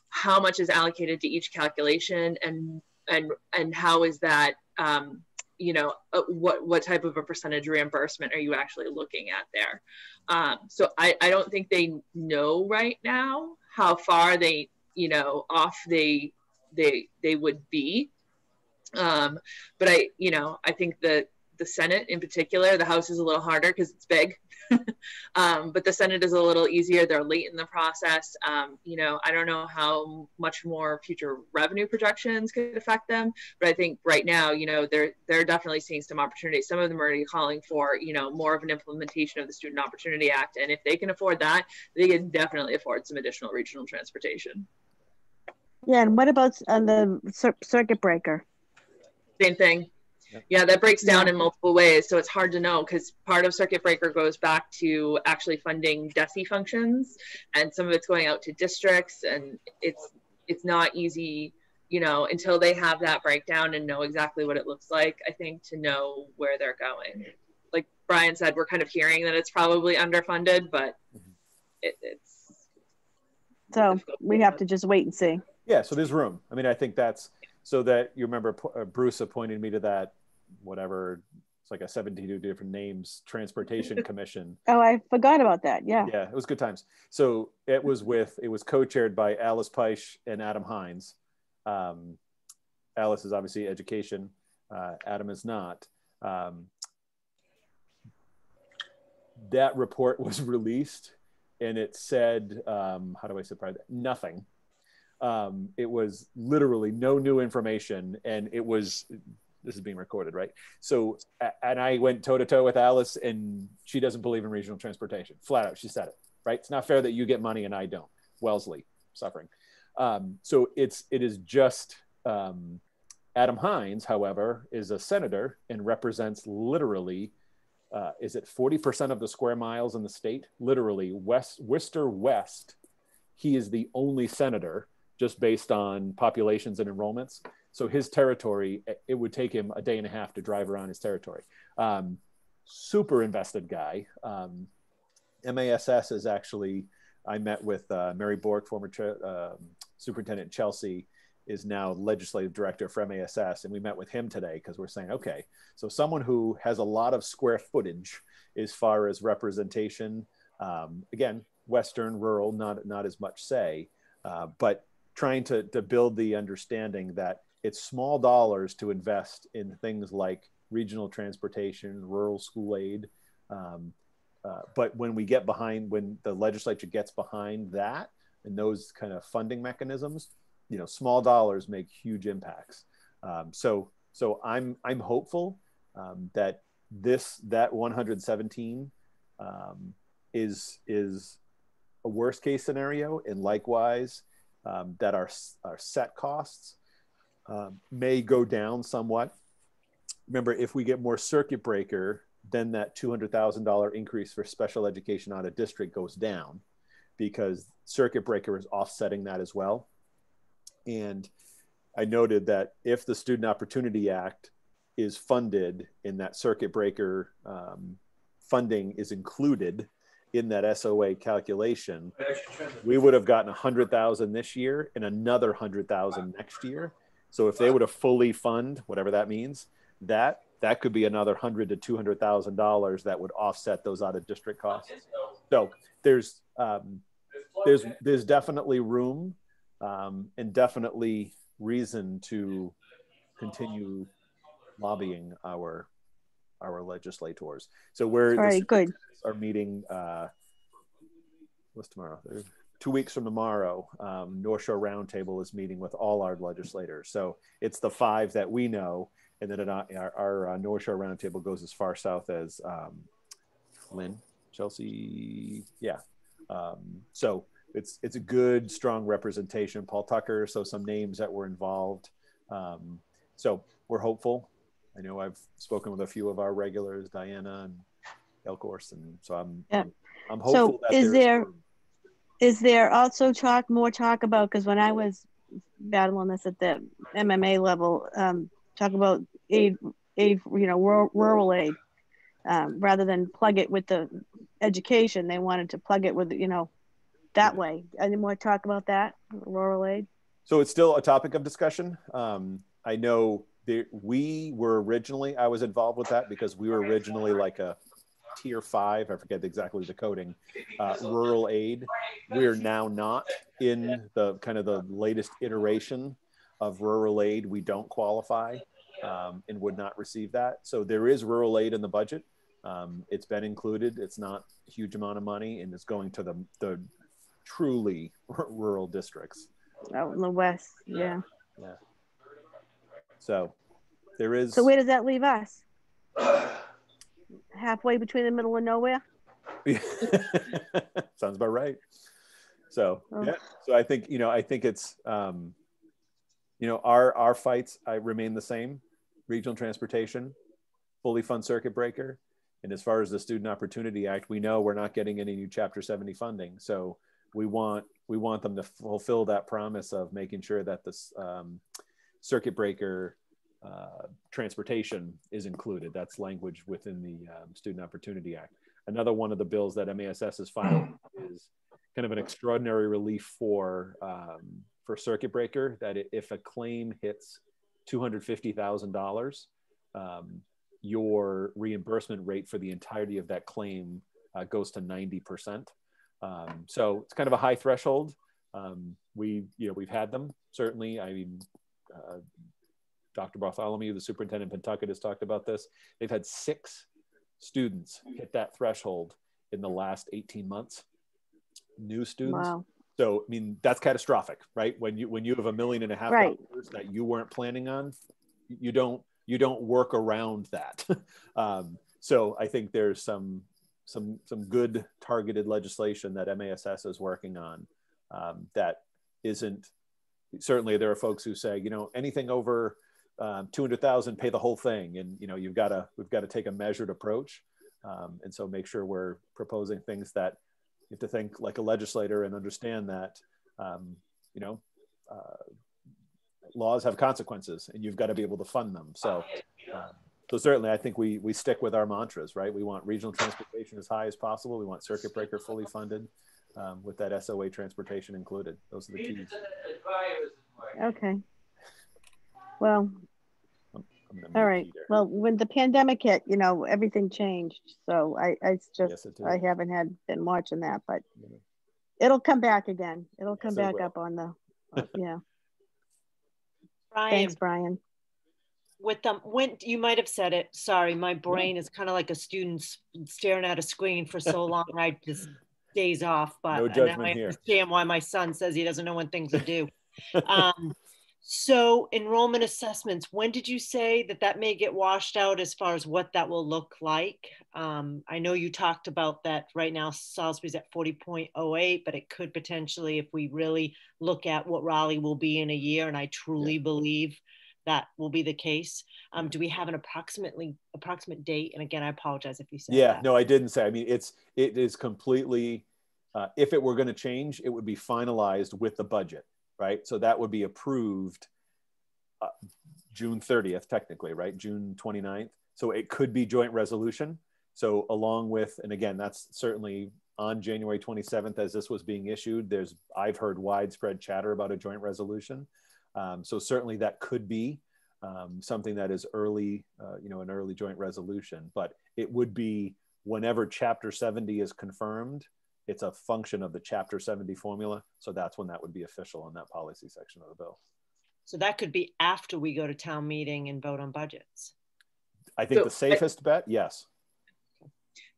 how much is allocated to each calculation and and and how is that um, you know uh, what what type of a percentage reimbursement are you actually looking at there? Um, so I, I don't think they know right now how far they you know off they they they would be. Um, but i you know i think that the Senate in particular. The House is a little harder because it's big, <laughs> um, but the Senate is a little easier. They're late in the process. Um, you know, I don't know how much more future revenue projections could affect them, but I think right now, you know, they're they're definitely seeing some opportunities. Some of them are already calling for, you know, more of an implementation of the Student Opportunity Act, and if they can afford that, they can definitely afford some additional regional transportation. Yeah, and what about on the cir circuit breaker? Same thing. Yeah, that breaks down in multiple ways. So it's hard to know because part of circuit breaker goes back to actually funding DESE functions and some of it's going out to districts and it's it's not easy, you know, until they have that breakdown and know exactly what it looks like, I think, to know where they're going. Like Brian said, we're kind of hearing that it's probably underfunded, but it, it's so we have to just wait and see. Yeah, so there's room. I mean, I think that's so that you remember uh, Bruce appointed me to that whatever it's like a 72 different names transportation <laughs> commission. Oh i forgot about that yeah. Yeah it was good times. So it was with it was co-chaired by alice peisch and adam Hinds. Um, alice is obviously education uh, adam is not. Um, that report was <laughs> released and it said um, how do i surprise that nothing. Um, it was literally no new information and it was this is being recorded, right? So, and I went toe to toe with Alice, and she doesn't believe in regional transportation. Flat out, she said it, right? It's not fair that you get money and I don't. Wellesley suffering. Um, so it's it is just um, Adam Hinds, however, is a senator and represents literally. Uh, is it 40% of the square miles in the state? Literally, West Worcester West. He is the only senator, just based on populations and enrollments so his territory, it would take him a day and a half to drive around his territory. Um, super invested guy. Um, MASS is actually, I met with uh, Mary Bourque, former uh, superintendent Chelsea, is now legislative director for MASS. And we met with him today because we're saying, okay, so someone who has a lot of square footage as far as representation, um, again, Western, rural, not, not as much say, uh, but trying to, to build the understanding that it's small dollars to invest in things like regional transportation, rural school aid. Um, uh, but when we get behind, when the legislature gets behind that and those kind of funding mechanisms, you know, small dollars make huge impacts. Um, so, so I'm I'm hopeful um, that this that 117 um, is is a worst case scenario, and likewise um, that our our set costs um, may go down somewhat. Remember, if we get more circuit breaker, then that $200,000 increase for special education out of district goes down because circuit breaker is offsetting that as well. And I noted that if the Student Opportunity Act is funded in that circuit breaker um, funding is included in that SOA calculation, we would have gotten 100,000 this year and another 100,000 next year. So if they were to fully fund whatever that means, that that could be another hundred to two hundred thousand dollars that would offset those out of district costs. So there's um, there's there's definitely room um, and definitely reason to continue lobbying our our legislators. So we're All right, good. Are meeting. Uh, what's tomorrow? Two weeks from tomorrow, um, North Shore Roundtable is meeting with all our legislators. So it's the five that we know, and then our, our uh, North Shore Roundtable goes as far south as um, Lynn, Chelsea, yeah. Um, so it's it's a good, strong representation. Paul Tucker, so some names that were involved. Um, so we're hopeful. I know I've spoken with a few of our regulars, Diana and Elkhorst, and so I'm yeah. I'm, I'm hopeful. So is there? Is there also talk more talk about because when I was battling this at the MMA level, um, talk about aid, aid, you know, rural, rural aid, um, rather than plug it with the education, they wanted to plug it with, you know, that way. Any more talk about that rural aid? So it's still a topic of discussion. Um, I know there, we were originally, I was involved with that because we were originally like a tier five, I forget exactly the coding, uh, rural aid. We're now not in the kind of the latest iteration of rural aid. We don't qualify. um, and would not receive that. So there is rural aid in the budget. Um, it's been included. It's not a huge amount of money, and it's going to the the truly <laughs> rural districts. Out in the west, yeah. Yeah. So there is. So where does that leave us? <laughs> Halfway between the middle of nowhere. <laughs> Sounds about right. So Oh. yeah. So I think you know I think it's um, you know our our fights I remain the same. Regional transportation, fully fund circuit breaker, and as far as the Student Opportunity Act, we know we're not getting any new Chapter 70 funding. So we want we want them to fulfill that promise of making sure that this um, circuit breaker uh, transportation is included. That's language within the um, Student Opportunity Act. Another one of the bills that MASS has filed is kind of an extraordinary relief for um, for circuit breaker that if a claim hits two hundred fifty thousand dollars, um, your reimbursement rate for the entirety of that claim uh, goes to ninety percent. Um, so it's kind of a high threshold. Um, we you know we've had them certainly. I mean. Uh, Dr. Bartholomew, the superintendent in Pentucket, has talked about this. They've had six students hit that threshold in the last 18 months. New students. Wow. So I mean that's catastrophic, right? When you when you have a million and a half Right. dollars that you weren't planning on, you don't you don't work around that. <laughs> um, so I think there's some some some good targeted legislation that MASS is working on um, that isn't certainly there are folks who say you know anything over um, 200,000 pay the whole thing. And you know you've got to we've got to take a measured approach. Um, and so make sure we're proposing things that you have to think like a legislator and understand that um, you know uh, laws have consequences and you've got to be able to fund them. So um, so certainly i think we we stick with our mantras right? We want regional transportation as high as possible. We want circuit breaker fully funded um, with that soa transportation included. Those are the keys. Okay. Well, I'm gonna all mute right. Peter. Well, when the pandemic hit, you know, everything changed. So I, I just, Yes. I haven't had been watching that, but it'll come back again. It'll come Yes, back will. up on the, <laughs> yeah. Brian, Thanks, Brian. with them, when you might have said it. Sorry, my brain is kind of like a student staring at a screen for so long. I just days off. But No now judgment I here. understand why my son says he doesn't know when things are due. <laughs> um, so enrollment assessments. When did you say that that may get washed out as far as what that will look like? Um, I know you talked about that right now. Salisbury's at 40.08, but it could potentially, if we really look at what Rowley will be in a year, and I truly believe that will be the case. Um, do we have an approximately approximate date? And again, I apologize if you said yeah that. no i didn't say i mean it's it is completely uh, if it were going to change it would be finalized with the budget right? So that would be approved uh, june 30th technically right? June 29th so it could be joint resolution. So along with and again that's certainly on january 27th as this was being issued there's i've heard widespread chatter about a joint resolution. Um, so certainly that could be um, something that is early, uh, you know, an early joint resolution. But it would be whenever Chapter 70 is confirmed, it's a function of the Chapter 70 formula. So that's when that would be official in that policy section of the bill. So that could be after we go to town meeting and vote on budgets. I think So the safest bet, yes.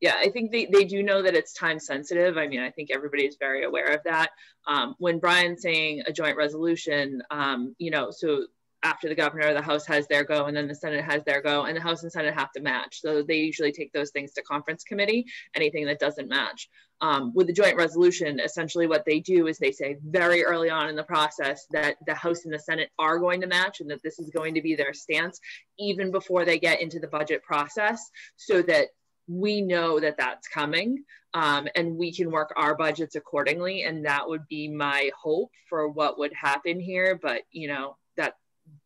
Yeah, I think they, they do know that it's time sensitive. I mean, I think everybody is very aware of that. Um, when Brian's saying a joint resolution, um, you know, so after the governor, the House has their go, and then the Senate has their go, and the House and Senate have to match. So they usually take those things to conference committee, anything that doesn't match. Um, with the joint resolution, essentially what they do is they say very early on in the process that the House and the Senate are going to match and that this is going to be their stance, even before they get into the budget process, so that we know that that's coming um, and we can work our budgets accordingly. And that would be my hope for what would happen here. But, you know,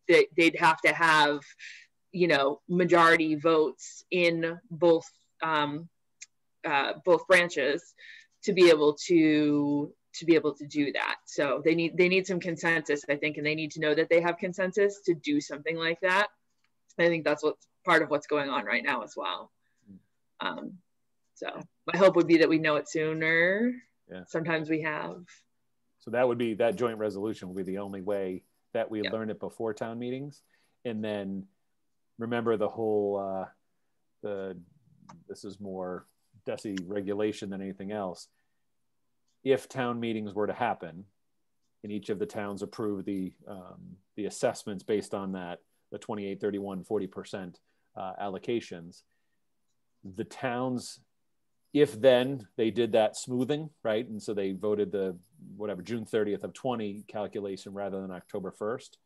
they, they'd have to have, you know, majority votes in both um, uh, both branches to be able to to be able to do that. So they need they need some consensus, I think, and they need to know that they have consensus to do something like that. I think that's what's part of what's going on right now as well. Um, so my hope would be that we know it sooner. Yeah. Sometimes we have. So that would be that joint resolution would be the only way that we learn it before town meetings. And then remember the whole uh, the this is more DESE regulation than anything else. If town meetings were to happen, and each of the towns approve the um, the assessments based on that, the 28, 31, 40 percent uh, allocations, the towns, if then they did that smoothing, right, and so they voted the whatever June 30th of 20 calculation rather than October 1st,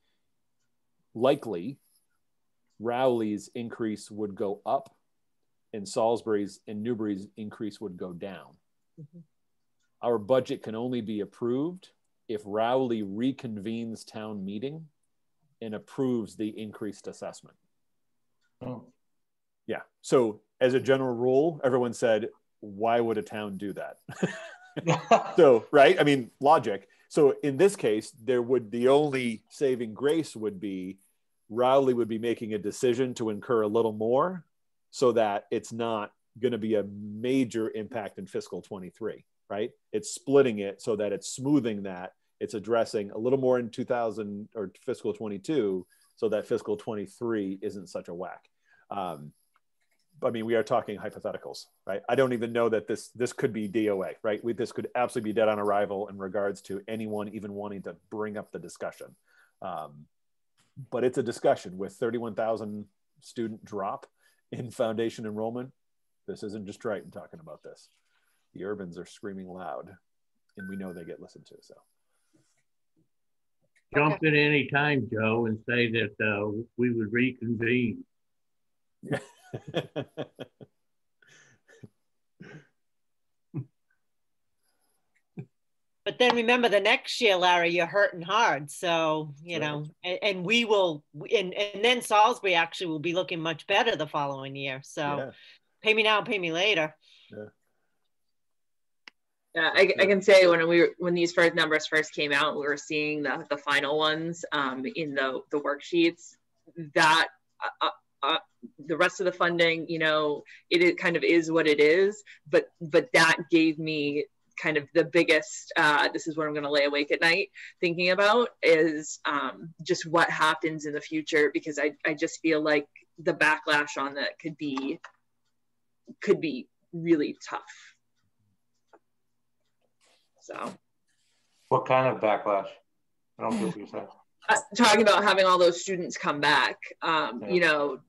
likely Rowley's increase would go up and Salisbury's and Newbury's increase would go down. Mm-hmm. Our budget can only be approved if Rowley reconvenes town meeting and approves the increased assessment. Oh. Yeah. So as a general rule, everyone said, why would a town do that? <laughs> <laughs> so, right? I mean, logic. So in this case, there would the only saving grace would be Rowley would be making a decision to incur a little more so that it's not going to be a major impact in fiscal 23, right? It's splitting it so that it's smoothing that. It's addressing a little more in 2000 or fiscal 22 so that fiscal 23 isn't such a whack. Um, I mean, we are talking hypotheticals, right? I don't even know that this this could be DOA, right? We, this could absolutely be dead on arrival in regards to anyone even wanting to bring up the discussion. Um, but it's a discussion with 31,000 student drop in foundation enrollment. This isn't just Triton talking about this. The urbans are screaming loud, and we know they get listened to. So jump in any time, Joe, and say that uh, we would reconvene. <laughs> but then remember the next year, Larry, you're hurting hard. So, you right. know, and, and, we will, and, and then Salisbury actually will be looking much better the following year. So yeah. pay me now, pay me later. Yeah. Yeah, I, I, can say when we were, when these first numbers first came out, we were seeing the, the final ones um, in the the worksheets. That uh, uh, the rest of the funding, you know, it, it kind of is what it is. But but that gave me kind of the biggest uh, this is what i'm going to lay awake at night thinking about is um, just what happens in the future because I, I just feel like the backlash on that could be could be really tough so what kind of backlash i don't think you said uh, talking about having all those students come back um, yeah. you know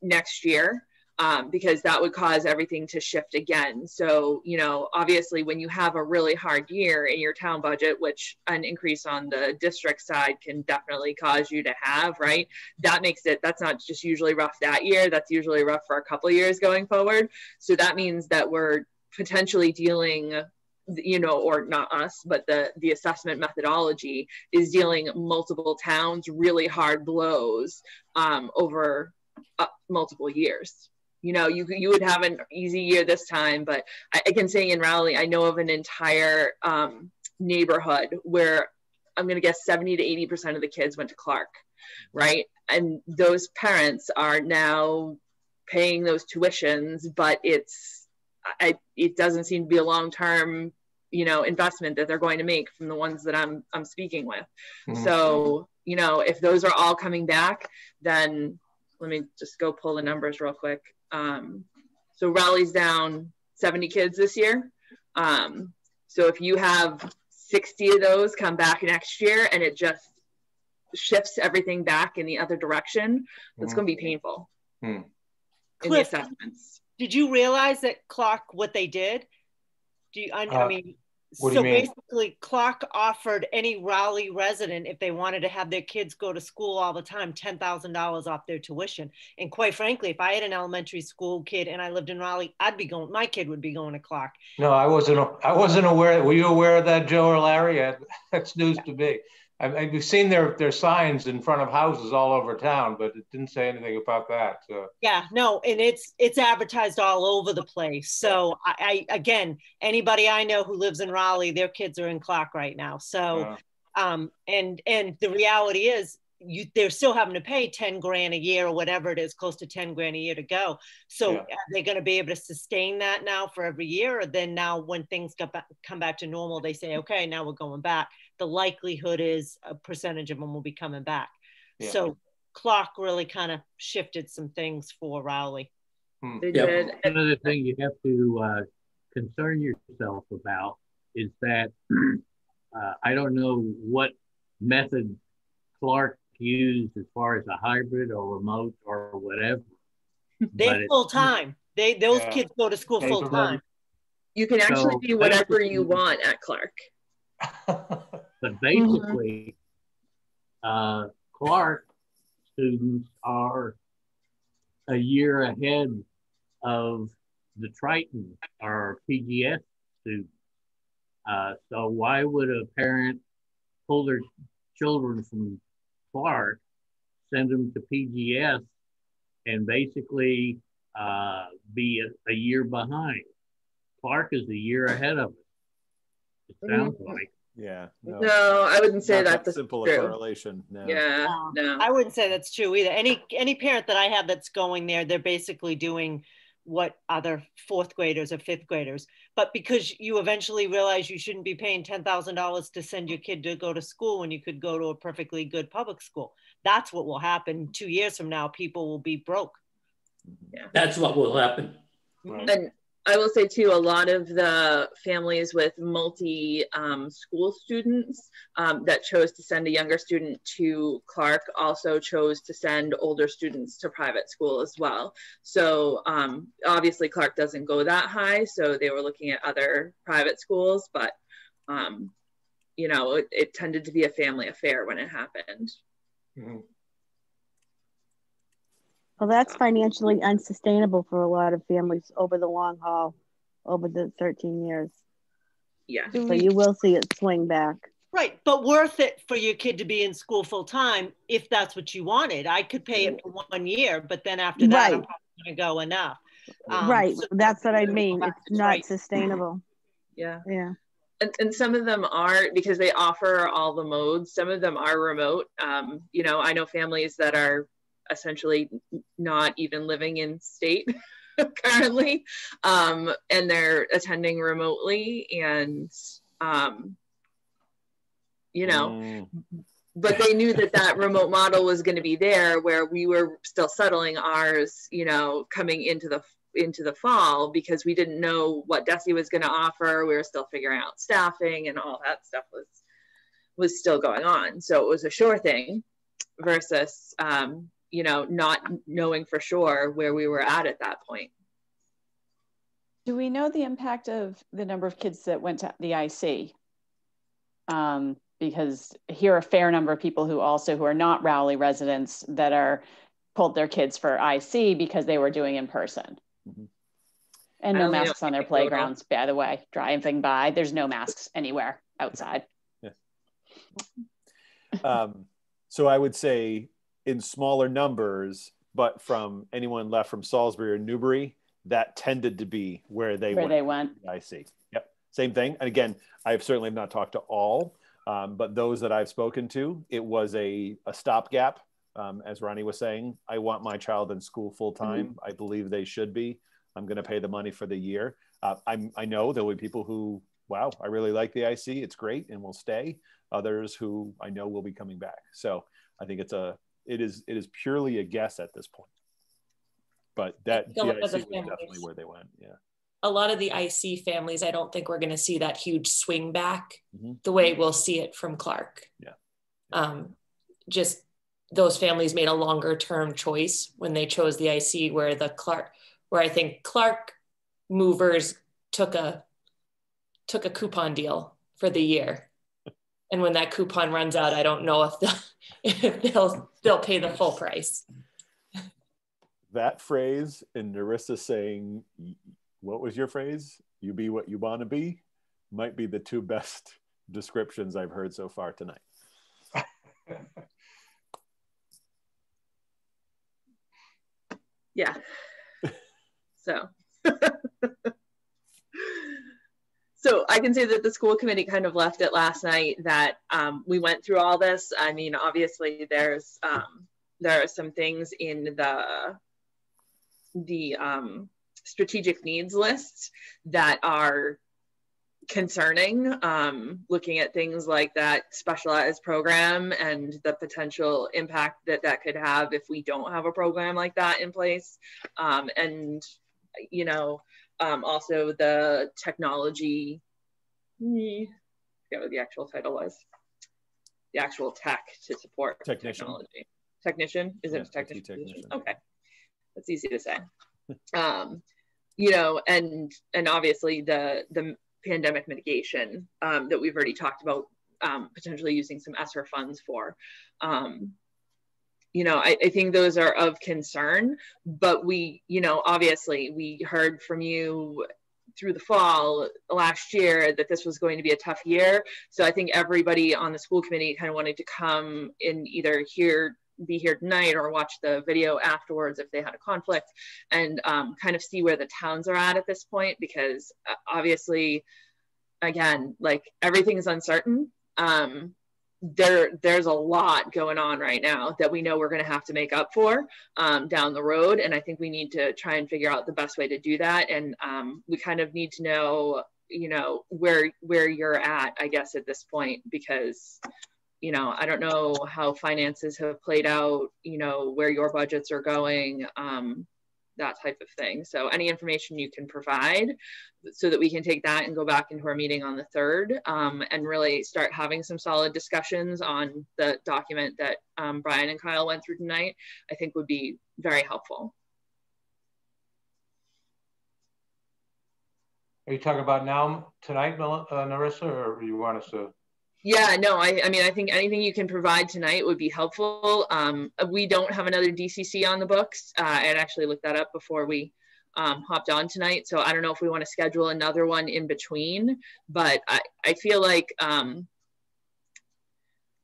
next year um, because that would cause everything to shift again. So, you know, obviously, when you have a really hard year in your town budget, which an increase on the district side can definitely cause you to have, right? That makes it, that's not just usually rough that year, that's usually rough for a couple years going forward. So that means that we're potentially dealing you know or not us but the the assessment methodology is dealing multiple towns really hard blows um, over multiple years. You know you you would have an easy year this time but i, I can say in rowley i know of an entire um, neighborhood where i'm going to guess 70 to 80 percent of the kids went to clark right? And those parents are now paying those tuitions but it's I, it doesn't seem to be a long term you know investment that they're going to make from the ones that i'm i'm speaking with. Mm-hmm. so you know if those are all coming back then let me just go pull the numbers real quick um, so Rowley's down 70 kids this year. Um, so if you have 60 of those come back next year and it just shifts everything back in the other direction, that's mm. going to be painful mm. in Cliff, the assessments. Did you realize that Clark what they did? Do you? I, uh, I mean, what so mean? basically, Clark offered any Rowley resident, if they wanted to have their kids go to school all the time, ten thousand dollars off their tuition. And quite frankly, if I had an elementary school kid and I lived in Rowley, I'd be going. My kid would be going to Clark. No, I wasn't. I wasn't aware. Were you aware of that, Joe or Larry? <laughs> That's news yeah. to me. I've, I've seen their their signs in front of houses all over town, but it didn't say anything about that. So. Yeah, no, and it's it's advertised all over the place. So I, I again, anybody I know who lives in Rowley, their kids are in Clark right now. So, um, and and the reality is, you they're still having to pay 10 grand a year or whatever it is close to 10 grand a year to go so yeah. are they going to be able to sustain that now for every year or then now when things back, come back to normal they say okay now we're going back the likelihood is a percentage of them will be coming back. Yeah. So Clark really kind of shifted some things for Rowley. They Yeah. did. Another thing you have to uh, concern yourself about is that <clears throat> uh, I don't know what method Clark used as far as a hybrid or remote or whatever. <laughs> They're full time. They those Yeah. kids go to school full time. You can actually So do whatever you want at Clark. <laughs> But basically, uh, Clark students are a year ahead of the Triton or PGS students. Uh, so why would a parent pull their children from Clark, send them to PGS, and basically uh, be a, a year behind? Clark is a year ahead of us. It sounds Mhm. like. Yeah. No, I wouldn't say that's that simple a correlation. No. Yeah, no. I wouldn't say that's true either. Any any parent that I have that's going there, they're basically doing what other fourth graders or fifth graders. But because you eventually realize you shouldn't be paying ten thousand dollars to send your kid to go to school when you could go to a perfectly good public school, that's what will happen. Two years from now, people will be broke. Mm-hmm. Yeah. That's what will happen. Mm-hmm. And I will say too, a lot of the families with multi um, school students um, that chose to send a younger student to Clark also chose to send older students to private school as well. So um, obviously Clark doesn't go that high, so they were looking at other private schools, but um, you know, it, it tended to be a family affair when it happened. Well, that's financially unsustainable for a lot of families over the long haul, over the 13 years. Yeah. So you will see it swing back. Right, but worth it for your kid to be in school full time if that's what you wanted. I could pay it for one year, but then after that, I'm Right. gonna go enough. Um, right. so- That's what I mean. It's not Right. sustainable. Yeah. Yeah. and, and some of them are because they offer all the modes some of them are remote um, you know i know families that are essentially not even living in state <laughs> currently. Um, and they're attending remotely and um, you know Mm. but they knew that that remote model was going to be there where we were still settling ours you know coming into the into the fall because we didn't know what DESE was going to offer. We were still figuring out staffing and all that stuff was was still going on. So it was a sure thing versus um, you know not knowing for sure where we were at at that point Do we know the impact of the number of kids that went to the IC? Um, because here are a fair number of people who also who are not Rowley residents that are pulled their kids for IC because they were doing in person. Mhm. And no masks on their people who don't. playgrounds, by the way. Driving by, there's no masks anywhere outside. Um, so I would say in smaller numbers, but from anyone left from Salisbury or Newbury, that tended to be where they Where went. they went. I see. Yep. Same thing. And again, I've certainly not talked to all, um, but those that I've spoken to, it was a, a stopgap. Um, as Ronnie was saying, I want my child in school full time. I believe they should be. I'm going to pay the money for the year. Uh, I'm, I know there will be people who, wow, I really like the IC. It's great and will stay. Others who I know will be coming back. So I think it's a, it is, it is purely a guess at this point. But that Go the with the IC was definitely where they went. Yeah. a lot of the IC families, I don't think we're going to see that huge swing back Mhm. the way we'll see it from Clark. Yeah. Um, just those families made a longer term choice when they chose the IC, where the Clark, where I think Clark movers took a took a coupon deal for the year, and when that coupon runs out, I don't know if they'll <laughs> if they'll they'll pay the full price. that phrase and Narissa saying, what was your phrase? You be what you want to be might be the two best <laughs> descriptions I've heard so far tonight. <laughs> yeah so so i can say that the school committee kind of left it last night that um, we went through all this. I mean obviously there's um, there are some things in the the um, strategic needs list that are concerning um, looking at things like that specialized program and the potential impact that that could have if we don't have a program like that in place. Um, and you know um, also the technology I forget what the actual title was the actual tech to support technician. technology technician is Yeah, it a technician, technician. okay that's easy to say <laughs> um, you know and and obviously the the pandemic mitigation um, that we've already talked about um, potentially using some ESSER funds for. Um, you know, I, I think those are of concern, but we, you know, obviously we heard from you through the fall last year that this was going to be a tough year. So I think everybody on the school committee kind of wanted to come and either hear be here tonight or watch the video afterwards if they had a conflict and um, kind of see where the towns are at at this point because uh, obviously again like everything is uncertain um, there there's a lot going on right now that we know we're going to have to make up for um, down the road and i think we need to try and figure out the best way to do that and um, we kind of need to know you know where where you're at i guess at this point because you know, I don't know how finances have played out, you know, where your budgets are going, um, that type of thing. So any information you can provide so that we can take that and go back into our meeting on the third um, and really start having some solid discussions on the document that um, Brian and Kyle went through tonight, I think would be very helpful. Are you talking about now, tonight, Mel- uh, Narissa, or you want us to? Yeah, no, I, I mean, I think anything you can provide tonight would be helpful. Um, we don't have another DCC on the books. Uh, I actually looked that up before we um, hopped on tonight. So I don't know if we want to schedule another one in between, but I, I feel like, um,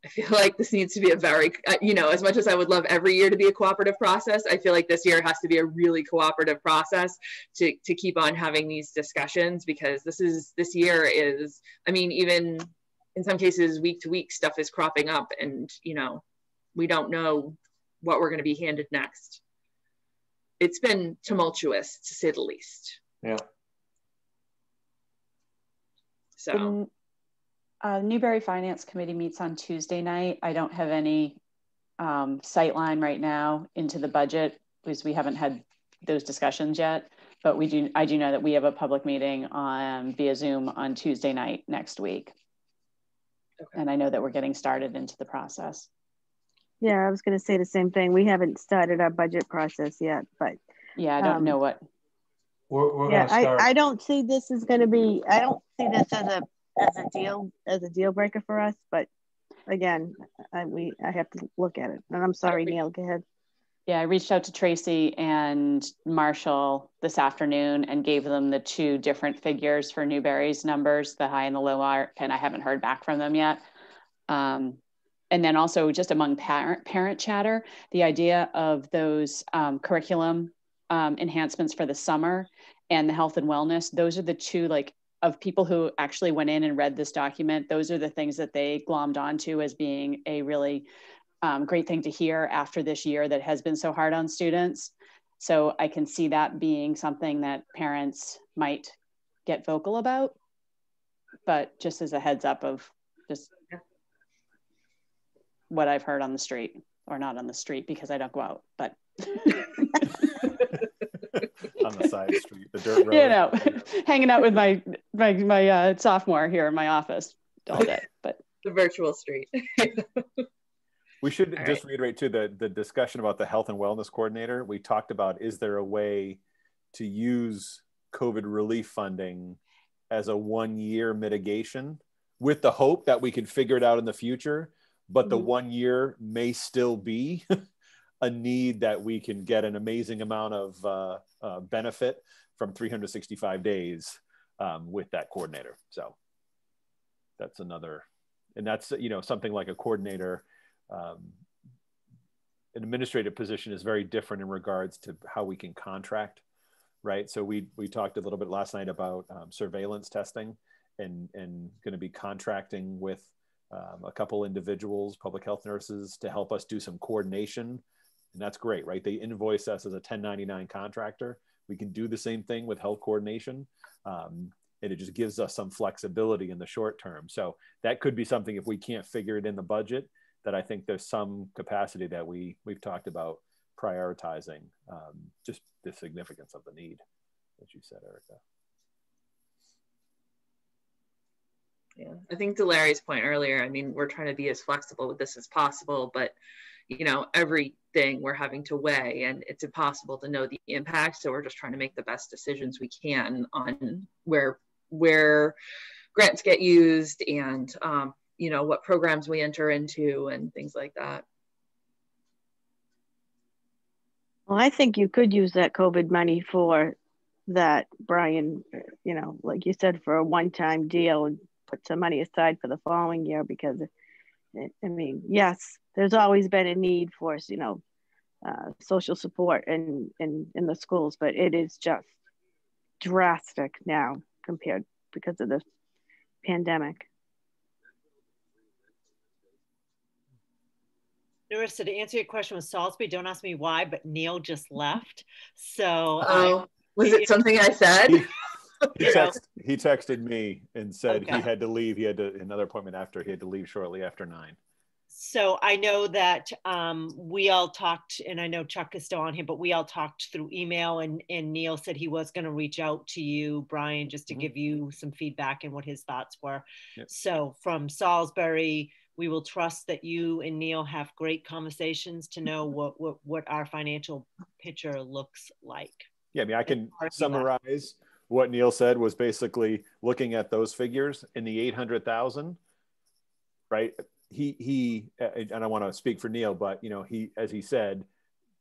I feel <laughs> like this needs to be a very, uh, you know, as much as I would love every year to be a cooperative process, I feel like this year has to be a really cooperative process to, to keep on having these discussions because this is, this year is, I mean, even in some cases week to week stuff is cropping up and you know we don't know what we're going to be handed next it's been tumultuous to say the least yeah so The, uh, Newbury Finance Committee meets on Tuesday night. I don't have any um, sight line right now into the budget because we haven't had those discussions yet. But we do. I do know that we have a public meeting on via Zoom on Tuesday night next week. Okay. And I know that we're getting started into the process. Yeah, I was going to say the same thing. We haven't started our budget process yet, but Yeah, I don't Um, know what. We're, we're yeah, gonna start. I, I don't see this is going to be. I don't see this as a as a deal as a deal breaker for us. But again, I, we I have to look at it. And I'm sorry, Neil. Go ahead. Yeah, I reached out to Tracy and Marshall this afternoon and gave them the two different figures for Newbury's numbers, the high and the low arc, and I haven't heard back from them yet. Um, and then also just among parent parent chatter, the idea of those um, curriculum um, enhancements for the summer and the health and wellness, those are the two like of people who actually went in and read this document. Those are the things that they glommed onto as being a really um, great thing to hear after this year that has been so hard on students. So I can see that being something that parents might get vocal about. But just as a heads up of just what I've heard on the street, or not on the street because I don't go out, but <laughs> on the side street, the dirt road. you know, hanging out with my my my uh, sophomore here in my office all day. But the virtual street <laughs> We should All just reiterate too the the discussion about the health and wellness coordinator. We talked about is there a way to use COVID relief funding as a one year mitigation with the hope that we can figure it out in the future, but the Mhm. one year may still be <laughs> a need that we can get an amazing amount of uh, uh, benefit from 365 days um, with that coordinator. So that's another, and that's you know something like a coordinator um, an administrative position is very different in regards to how we can contract, right? So we we talked a little bit last night about um, surveillance testing and and going to be contracting with um, a couple individuals, public health nurses, to help us do some coordination, and that's great, right? They invoice us as a 1099 contractor. We can do the same thing with health coordination. Um, and it just gives us some flexibility in the short term. So that could be something if we can't figure it in the budget, that I think there's some capacity that we we've talked about prioritizing um, just the significance of the need, as you said, Erica. Yeah, I think to Larry's point earlier, I mean, we're trying to be as flexible with this as possible, but you know, everything we're having to weigh and it's impossible to know the impact. So we're just trying to make the best decisions we can on where where grants get used and um, you know what programs we enter into and things like that. Well, I think you could use that COVID money for that, Brian, you know, like you said, for a one-time deal and put some money aside for the following year because, I mean, yes, there's always been a need for, you know, uh, social support in, in, in the schools, but it is just drastic now compared because of the pandemic. Narissa, to answer your question with Salisbury, don't ask me why, but Neil just left. So, oh, was it something I said? He, he, <laughs> text, he texted me and said okay. he had to leave. He had to, another appointment after. He had to leave shortly after nine. So I know that um, we all talked, and I know Chuck is still on here, but we all talked through email, and, and Neil said he was going to reach out to you, Brian, just to mm-hmm. give you some feedback and what his thoughts were. Yep. So from Salisbury, we will trust that you and Neil have great conversations to know mm-hmm. what what, what our financial picture looks like. Yeah, I mean, I can summarize what Neil said was basically looking at those figures in the 800,000, right? He, he, and I want to speak for Neil, but you know, he, as he said,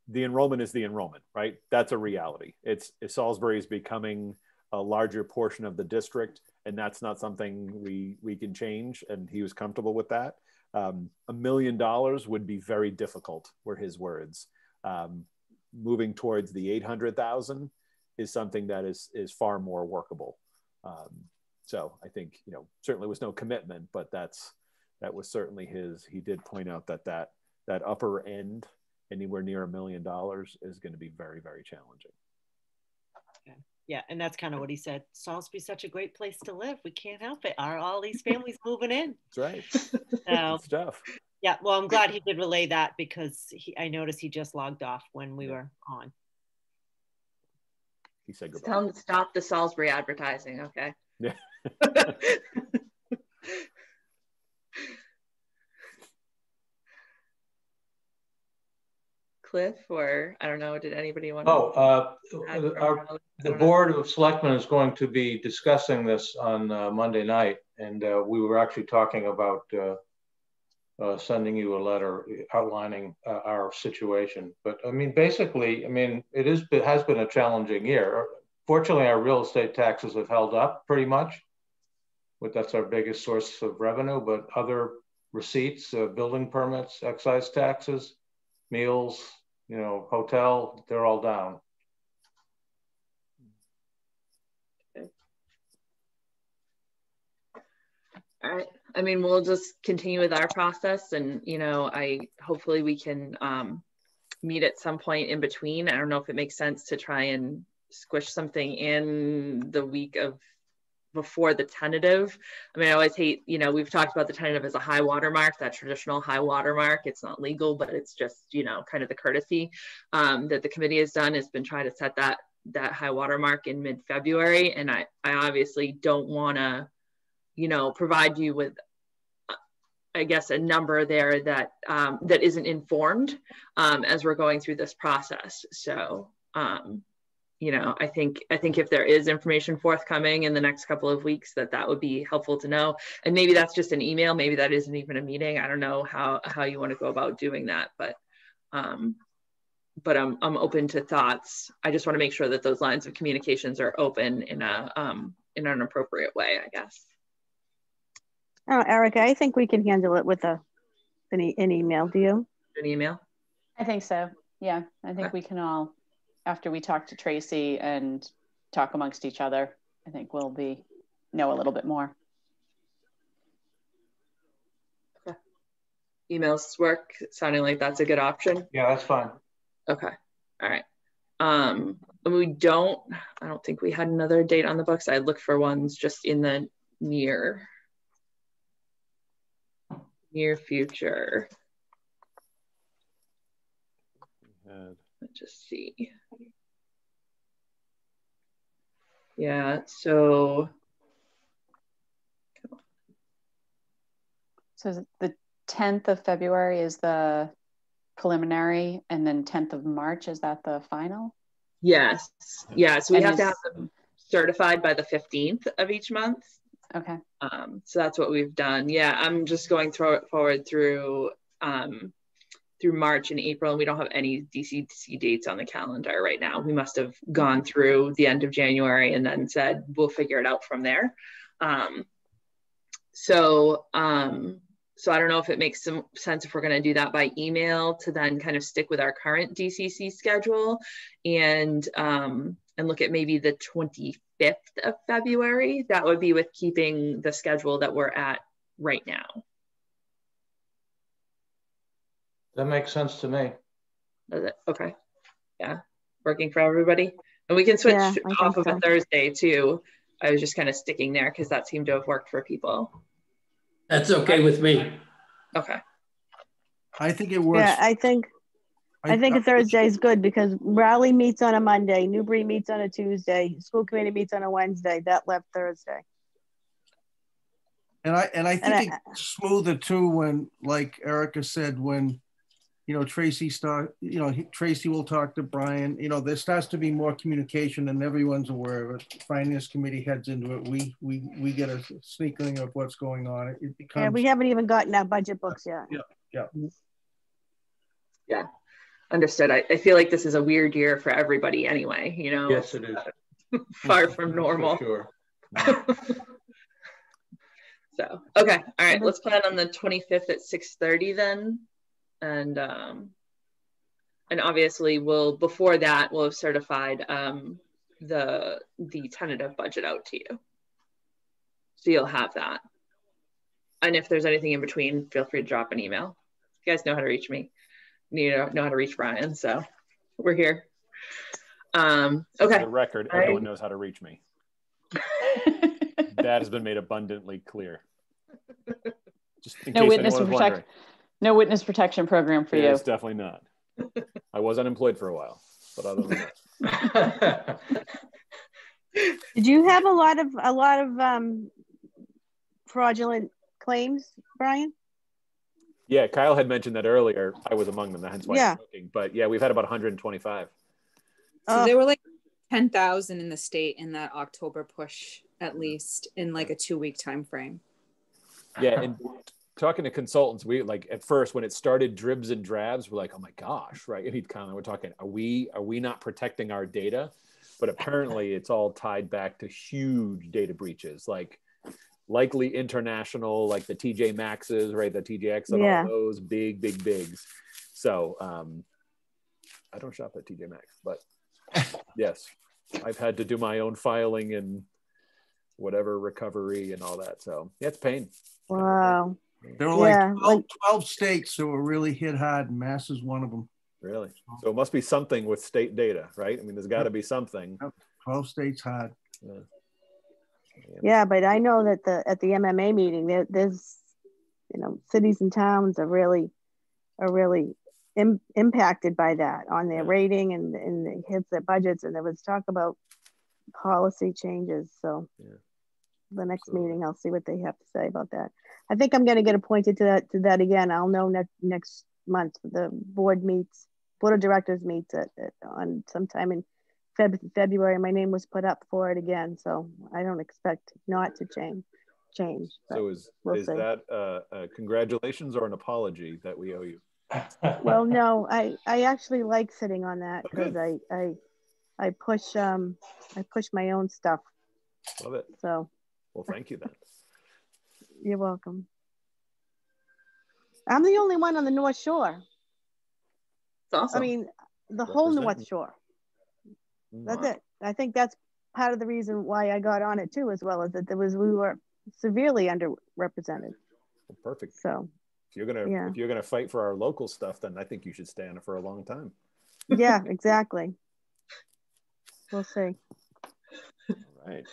the enrollment is the enrollment, right? That's a reality. It's, Salisbury is becoming a larger portion of the district, and that's not something we we can change. And he was comfortable with that. Um, a million dollars would be very difficult, were his words. Um, moving towards the 800,000 is something that is, is far more workable. Um, so I think, you know, certainly was no commitment, but that's, that was certainly his, he did point out that that, that upper end, anywhere near a million dollars is going to be very, very challenging. Okay. Yeah, and that's kind of what he said. Salisbury's such a great place to live. We can't help it. Are all these families moving in? That's right. <laughs> So, stuff. Yeah, well, I'm glad he did relay that because he, I noticed he just logged off when we yeah. were on. He said goodbye. Tell him to stop the Salisbury advertising, okay? Yeah. <laughs> <laughs> Cliff, or I don't know, did anybody want to? Oh, uh, our, the Board of Selectmen is going to be discussing this on uh, Monday night, and uh, we were actually talking about uh, uh, sending you a letter outlining uh, our situation. But I mean, basically, I mean, it is it has been a challenging year. Fortunately, our real estate taxes have held up pretty much. But that's our biggest source of revenue. But other receipts, uh, building permits, excise taxes, meals, you know, hotel, they're all down. All right. I mean, we'll just continue with our process and, you know, I hopefully we can um, meet at some point in between. I don't know if it makes sense to try and squish something in the week of before the tentative. I mean, I always hate, you know, we've talked about the tentative as a high watermark, that traditional high watermark. It's not legal, but it's just, you know, kind of the courtesy um, that the committee has done has been trying to set that that high watermark in mid-February. And I, I obviously don't want to you know, provide you with I guess a number there that um, that isn't informed um, as we're going through this process. So, um, you know, I think I think if there is information forthcoming in the next couple of weeks, that that would be helpful to know. And maybe that's just an email. Maybe that isn't even a meeting. I don't know how how you want to go about doing that, but um, but I'm I'm open to thoughts. I just want to make sure that those lines of communications are open in a um, in an appropriate way. I guess. Oh, Erica, I think we can handle it with a an, e an email. Do you? An email? I think so. Yeah, I think we can all, after we talk to Tracy and talk amongst each other, I think we'll be know a little bit more. Okay. Emails work. Sounding like that's a good option. Yeah, that's fine. Okay. All right. Um, and we don't, I don't think we had another date on the books. I looked for ones just in the near, near future. Let's just see. Yeah, so. So the 10th of February is the preliminary and then 10th of March, is that the final? Yes, yeah, so we And have to have them certified by the 15th of each month. Okay. Um, so that's what we've done. Yeah, I'm just going through forward through um, through March and April, and we don't have any DCC dates on the calendar right now. We must have gone through the end of January and then said we'll figure it out from there. Um, so um, so I don't know if it makes some sense if we're going to do that by email to then kind of stick with our current DCC schedule and um, and look at maybe the 25th of February. That would be with keeping the schedule that we're at right now. That makes sense to me. Does it? Okay. Yeah. Working for everybody. And we can switch Yeah, off of so. a Thursday too. I was just kind of sticking there because that seemed to have worked for people. That's okay with me. Okay. I think it works. Yeah, I think, I think a Thursday is good because Rowley meets on a Monday, Newbury meets on a Tuesday, school committee meets on a Wednesday, that left Thursday. And I and I And think I- it's smoother too when, like Erica said, when you know Tracy start, you know Tracy will talk to Brian. You know there starts to be more communication, and everyone's aware of it. Finance committee heads into it. We we we get a sneaking of what's going on. It, it becomes Yeah, we haven't even gotten our budget books yet. yeah yeah. Yeah. Understood. I, I feel like this is a weird year for everybody anyway, you know? Yes, it is. <laughs> Far from normal. For sure. <laughs> so, okay. All right. Mm-hmm. Let's plan on the 25th at 6.30 then. And, um, and obviously we'll, before that, we'll have certified, um, the, the tentative budget out to you. So you'll have that. And if there's anything in between, feel free to drop an email. You guys know how to reach me. You know, know how to reach Brian. So we're here. Um, For okay. the record, All right. everyone knows how to reach me. <laughs> that has been made abundantly clear. <laughs> Just in No case witness anyone was protect, wondering. No witness protection program for you. It's definitely not. I was unemployed for a while, but other than that. Did you have a lot of, a lot of um, fraudulent claims, Brian? Yeah, Kyle had mentioned that earlier. I was among them, hence why Yeah. I'm joking. But yeah, we've had about 125. So there were like 10,000 in the state in that October push, at least in like a two week time frame. Yeah, and talking to consultants, we like at first when it started dribs and drabs, we're like, oh my gosh, right? And he'd kind of we're talking, are we are we not protecting our data? But apparently, <laughs> it's all tied back to huge data breaches, like likely international, like the TJ Maxxes, right? The TJX and Yeah. all those big, big bigs. So um, I don't shop at TJ Maxx, but <laughs> yes, I've had to do my own filing and whatever recovery and all that. So yeah, it's pain. Wow. There were like Yeah, 12, 12 states that were really hit hard, and Mass is one of them. Really? So it must be something with state data, right? I mean, there's got to be something. 12 states hard. Yeah. Yeah, but I know that the, at the MMA meeting, there, there's, you know, cities and towns are really, are really Im- impacted by that on their rating and, and it hits their budgets. And there was talk about policy changes. So the next meeting, I'll see what they have to say about that. I think I'm going to get appointed to that, to that again. I'll know next, next month. The board meets, board of directors meets at, at on sometime in Feb- February. My name was put up for it again, so I don't expect not to change. Change. So is we'll is see. that uh, uh, congratulations or an apology that we owe you? <laughs> well, no, I I actually like sitting on that because I I I push um I push my own stuff. Love it. So Well, thank you then. You're welcome. I'm the only one on the North Shore. It's awesome. I mean, the whole North Shore. That's Wow. it. I think that's part of the reason why I got on it too, as well as that there was we were severely underrepresented. Well, perfect. So If you're gonna Yeah. if you're gonna fight for our local stuff, then I think you should stay on it for a long time. yeah, exactly. We'll see. Right.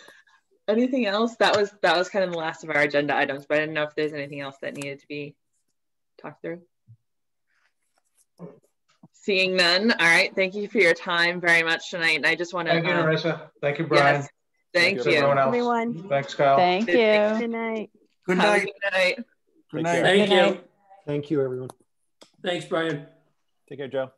Anything else? That was that was kind of the last of our agenda items, but I didn't know if there's anything else that needed to be talked through. Seeing none. All right. Thank you for your time very much tonight. And I just want to Thank you, um, Narissa. Thank you, Brian. Yes, thank Thanks, you. everyone else. Everyone. Thanks, Kyle. Thank you. Good night. Good Have a night. Good night. Good night. Thank you. Thank you, everyone. Thanks, Brian. Take care, Joe.